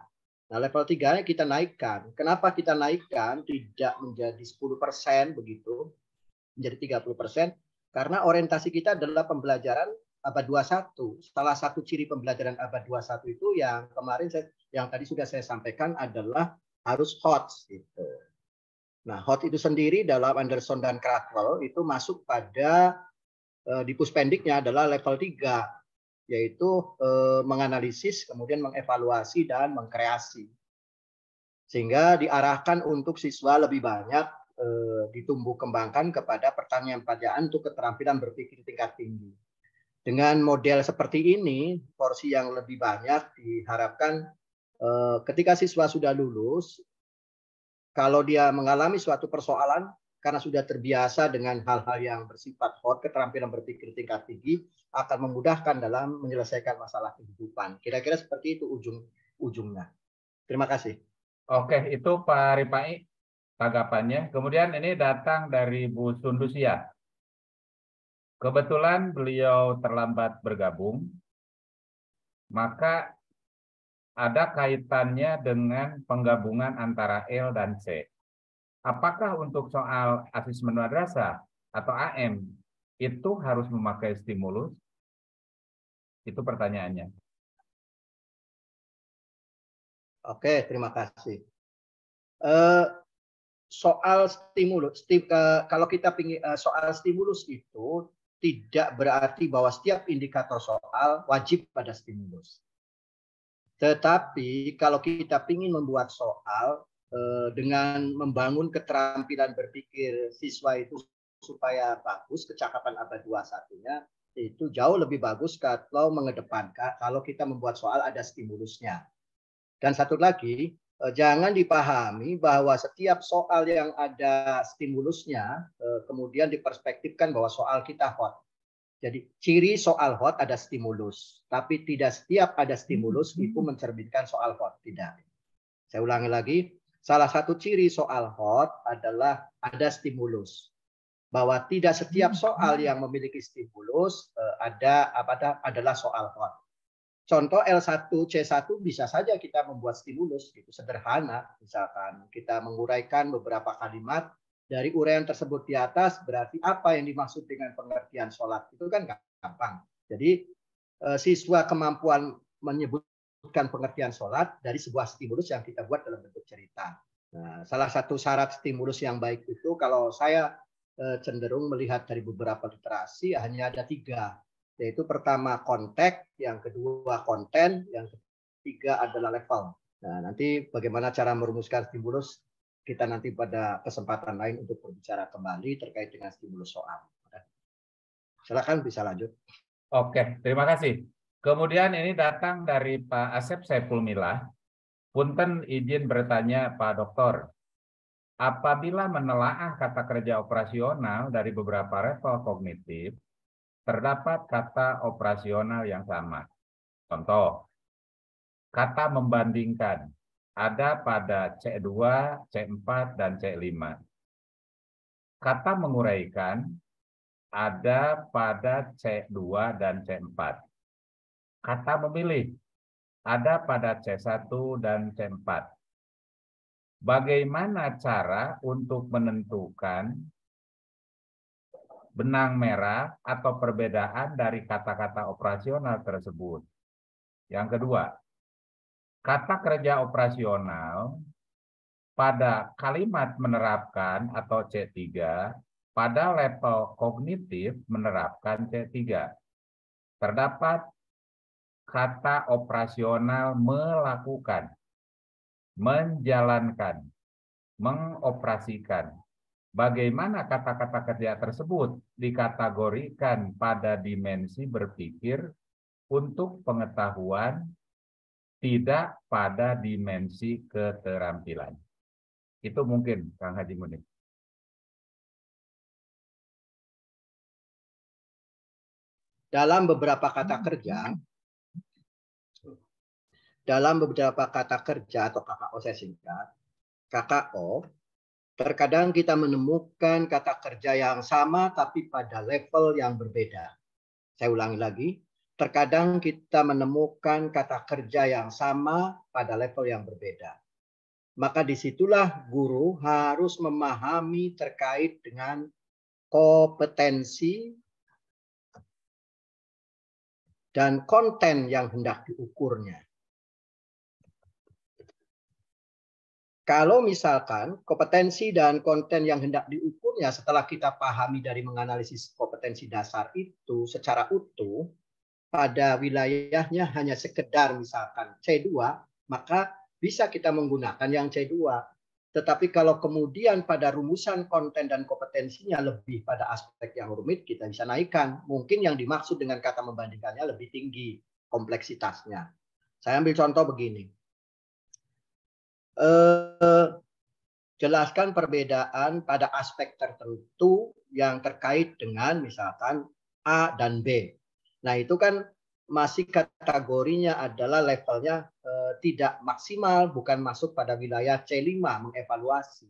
Nah, level 3 kita naikkan. Kenapa kita naikkan tidak menjadi 10% begitu, menjadi 30%? Karena orientasi kita adalah pembelajaran abad 21. Salah satu ciri pembelajaran abad 21 itu yang kemarin saya, yang tadi sudah saya sampaikan adalah harus hot gitu. Nah, hot itu sendiri dalam Anderson dan Crackwell itu masuk pada uh, di puspendiknya adalah level 3 yaitu uh, menganalisis, kemudian mengevaluasi dan mengkreasi. Sehingga diarahkan untuk siswa lebih banyak uh, ditumbuh kembangkan kepada pertanyaan-pertanyaan untuk keterampilan berpikir tingkat tinggi. Dengan model seperti ini, porsi yang lebih banyak diharapkan ketika siswa sudah lulus, kalau dia mengalami suatu persoalan karena sudah terbiasa dengan hal-hal yang bersifat hot, keterampilan berpikir tingkat tinggi akan memudahkan dalam menyelesaikan masalah kehidupan. Kira-kira seperti itu ujung ujungnya. Terima kasih. Oke, itu Pak Ripai tanggapannya. Kemudian ini datang dari Bu Sundusia. Kebetulan beliau terlambat bergabung, maka ada kaitannya dengan penggabungan antara L dan C. Apakah untuk soal asesmen madrasah atau AM itu harus memakai stimulus? Itu pertanyaannya. Oke, terima kasih. Uh, soal stimulus, sti, uh, kalau kita pingin uh, soal stimulus itu tidak berarti bahwa setiap indikator soal wajib pada stimulus. Tetapi kalau kita ingin membuat soal eh, dengan membangun keterampilan berpikir siswa itu supaya bagus, kecakapan abad 21-nya itu jauh lebih bagus kalau mengedepankan kalau kita membuat soal ada stimulusnya. Dan satu lagi, jangan dipahami bahwa setiap soal yang ada stimulusnya eh, kemudian diperspektifkan bahwa soal kita hot. Jadi ciri soal hot ada stimulus, tapi tidak setiap ada stimulus hmm. itu mencerminkan soal hot, tidak. Saya ulangi lagi, salah satu ciri soal hot adalah ada stimulus. Bahwa tidak setiap hmm. soal yang memiliki stimulus eh, ada apa adalah soal hot. Contoh L1 C1 bisa saja kita membuat stimulus gitu sederhana misalkan kita menguraikan beberapa kalimat dari uraian tersebut di atas berarti apa yang dimaksud dengan pengertian sholat itu kan gampang. Jadi eh, siswa kemampuan menyebutkan pengertian sholat dari sebuah stimulus yang kita buat dalam bentuk cerita. Nah, salah satu syarat stimulus yang baik itu kalau saya eh, cenderung melihat dari beberapa literasi hanya ada tiga, yaitu pertama konteks, yang kedua konten, yang ketiga adalah level. Nah, nanti bagaimana cara merumuskan stimulus kita nanti pada kesempatan lain untuk berbicara kembali terkait dengan stimulus soal. Silakan bisa lanjut. Oke, terima kasih. Kemudian ini datang dari Pak Asep Saiful Milah. Punten izin bertanya Pak Dokter, apabila menelaah kata kerja operasional dari beberapa level kognitif, terdapat kata operasional yang sama. Contoh, kata membandingkan ada pada C2, C4, dan C5. Kata menguraikan ada pada C2 dan C4. Kata memilih ada pada C1 dan C4. Bagaimana cara untuk menentukan benang merah atau perbedaan dari kata-kata operasional tersebut? Yang kedua, kata kerja operasional pada kalimat menerapkan atau C3 pada level kognitif menerapkan C3. Terdapat kata operasional melakukan, menjalankan, mengoperasikan, bagaimana kata-kata kerja tersebut dikategorikan pada dimensi berpikir untuk pengetahuan tidak pada dimensi keterampilan. Itu mungkin Kang Haji Munib. Dalam beberapa kata kerja, dalam beberapa kata kerja atau KKO saya singkat, KKO, terkadang kita menemukan kata kerja yang sama tapi pada level yang berbeda. Saya ulangi lagi, terkadang kita menemukan kata kerja yang sama pada level yang berbeda. Maka di situlah guru harus memahami terkait dengan kompetensi dan konten yang hendak diukurnya. Kalau misalkan kompetensi dan konten yang hendak diukurnya setelah kita pahami dari menganalisis kompetensi dasar itu secara utuh, pada wilayahnya hanya sekedar misalkan C2, maka bisa kita menggunakan yang C2. Tetapi kalau kemudian pada rumusan konten dan kompetensinya lebih pada aspek yang rumit, kita bisa naikkan. Mungkin yang dimaksud dengan kata membandingkannya lebih tinggi kompleksitasnya. Saya ambil contoh begini. Eh, jelaskan perbedaan pada aspek tertentu yang terkait dengan misalkan A dan B. Nah itu kan masih kategorinya adalah levelnya eh, tidak maksimal, bukan masuk pada wilayah C5 mengevaluasi.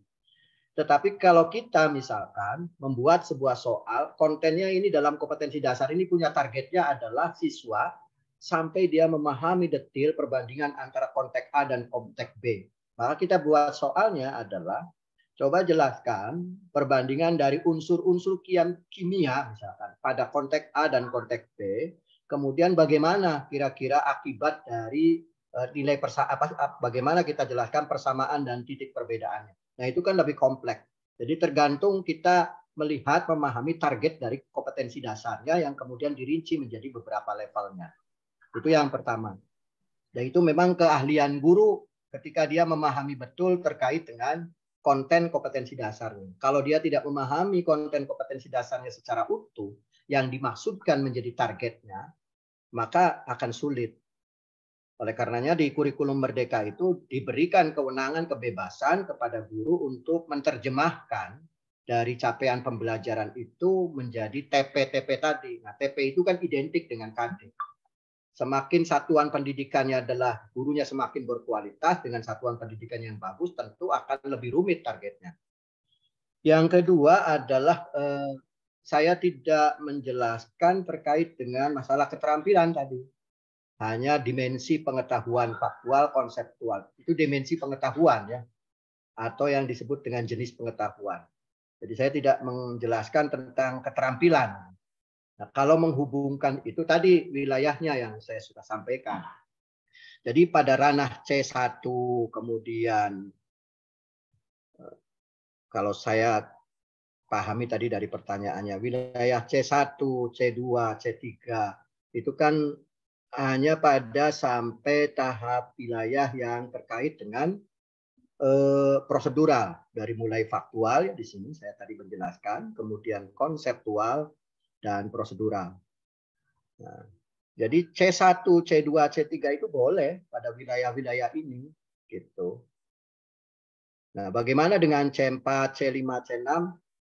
Tetapi kalau kita misalkan membuat sebuah soal, kontennya ini dalam kompetensi dasar ini punya targetnya adalah siswa sampai dia memahami detail perbandingan antara konteks A dan konteks B. Maka kita buat soalnya adalah coba jelaskan perbandingan dari unsur-unsur kimia misalkan pada konteks A dan konteks B Kemudian bagaimana kira-kira akibat dari uh, nilai persa apa, bagaimana kita jelaskan persamaan dan titik perbedaannya. Nah, itu kan lebih kompleks. Jadi tergantung kita melihat memahami target dari kompetensi dasarnya yang kemudian dirinci menjadi beberapa levelnya. Itu yang pertama. Dan itu memang keahlian guru ketika dia memahami betul terkait dengan konten kompetensi dasarnya. Kalau dia tidak memahami konten kompetensi dasarnya secara utuh, yang dimaksudkan menjadi targetnya, maka akan sulit. Oleh karenanya di kurikulum merdeka itu diberikan kewenangan kebebasan kepada guru untuk menerjemahkan dari capaian pembelajaran itu menjadi TP-TP tadi. Nah, TP itu kan identik dengan KD. Semakin satuan pendidikannya adalah gurunya semakin berkualitas dengan satuan pendidikan yang bagus, tentu akan lebih rumit targetnya. Yang kedua adalah eh, saya tidak menjelaskan terkait dengan masalah keterampilan tadi. Hanya dimensi pengetahuan faktual konseptual. Itu dimensi pengetahuan ya. Atau yang disebut dengan jenis pengetahuan. Jadi saya tidak menjelaskan tentang keterampilan. Nah, kalau menghubungkan itu tadi wilayahnya yang saya sudah sampaikan. Jadi pada ranah C1 kemudian eh, kalau saya pahami tadi dari pertanyaannya. Wilayah C1, C2, C3 itu kan hanya pada sampai tahap wilayah yang terkait dengan eh, prosedural dari mulai faktual ya di sini saya tadi menjelaskan, kemudian konseptual dan prosedural. Nah, jadi C1, C2, C3 itu boleh pada wilayah-wilayah ini gitu. Nah, bagaimana dengan C4, C5, C6?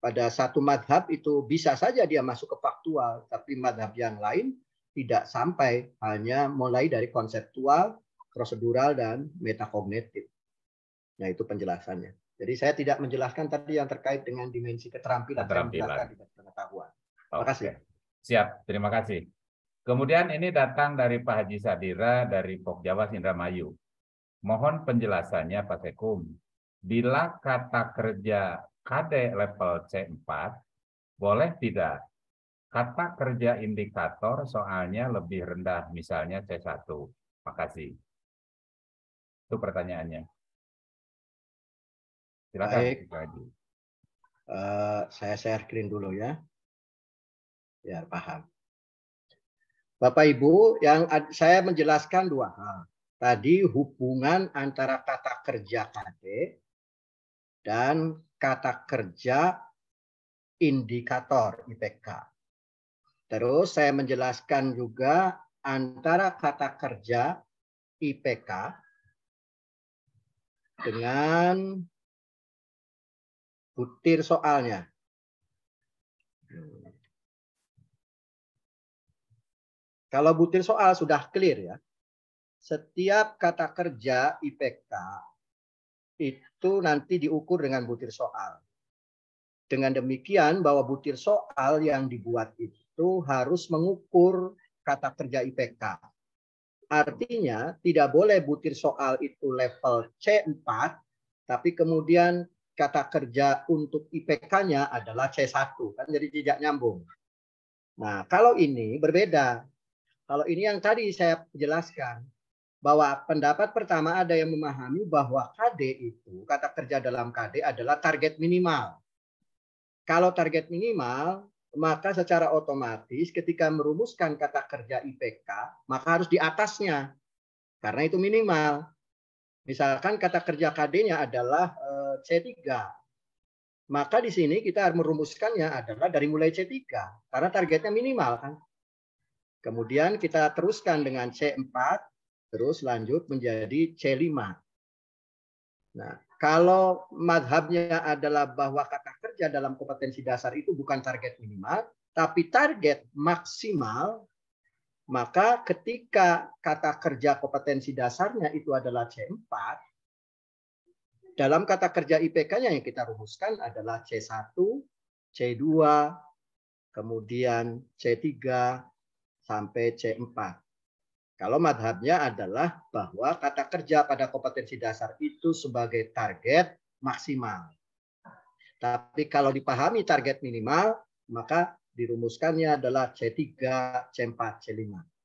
pada satu madhab itu bisa saja dia masuk ke faktual, tapi madhab yang lain tidak sampai hanya mulai dari konseptual, prosedural, dan metakognitif. Nah itu penjelasannya. Jadi saya tidak menjelaskan tadi yang terkait dengan dimensi keterampilan. Keterampilan. pengetahuan. Terima kasih. Siap, terima kasih. Kemudian ini datang dari Pak Haji Sadira dari Pok Jawa Sindramayu. Mohon penjelasannya Pak Sekum. Bila kata kerja KD level C4, boleh tidak? Kata kerja indikator soalnya lebih rendah, misalnya C1. Makasih. Itu pertanyaannya. Silakan. Baik. Uh, saya share screen dulu ya. Ya, paham. Bapak Ibu, yang saya menjelaskan dua hal. Tadi hubungan antara kata kerja KD dan kata kerja indikator IPK. Terus saya menjelaskan juga antara kata kerja IPK dengan butir soalnya. Kalau butir soal sudah clear ya. Setiap kata kerja IPK itu nanti diukur dengan butir soal. Dengan demikian bahwa butir soal yang dibuat itu harus mengukur kata kerja IPK. Artinya tidak boleh butir soal itu level C4, tapi kemudian kata kerja untuk IPK-nya adalah C1, kan jadi tidak nyambung. Nah, kalau ini berbeda. Kalau ini yang tadi saya jelaskan, bahwa pendapat pertama ada yang memahami bahwa KD itu, kata kerja dalam KD adalah target minimal. Kalau target minimal, maka secara otomatis ketika merumuskan kata kerja IPK, maka harus di atasnya. Karena itu minimal. Misalkan kata kerja KD-nya adalah eh, C3. Maka di sini kita merumuskannya adalah dari mulai C3. Karena targetnya minimal kan. Kemudian kita teruskan dengan C4, terus lanjut menjadi C5. Nah, kalau madhabnya adalah bahwa kata kerja dalam kompetensi dasar itu bukan target minimal, tapi target maksimal, maka ketika kata kerja kompetensi dasarnya itu adalah C4, dalam kata kerja IPK-nya yang kita rumuskan adalah C1, C2, kemudian C3, sampai C4. Kalau madhabnya adalah bahwa kata kerja pada kompetensi dasar itu sebagai target maksimal. Tapi kalau dipahami target minimal, maka dirumuskannya adalah C3, C4, C5.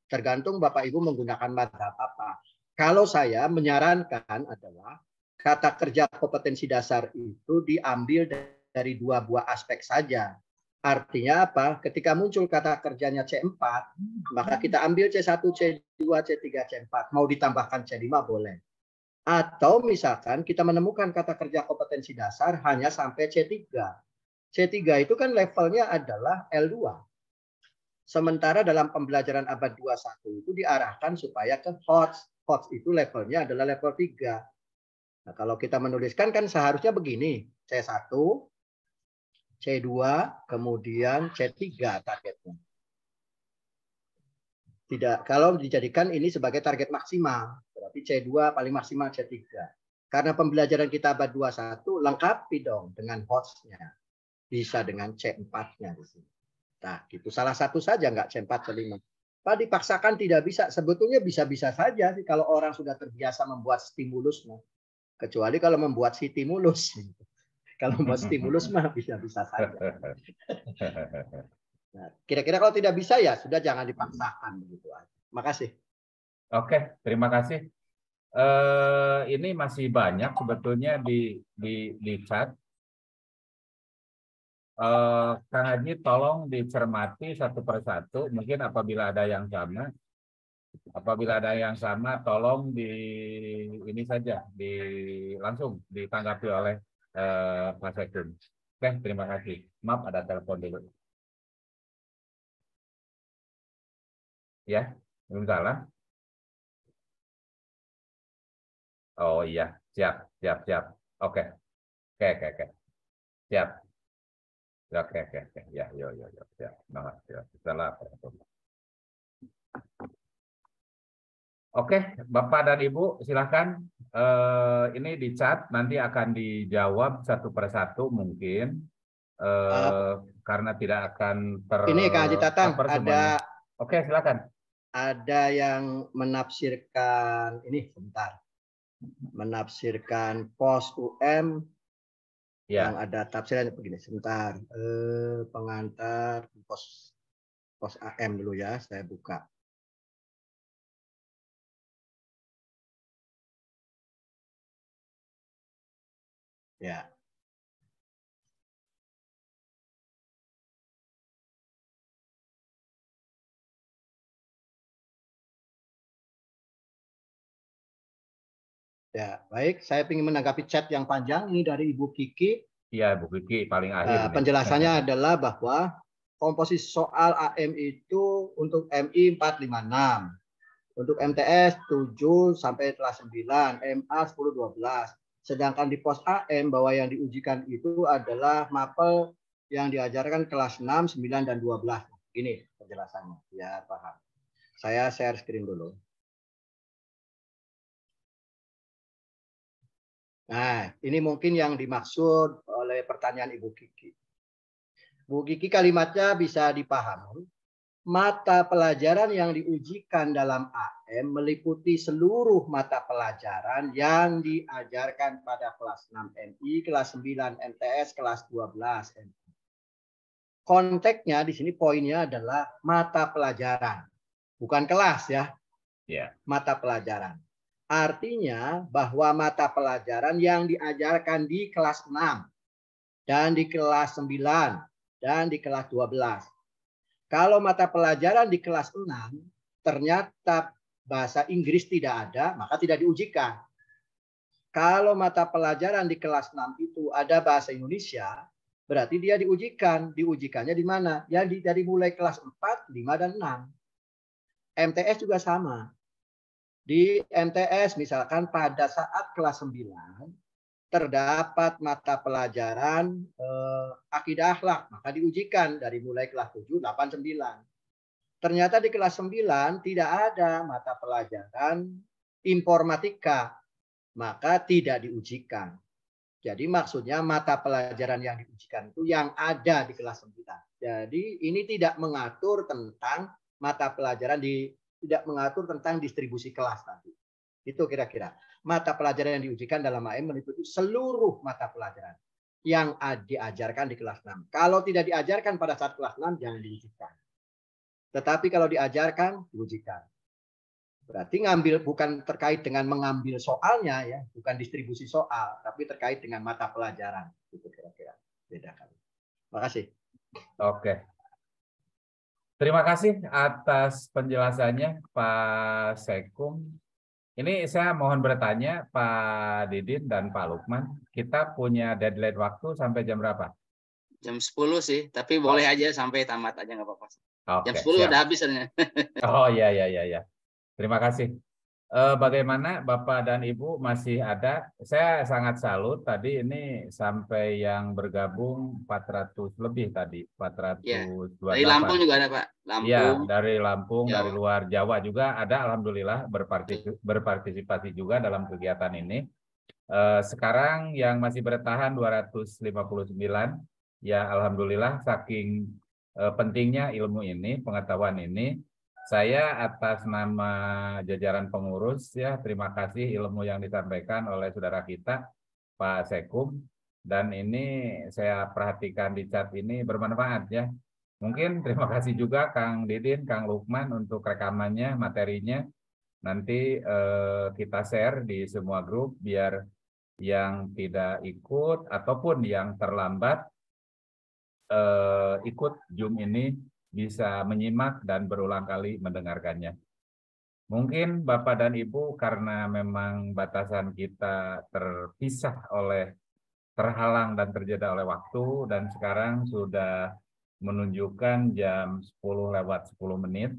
Tergantung Bapak Ibu menggunakan madhab apa. Kalau saya menyarankan adalah kata kerja kompetensi dasar itu diambil dari dua buah aspek saja. Artinya apa? Ketika muncul kata kerjanya C4, maka kita ambil C1, C2, C3, C4. Mau ditambahkan C5 boleh. Atau misalkan kita menemukan kata kerja kompetensi dasar hanya sampai C3. C3 itu kan levelnya adalah L2. Sementara dalam pembelajaran abad 21 itu diarahkan supaya ke HOTS. HOTS itu levelnya adalah level 3. Nah, kalau kita menuliskan kan seharusnya begini. C1, C2, kemudian C3 targetnya. Tidak, kalau dijadikan ini sebagai target maksimal, berarti C2 paling maksimal C3. Karena pembelajaran kita abad 21 lengkapi dong dengan hostnya. Bisa dengan C4-nya di sini. Nah, gitu. Salah satu saja nggak C4 C5. Pak dipaksakan tidak bisa. Sebetulnya bisa-bisa saja sih kalau orang sudah terbiasa membuat stimulus. Kecuali kalau membuat stimulus. Kalau mau stimulus mah bisa-bisa saja. Nah, kira-kira kalau tidak bisa ya sudah jangan dipaksakan begitu aja. Makasih. Oke, terima kasih. Uh, ini masih banyak sebetulnya di di di chat. Uh, Kang Haji tolong dicermati satu persatu. Mungkin apabila ada yang sama, apabila ada yang sama, tolong di ini saja, di langsung ditanggapi oleh eh, Mas. Oke, terima kasih. Maaf ada telepon dulu. Ya, belum salah. Oh iya, siap, siap, siap. Oke, oke, oke, oke. Siap. Oke, oke, oke. Ya, yo, yo, yo, siap. Nah, siap. Salah. Oke, Bapak dan Ibu, silahkan. Uh, ini di chat nanti akan dijawab satu persatu mungkin, uh, karena tidak akan ter. Ini Kak Haji Tatang, ada. Oke, silakan. Ada yang menafsirkan ini sebentar, menafsirkan pos UM ya. yang ada tafsirannya begini. Sebentar, uh, pengantar pos pos AM dulu ya, saya buka. Ya. Ya, baik. Saya ingin menanggapi chat yang panjang ini dari Ibu Kiki. Iya, Bu Kiki paling akhir. Uh, penjelasannya adalah bahwa komposisi soal AM itu untuk MI 456, untuk MTS 7 sampai kelas 9, MA 10 12. Sedangkan di pos AM bahwa yang diujikan itu adalah mapel yang diajarkan kelas 6, 9 dan 12. Ini penjelasannya. Ya, paham. Saya share screen dulu. Nah, ini mungkin yang dimaksud oleh pertanyaan Ibu Kiki. Bu Kiki kalimatnya bisa dipahami. Mata pelajaran yang diujikan dalam AM meliputi seluruh mata pelajaran yang diajarkan pada kelas 6 MI, kelas 9 MTS, kelas 12 MI. Konteksnya di sini poinnya adalah mata pelajaran, bukan kelas ya. Yeah. Mata pelajaran. Artinya bahwa mata pelajaran yang diajarkan di kelas 6 dan di kelas 9 dan di kelas 12. Kalau mata pelajaran di kelas 6 ternyata bahasa Inggris tidak ada, maka tidak diujikan. Kalau mata pelajaran di kelas 6 itu ada bahasa Indonesia, berarti dia diujikan. Diujikannya di mana? Ya dari mulai kelas 4, 5, dan 6. MTS juga sama di MTS misalkan pada saat kelas 9 terdapat mata pelajaran eh, akidah akhlak, maka diujikan dari mulai kelas 7, 8, 9. Ternyata di kelas 9 tidak ada mata pelajaran informatika, maka tidak diujikan. Jadi maksudnya mata pelajaran yang diujikan itu yang ada di kelas 9. Jadi ini tidak mengatur tentang mata pelajaran di tidak mengatur tentang distribusi kelas tadi. Itu kira-kira. Mata pelajaran yang diujikan dalam AM meliputi seluruh mata pelajaran yang diajarkan di kelas 6. Kalau tidak diajarkan pada saat kelas 6, jangan diujikan. Tetapi kalau diajarkan, diujikan. Berarti ngambil bukan terkait dengan mengambil soalnya ya, bukan distribusi soal, tapi terkait dengan mata pelajaran. Itu kira-kira. Bedakan. Terima kasih. Oke. Terima kasih atas penjelasannya Pak Sekum. Ini saya mohon bertanya Pak Didin dan Pak Lukman, kita punya deadline waktu sampai jam berapa? Jam 10 sih, tapi boleh aja sampai tamat aja nggak apa-apa. Oke, jam 10 siap. udah habis oh iya iya iya ya. Terima kasih eh, bagaimana Bapak dan Ibu masih ada? Saya sangat salut tadi ini sampai yang bergabung 400 lebih tadi, 428. Ya, dari Lampung juga ada Pak. Lampung. Ya, dari Lampung, Jawa. dari luar Jawa juga ada alhamdulillah berpartisipasi juga dalam kegiatan ini. Eh, sekarang yang masih bertahan 259 ya alhamdulillah saking pentingnya ilmu ini, pengetahuan ini saya atas nama jajaran pengurus ya terima kasih ilmu yang disampaikan oleh saudara kita Pak Sekum dan ini saya perhatikan di chat ini bermanfaat ya. Mungkin terima kasih juga Kang Didin, Kang Lukman untuk rekamannya, materinya. Nanti eh, kita share di semua grup biar yang tidak ikut ataupun yang terlambat eh, ikut Zoom ini bisa menyimak dan berulang kali mendengarkannya. Mungkin Bapak dan Ibu karena memang batasan kita terpisah oleh terhalang dan terjeda oleh waktu dan sekarang sudah menunjukkan jam 10 lewat 10 menit.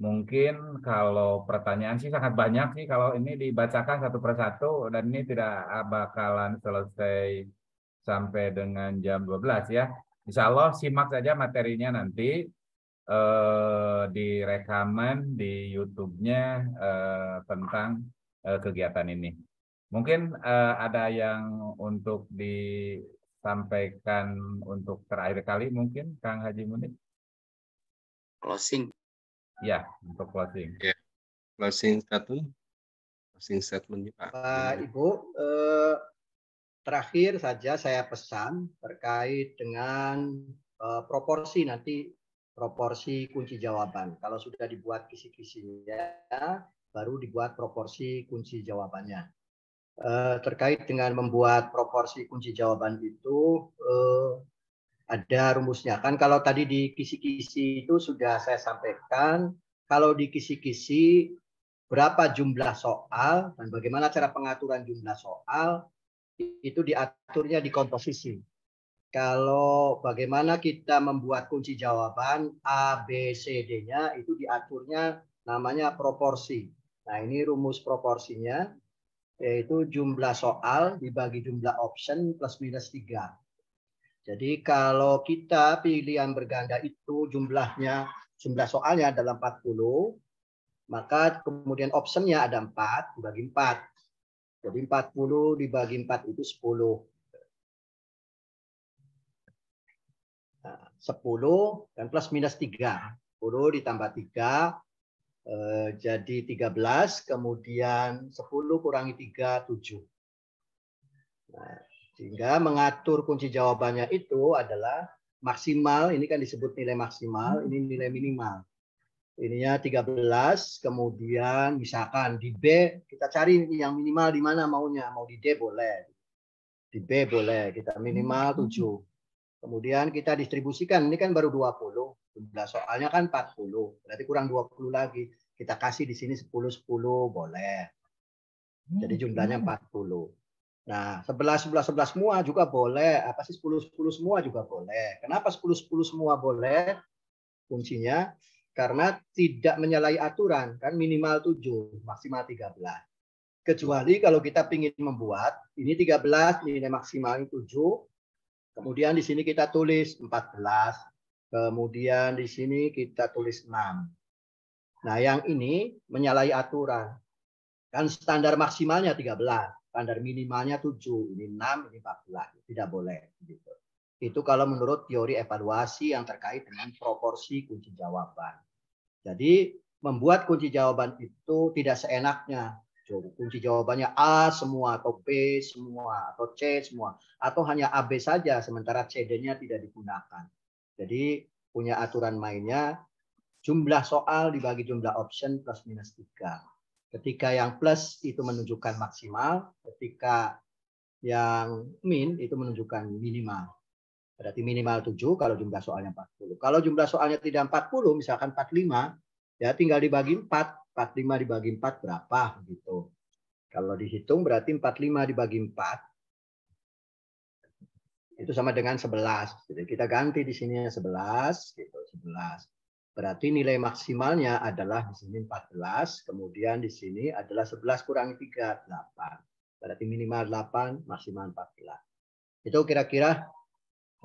Mungkin kalau pertanyaan sih sangat banyak sih kalau ini dibacakan satu persatu dan ini tidak bakalan selesai sampai dengan jam 12 ya. Insya Allah simak saja materinya nanti eh, di rekaman di YouTube-nya eh, tentang eh, kegiatan ini. Mungkin eh, ada yang untuk disampaikan untuk terakhir kali mungkin Kang Haji Munir. Closing. Ya, untuk closing. Ya. Closing statement. Closing statement Pak. Pak Ibu, eh, terakhir saja saya pesan terkait dengan uh, proporsi nanti proporsi kunci jawaban. Kalau sudah dibuat kisi-kisinya, baru dibuat proporsi kunci jawabannya. Uh, terkait dengan membuat proporsi kunci jawaban itu uh, ada rumusnya. Kan kalau tadi di kisi-kisi itu sudah saya sampaikan, kalau di kisi-kisi berapa jumlah soal dan bagaimana cara pengaturan jumlah soal itu diaturnya di komposisi. Kalau bagaimana kita membuat kunci jawaban A, B, C, D-nya itu diaturnya namanya proporsi. Nah ini rumus proporsinya yaitu jumlah soal dibagi jumlah option plus minus 3. Jadi kalau kita pilihan berganda itu jumlahnya, jumlah soalnya adalah 40, maka kemudian optionnya ada 4 dibagi 4. Jadi 40 dibagi 4 itu 10. Nah, 10 dan plus minus 3. 10 ditambah 3 eh, jadi 13, kemudian 10 kurangi 3, 7. Nah, sehingga mengatur kunci jawabannya itu adalah maksimal, ini kan disebut nilai maksimal, ini nilai minimal ininya 13 kemudian misalkan di B kita cari yang minimal di mana maunya. Mau di D boleh. Di B boleh kita minimal 7 kemudian kita distribusikan. Ini kan baru 20 jumlah. Soalnya kan 40 berarti kurang 20 lagi. Kita kasih di sini 10 10 boleh. Jadi jumlahnya 40 nah 11 11 11 semua juga boleh. Apa sih 10 10 semua juga boleh? Kenapa 10 10 semua boleh? Kuncinya karena tidak menyalahi aturan kan minimal 7 maksimal 13 kecuali kalau kita ingin membuat ini 13 nilai maksimal 7 kemudian di sini kita tulis 14 kemudian di sini kita tulis 6 nah yang ini menyalahi aturan. Kan standar maksimalnya 13 standar minimalnya 7 ini 6 ini 14 tidak boleh gitu. Itu kalau menurut teori evaluasi yang terkait dengan proporsi kunci jawaban. Jadi membuat kunci jawaban itu tidak seenaknya. Kunci jawabannya A semua atau B semua atau C semua atau hanya AB saja sementara CD-nya tidak digunakan. Jadi punya aturan mainnya jumlah soal dibagi jumlah option plus minus 3. Ketika yang plus itu menunjukkan maksimal, ketika yang min itu menunjukkan minimal. Berarti minimal 7 kalau jumlah soalnya 40. Kalau jumlah soalnya tidak 40, misalkan 45, ya tinggal dibagi 4. 45 dibagi 4 berapa gitu. Kalau dihitung berarti 45 dibagi 4 itu sama dengan 11. Jadi kita ganti di sini 11 gitu, 11. Berarti nilai maksimalnya adalah di sini 14, kemudian di sini adalah 11 kurangi 3, 8. Berarti minimal 8, maksimal 14. Itu kira-kira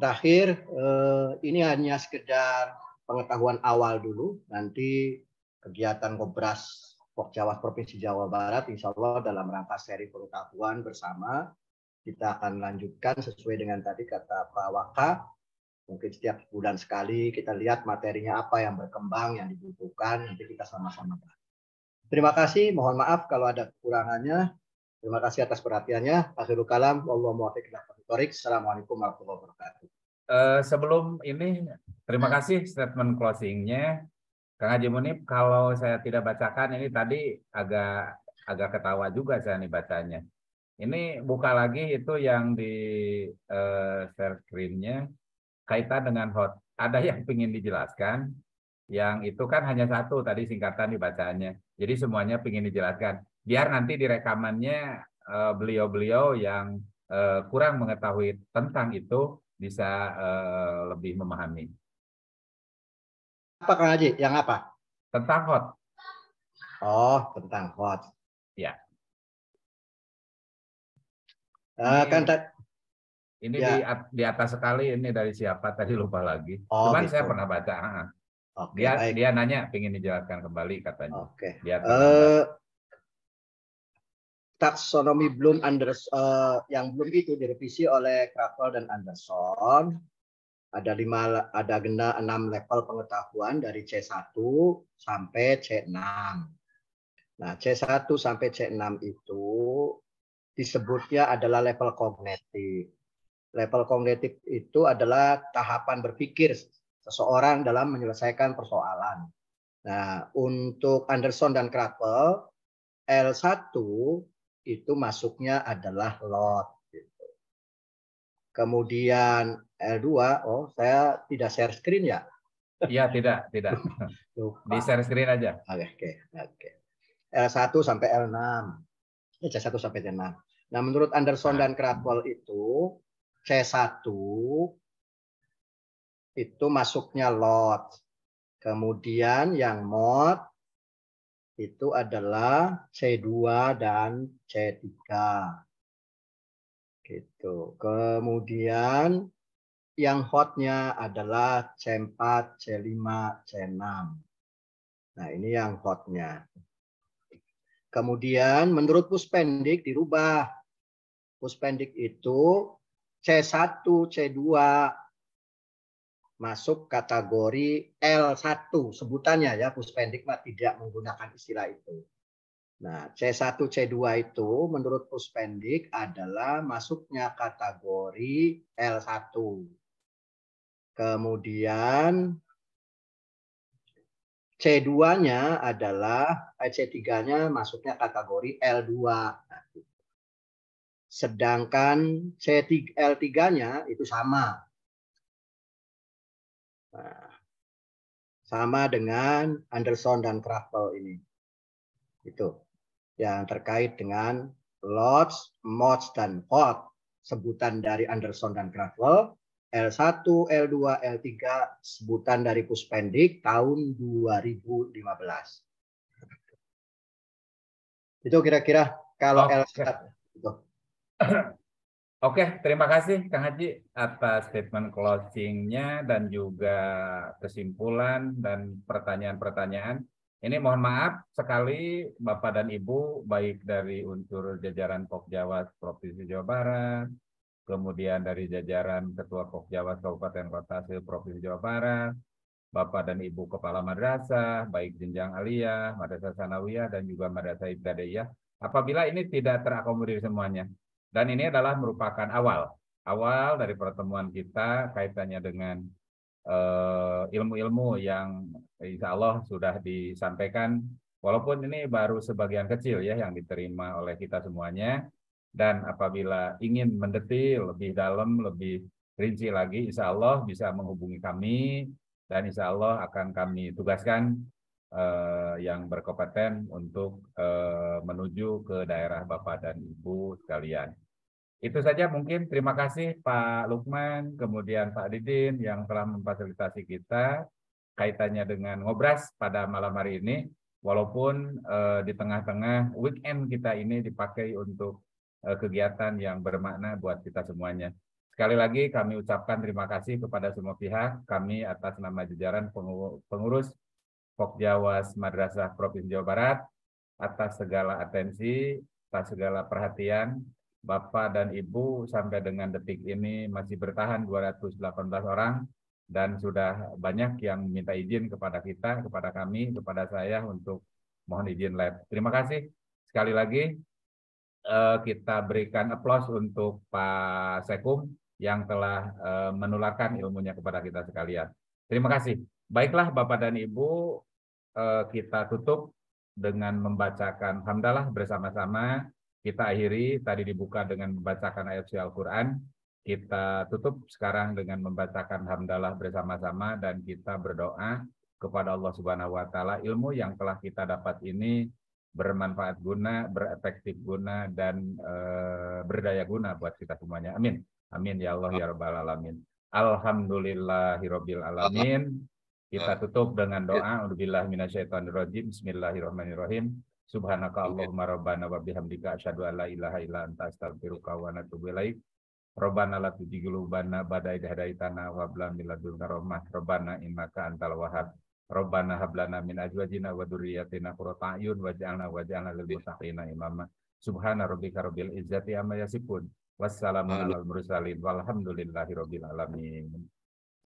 Terakhir, eh, ini hanya sekedar pengetahuan awal dulu. Nanti kegiatan Kobras Jawa Provinsi Jawa Barat, insya Allah dalam rangka seri pengetahuan bersama, kita akan lanjutkan sesuai dengan tadi kata Pak Waka. Mungkin setiap bulan sekali kita lihat materinya apa yang berkembang, yang dibutuhkan, nanti kita sama-sama bahas. Terima kasih, mohon maaf kalau ada kekurangannya. Terima kasih atas perhatiannya. Akhirul kalam, Allah muwafiq Assalamualaikum warahmatullahi wabarakatuh. Uh, sebelum ini, terima kasih statement closingnya. Kang Haji Munib, kalau saya tidak bacakan ini tadi agak agak ketawa juga saya nih bacanya. Ini buka lagi itu yang di uh, share screen-nya kaitan dengan hot. Ada yang ingin dijelaskan, yang itu kan hanya satu tadi singkatan dibacanya. Jadi semuanya ingin dijelaskan. Biar nanti di rekamannya eh, beliau-beliau yang uh, kurang mengetahui tentang itu bisa uh, lebih memahami. Apa Kang Haji? Yang apa? Tentang hot. Oh, tentang hot. Ya. Uh, kan ini ya. di, di atas sekali ini dari siapa tadi lupa lagi. Oh, Cuman gitu. saya pernah baca. Okay, dia baik. dia nanya ingin dijelaskan kembali katanya. Oke. Okay. Dia uh, taksonomi Bloom Anders uh, yang belum itu direvisi oleh Kravel dan Anderson. Ada lima ada gena enam level pengetahuan dari C1 sampai C6. Nah, C1 sampai C6 itu disebutnya adalah level kognitif. Level kognitif itu adalah tahapan berpikir seseorang dalam menyelesaikan persoalan. Nah, untuk Anderson dan Kravel, L1 itu masuknya adalah lot. Gitu. Kemudian L2, oh saya tidak share screen ya? Iya tidak, tidak. Lupa. Di share screen aja. Oke, oke, oke. L1 sampai L6. C1 sampai C6. Nah, menurut Anderson dan Kratwell itu C1 itu masuknya lot. Kemudian yang mod itu adalah C2 dan C3. Gitu. Kemudian yang hotnya adalah C4, C5, C6. Nah, ini yang hotnya. Kemudian menurut puspendik dirubah. Puspendik itu C1, C2 masuk kategori L1 sebutannya ya puspendik mah tidak menggunakan istilah itu. Nah, C1, C2 itu menurut puspendik adalah masuknya kategori L1. Kemudian C2-nya adalah eh, C3-nya masuknya kategori L2. Sedangkan C3 L3-nya itu sama. Nah, sama dengan Anderson dan Kraftwell ini. Itu yang terkait dengan lots, mods, dan hot. Sebutan dari Anderson dan Kraftwell. L1, L2, L3 sebutan dari Puspendik tahun 2015. Itu kira-kira kalau Oke. L1. Itu. Oke, terima kasih Kang Haji atas statement closing-nya dan juga kesimpulan dan pertanyaan-pertanyaan. Ini mohon maaf sekali Bapak dan Ibu baik dari unsur jajaran Pokjawas Provinsi Jawa Barat, kemudian dari jajaran Ketua Pokjawas Kabupaten Kota Provinsi Jawa Barat, Bapak dan Ibu Kepala Madrasah, baik jenjang aliyah, madrasah sanawiyah, dan juga madrasah ibtidaiyah. Apabila ini tidak terakomodir semuanya, dan ini adalah merupakan awal, awal dari pertemuan kita kaitannya dengan eh, ilmu-ilmu yang insya Allah sudah disampaikan, walaupun ini baru sebagian kecil ya yang diterima oleh kita semuanya. Dan apabila ingin mendetil lebih dalam, lebih rinci lagi, insya Allah bisa menghubungi kami dan insya Allah akan kami tugaskan eh, yang berkompeten untuk eh, menuju ke daerah Bapak dan Ibu sekalian. Itu saja mungkin. Terima kasih Pak Lukman, kemudian Pak Didin yang telah memfasilitasi kita kaitannya dengan ngobras pada malam hari ini. Walaupun eh, di tengah-tengah weekend kita ini dipakai untuk eh, kegiatan yang bermakna buat kita semuanya. Sekali lagi kami ucapkan terima kasih kepada semua pihak. Kami atas nama jajaran pengu- pengurus Pokjawas Madrasah Provinsi Jawa Barat atas segala atensi, atas segala perhatian, Bapak dan Ibu sampai dengan detik ini masih bertahan 218 orang dan sudah banyak yang minta izin kepada kita, kepada kami, kepada saya untuk mohon izin live. Terima kasih sekali lagi eh, kita berikan aplaus untuk Pak Sekum yang telah eh, menularkan ilmunya kepada kita sekalian. Terima kasih. Baiklah Bapak dan Ibu, eh, kita tutup dengan membacakan hamdalah bersama-sama. Kita akhiri tadi dibuka dengan membacakan ayat suci Al-Quran. Kita tutup sekarang dengan membacakan hamdalah bersama-sama dan kita berdoa kepada Allah Subhanahu wa taala ilmu yang telah kita dapat ini bermanfaat guna, berefektif guna dan eh, berdaya guna buat kita semuanya. Amin. Amin ya Allah ya rabbal alamin. Alhamdulillahirabbil alamin. Kita tutup dengan doa Alhamdulillah minasyaitonirrajim. Bismillahirrahmanirrahim. Subhanaka Allahumma rabbana wa bihamdika asyhadu an la ilaha illa anta astaghfiruka wa atubu ilaik. Rabbana la tuzigh qulubana ba'da idh hadaitana wa hab lana min ladunka rahmah. Rabbana innaka antal wahhab. Rabbana hab lana min azwajina wa dzurriyyatina qurrata a'yun waj'alna waj'alna lil muttaqina imama. Subhana rabbika rabbil izzati amma yasifun. Wassalamu alal mursalin walhamdulillahi rabbil alamin.